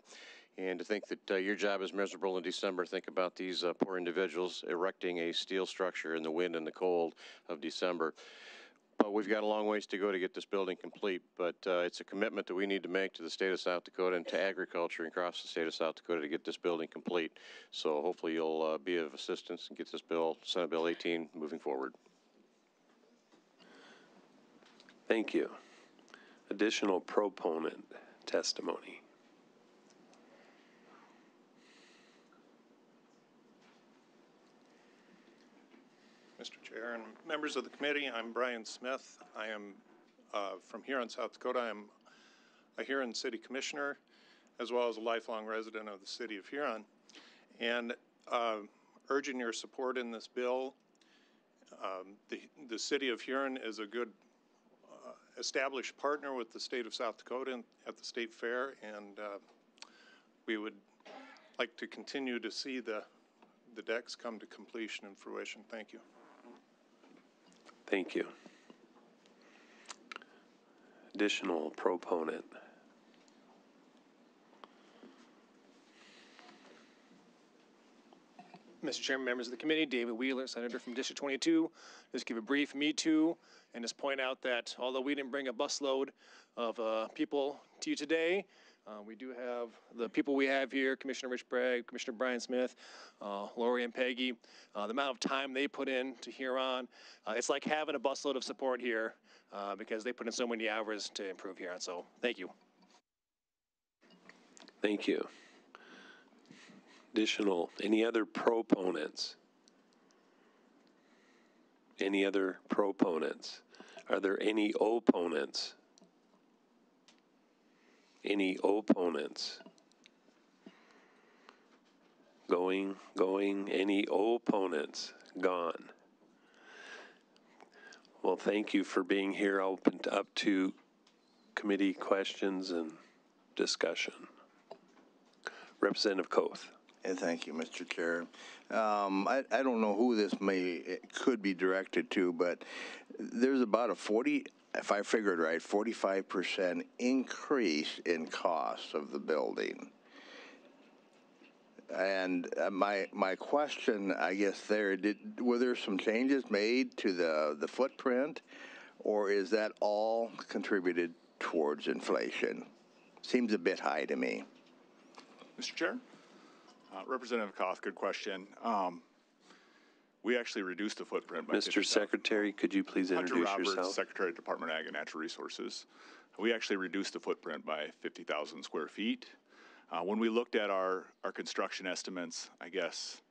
And to think that uh, your job is miserable in December, think about these uh, poor individuals erecting a steel structure in the wind and the cold of December. But we've got a long ways to go to get this building complete, but uh, it's a commitment that we need to make to the state of South Dakota and to agriculture across the state of South Dakota to get this building complete. So hopefully you'll uh, be of assistance and get this bill, Senate Bill 18, moving forward. Thank you. Additional proponent testimony. Chair and members of the committee, I'm Brian Smith. I am uh, from Huron, South Dakota. I'm a Huron City Commissioner as well as a lifelong resident of the city of Huron. And uh, urging your support in this bill. Um, the, the city of Huron is a good uh, established partner with the state of South Dakota in, at the state fair, and uh, we would like to continue to see the the DEX come to completion and fruition. Thank you. Thank you. Additional proponent. Mr. Chairman, members of the committee, David Wheeler, Senator from District 22. Just give a brief me too and just point out that although we didn't bring a busload of uh, people to you today, uh, we do have the people we have here, Commissioner Rich Bragg, Commissioner Brian Smith, uh, Lori and Peggy, uh, the amount of time they put in to Huron. Uh, it's like having a busload of support here uh, because they put in so many hours to improve Huron. So thank you. Thank you. Additional, any other proponents? Any other proponents? Are there any opponents? Any opponents? Going, going, any opponents? Gone. Well, thank you for being here. I'll open up to committee questions and discussion. Representative Koth. And thank you, Mr. Chair. Um, I, I don't know who this may, could be directed to, but there's about a 40, if I figured right, 45% increase in costs of the building. And uh, my my question, I guess, there did were there some changes made to the the footprint, or is that all contributed towards inflation? Seems a bit high to me. Mr. Chair, uh, Representative Koth, good question. Um, we actually reduced the footprint by Mr. 50,000. Secretary, could you please Hunter introduce Roberts, yourself? Secretary of Department of Ag and Natural Resources. We actually reduced the footprint by 50,000 square feet. Uh, when we looked at our, our construction estimates, I guess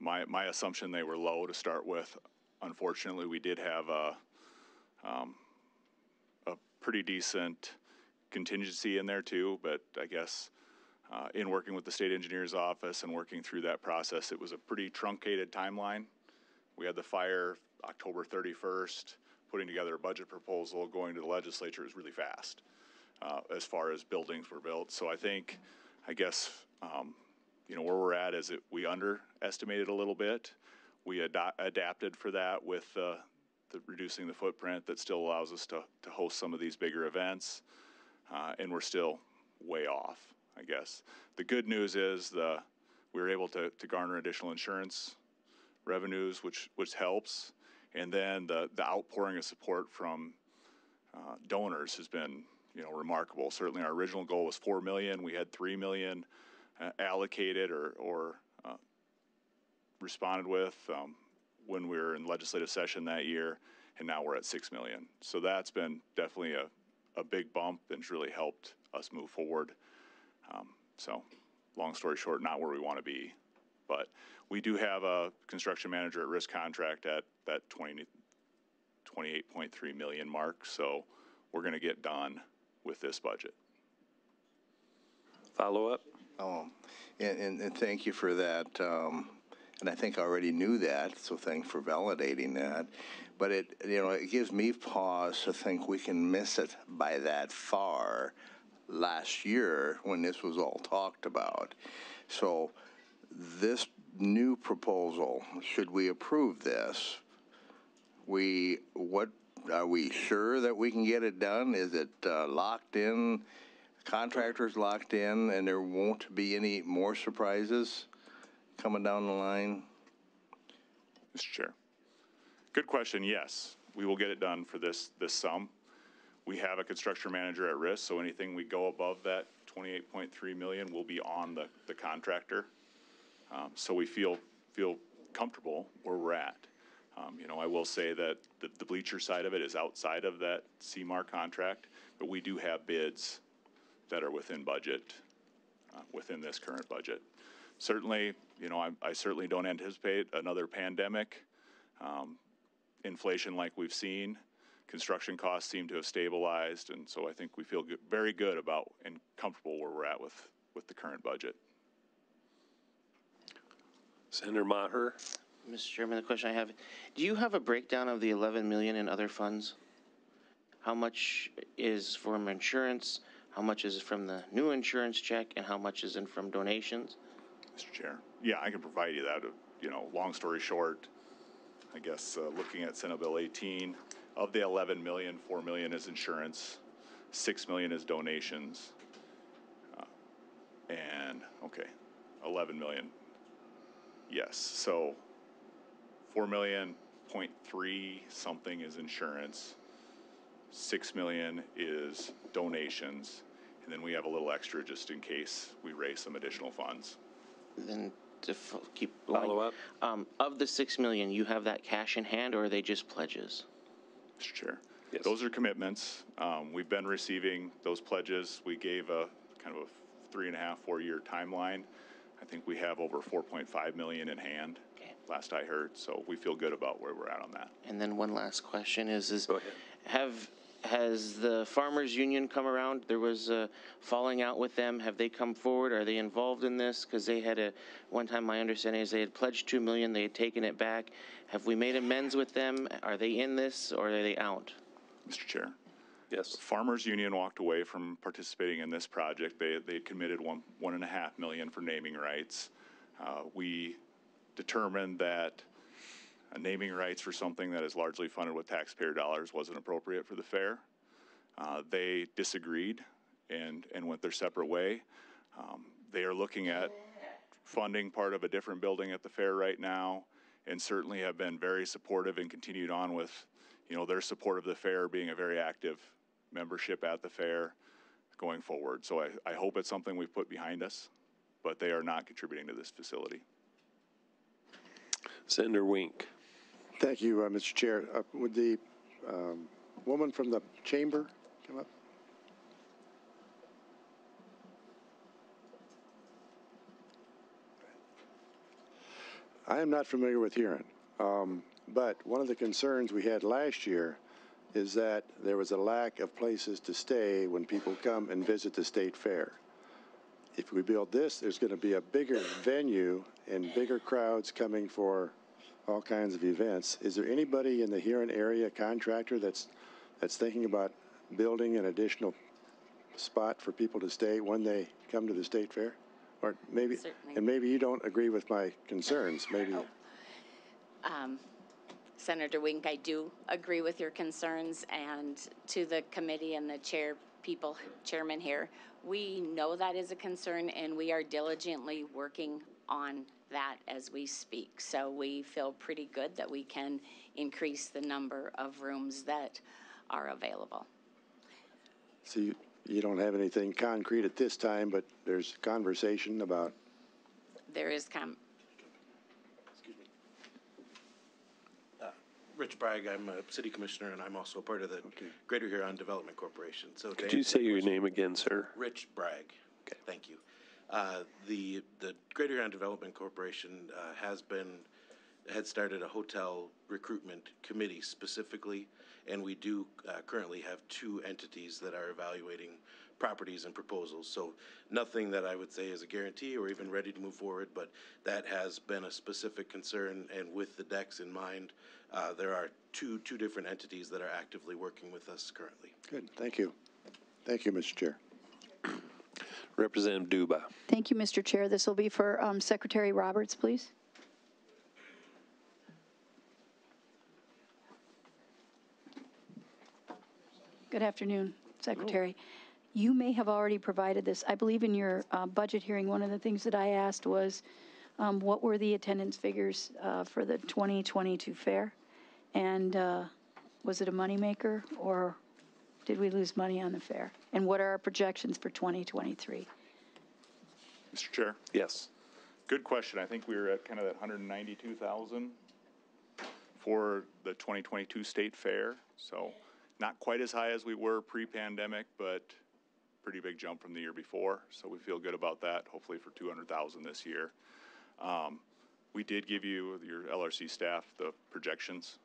my, my assumption they were low to start with. Unfortunately, we did have a, um, a pretty decent contingency in there too, but I guess uh, in working with the state engineer's office and working through that process, it was a pretty truncated timeline. We had the fire October 31st, putting together a budget proposal, going to the legislature is really fast uh, as far as buildings were built. So I think, I guess, um, you know, where we're at is that we underestimated a little bit. We ad- adapted for that with uh, the reducing the footprint that still allows us to, to host some of these bigger events. Uh, and we're still way off, I guess. The good news is the we were able to, to garner additional insurance revenues, which which helps, and then the the outpouring of support from uh, donors has been you know remarkable. Certainly, our original goal was four million. We had three million uh, allocated or or uh, responded with um, when we were in legislative session that year, and now we're at six million. So that's been definitely a a big bump and it's really helped us move forward. Um, so, long story short, not where we want to be, but we do have a construction manager at risk contract at that 20, 28.3 million mark. So, we're going to get done with this budget. Follow up? Oh, and, and, and thank you for that. Um, and I think I already knew that, so thanks for validating that. But it, you know, it gives me pause to think we can miss it by that far last year when this was all talked about. So this new proposal, should we approve this, we, what, are we sure that we can get it done? Is it uh, locked in? contractors locked in and there won't be any more surprises coming down the line? Mr. Chair. Good question, yes. We will get it done for this, this sum. We have a construction manager at risk, so anything we go above that 28.3 million will be on the, the contractor. Um, So we feel, feel comfortable where we're at. Um, You know, I will say that the, the bleacher side of it is outside of that CMAR contract, but we do have bids that are within budget, uh, within this current budget. Certainly, you know, I, I certainly don't anticipate another pandemic, um, inflation like we've seen. Construction costs seem to have stabilized, and so I think we feel good, very good about and comfortable where we're at with, with the current budget. Senator Maher? Mr. Chairman, the question I have, do you have a breakdown of the 11 million in other funds? How much is from insurance, how much is from the new insurance check, and how much is in from donations? Mr. Chair. Yeah, I can provide you that. uh, You know, long story short, I guess, uh, looking at Senate Bill 18, of the 11 million, 4 million is insurance, 6 million is donations. uh, And, okay, 11 million. Yes, so 4 million, point three something is insurance, 6 million is donations, and then we have a little extra just in case we raise some additional funds. Then to f- keep. Follow up? Um, of the 6 million, you have that cash in hand, or are they just pledges? Mr. Chair. yes. Those are commitments. Um, we've been receiving those pledges. We gave a kind of a three and a half, four-year timeline. I think we have over 4.5 million in hand, last I heard, so we feel good about where we're at on that. And then one last question is, is have, has the farmers union come around? There was a falling out with them. Have they come forward? Are they involved in this? Because they had a, one time my understanding is they had pledged 2 million, they had taken it back. Have we made amends with them? Are they in this or are they out? Mr. Chair. Yes. Farmers Union walked away from participating in this project. They, they committed one, one and a half million for naming rights. Uh, we determined that naming rights for something that is largely funded with taxpayer dollars wasn't appropriate for the fair. Uh, they disagreed and, and went their separate way. Um, they are looking at funding part of a different building at the fair right now and certainly have been very supportive and continued on with, you know, their support of the fair being a very active membership at the fair going forward. So I, I hope it's something we've put behind us, but they are not contributing to this facility. Senator Wink. Thank you, uh, Mr. Chair. Uh, Would the um, woman from the chamber come up? I am not familiar with Huron, um, but one of the concerns we had last year is that there was a lack of places to stay when people come and visit the state fair. If we build this, there's going to be a bigger venue and bigger crowds coming for all kinds of events. Is there anybody in the Huron area contractor that's that's thinking about building an additional spot for people to stay when they come to the state fair? Or maybe, Certainly. and maybe you don't agree with my concerns. Maybe Um, Senator Wink, I do agree with your concerns, and to the committee and the chair people, chairman here, we know that is a concern, and we are diligently working on that as we speak. So we feel pretty good that we can increase the number of rooms that are available. so you, you don't have anything concrete at this time, but there's conversation about There is com, Rich Bragg, I'm a city commissioner, and I'm also a part of the Greater Huron Development Corporation. So Could you say your name again, sir? Rich Bragg. Okay. Thank you. Uh, The, the Greater Huron Development Corporation uh, has been, had started a hotel recruitment committee specifically, and we do uh, currently have two entities that are evaluating properties and proposals. So nothing that I would say is a guarantee or even ready to move forward, but that has been a specific concern, and with the DEX in mind, uh, there are two, two different entities that are actively working with us currently. Good, thank you. Thank you, Mr. Chair. Representative Duba. Thank you, Mr. Chair. This will be for um, Secretary Roberts, please. Good afternoon, Secretary. You may have already provided this. I believe in your uh, budget hearing, one of the things that I asked was, um, what were the attendance figures uh, for the 2022 fair? And uh, was it a moneymaker, or did we lose money on the fair? And what are our projections for 2023? Mr. Chair? Yes. Good question. I think we were at kind of that 192,000 for the 2022 State Fair. So not quite as high as we were pre-pandemic, but pretty big jump from the year before. So we feel good about that, hopefully for 200,000 this year. Um, We did give you, your LRC staff, the projections.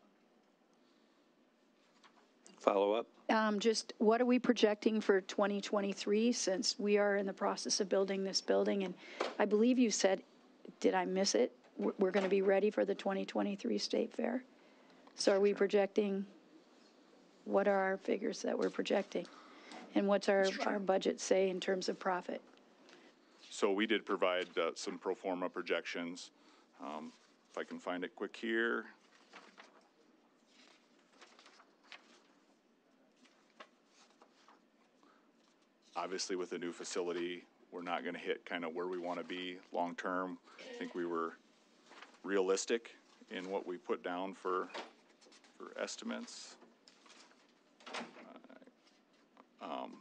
Follow up? Um, Just, what are we projecting for 2023, since we are in the process of building this building? And I believe you said, did I miss it? We're- We're going to be ready for the 2023 State Fair? So are we projecting, what are our figures that we're projecting? And what's our, our budget say in terms of profit? So we did provide uh, some pro forma projections. Um, If I can find it quick here. Obviously, with the new facility, we're not going to hit kind of where we want to be long-term. I think we were realistic in what we put down for, for estimates. Um,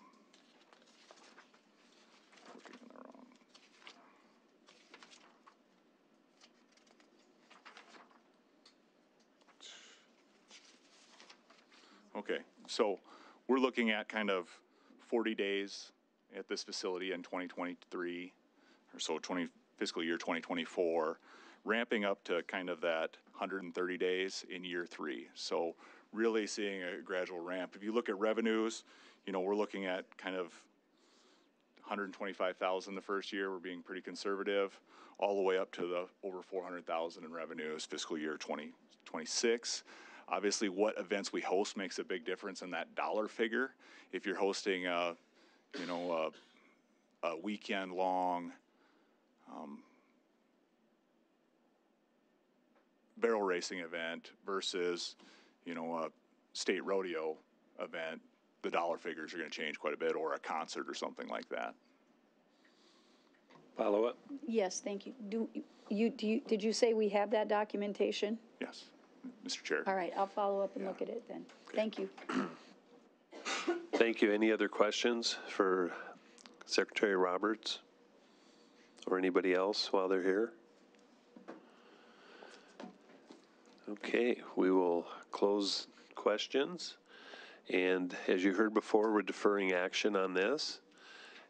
Okay, so we're looking at kind of 40 days at this facility in 2023, or so 20, fiscal year 2024, ramping up to kind of that 130 days in year three. So really seeing a gradual ramp. If you look at revenues, you know, we're looking at kind of 125,000 the first year, we're being pretty conservative, all the way up to the over 400,000 in revenues fiscal year 2026. Obviously, what events we host makes a big difference in that dollar figure. If you're hosting a, you know, a, a weekend-long um, barrel racing event versus, you know, a state rodeo event, the dollar figures are going to change quite a bit, or a concert or something like that. Follow up? Yes, thank you. Do you, do you, did you say we have that documentation? Yes, Mr. Chair. All right, I'll follow up and look at it then. Thank you. Thank you. Any other questions for Secretary Roberts? Or anybody else while they're here? Okay, we will close questions. And as you heard before, we're deferring action on this.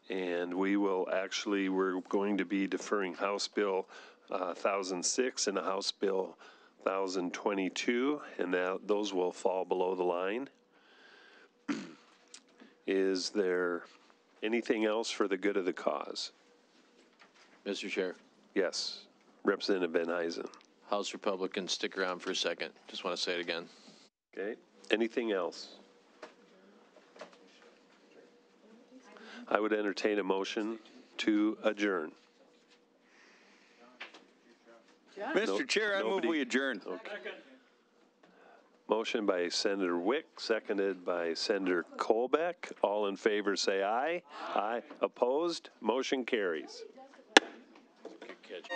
And we will actually, we're going to be deferring House Bill uh, 1006 and House Bill 1022, and that, those will fall below the line. Is there anything else for the good of the cause? Mr. Chair, Yes, Representative Venhuizen. House Republicans, stick around for a second. Just want to say it again. Okay, anything else? I would entertain a motion to adjourn. Mr. Nope, Chair, I move nobody. we adjourn. Motion by Senator Wick, seconded by Senator Kolbeck. All in favor, say aye. Aye. Opposed? Motion carries. Good catch.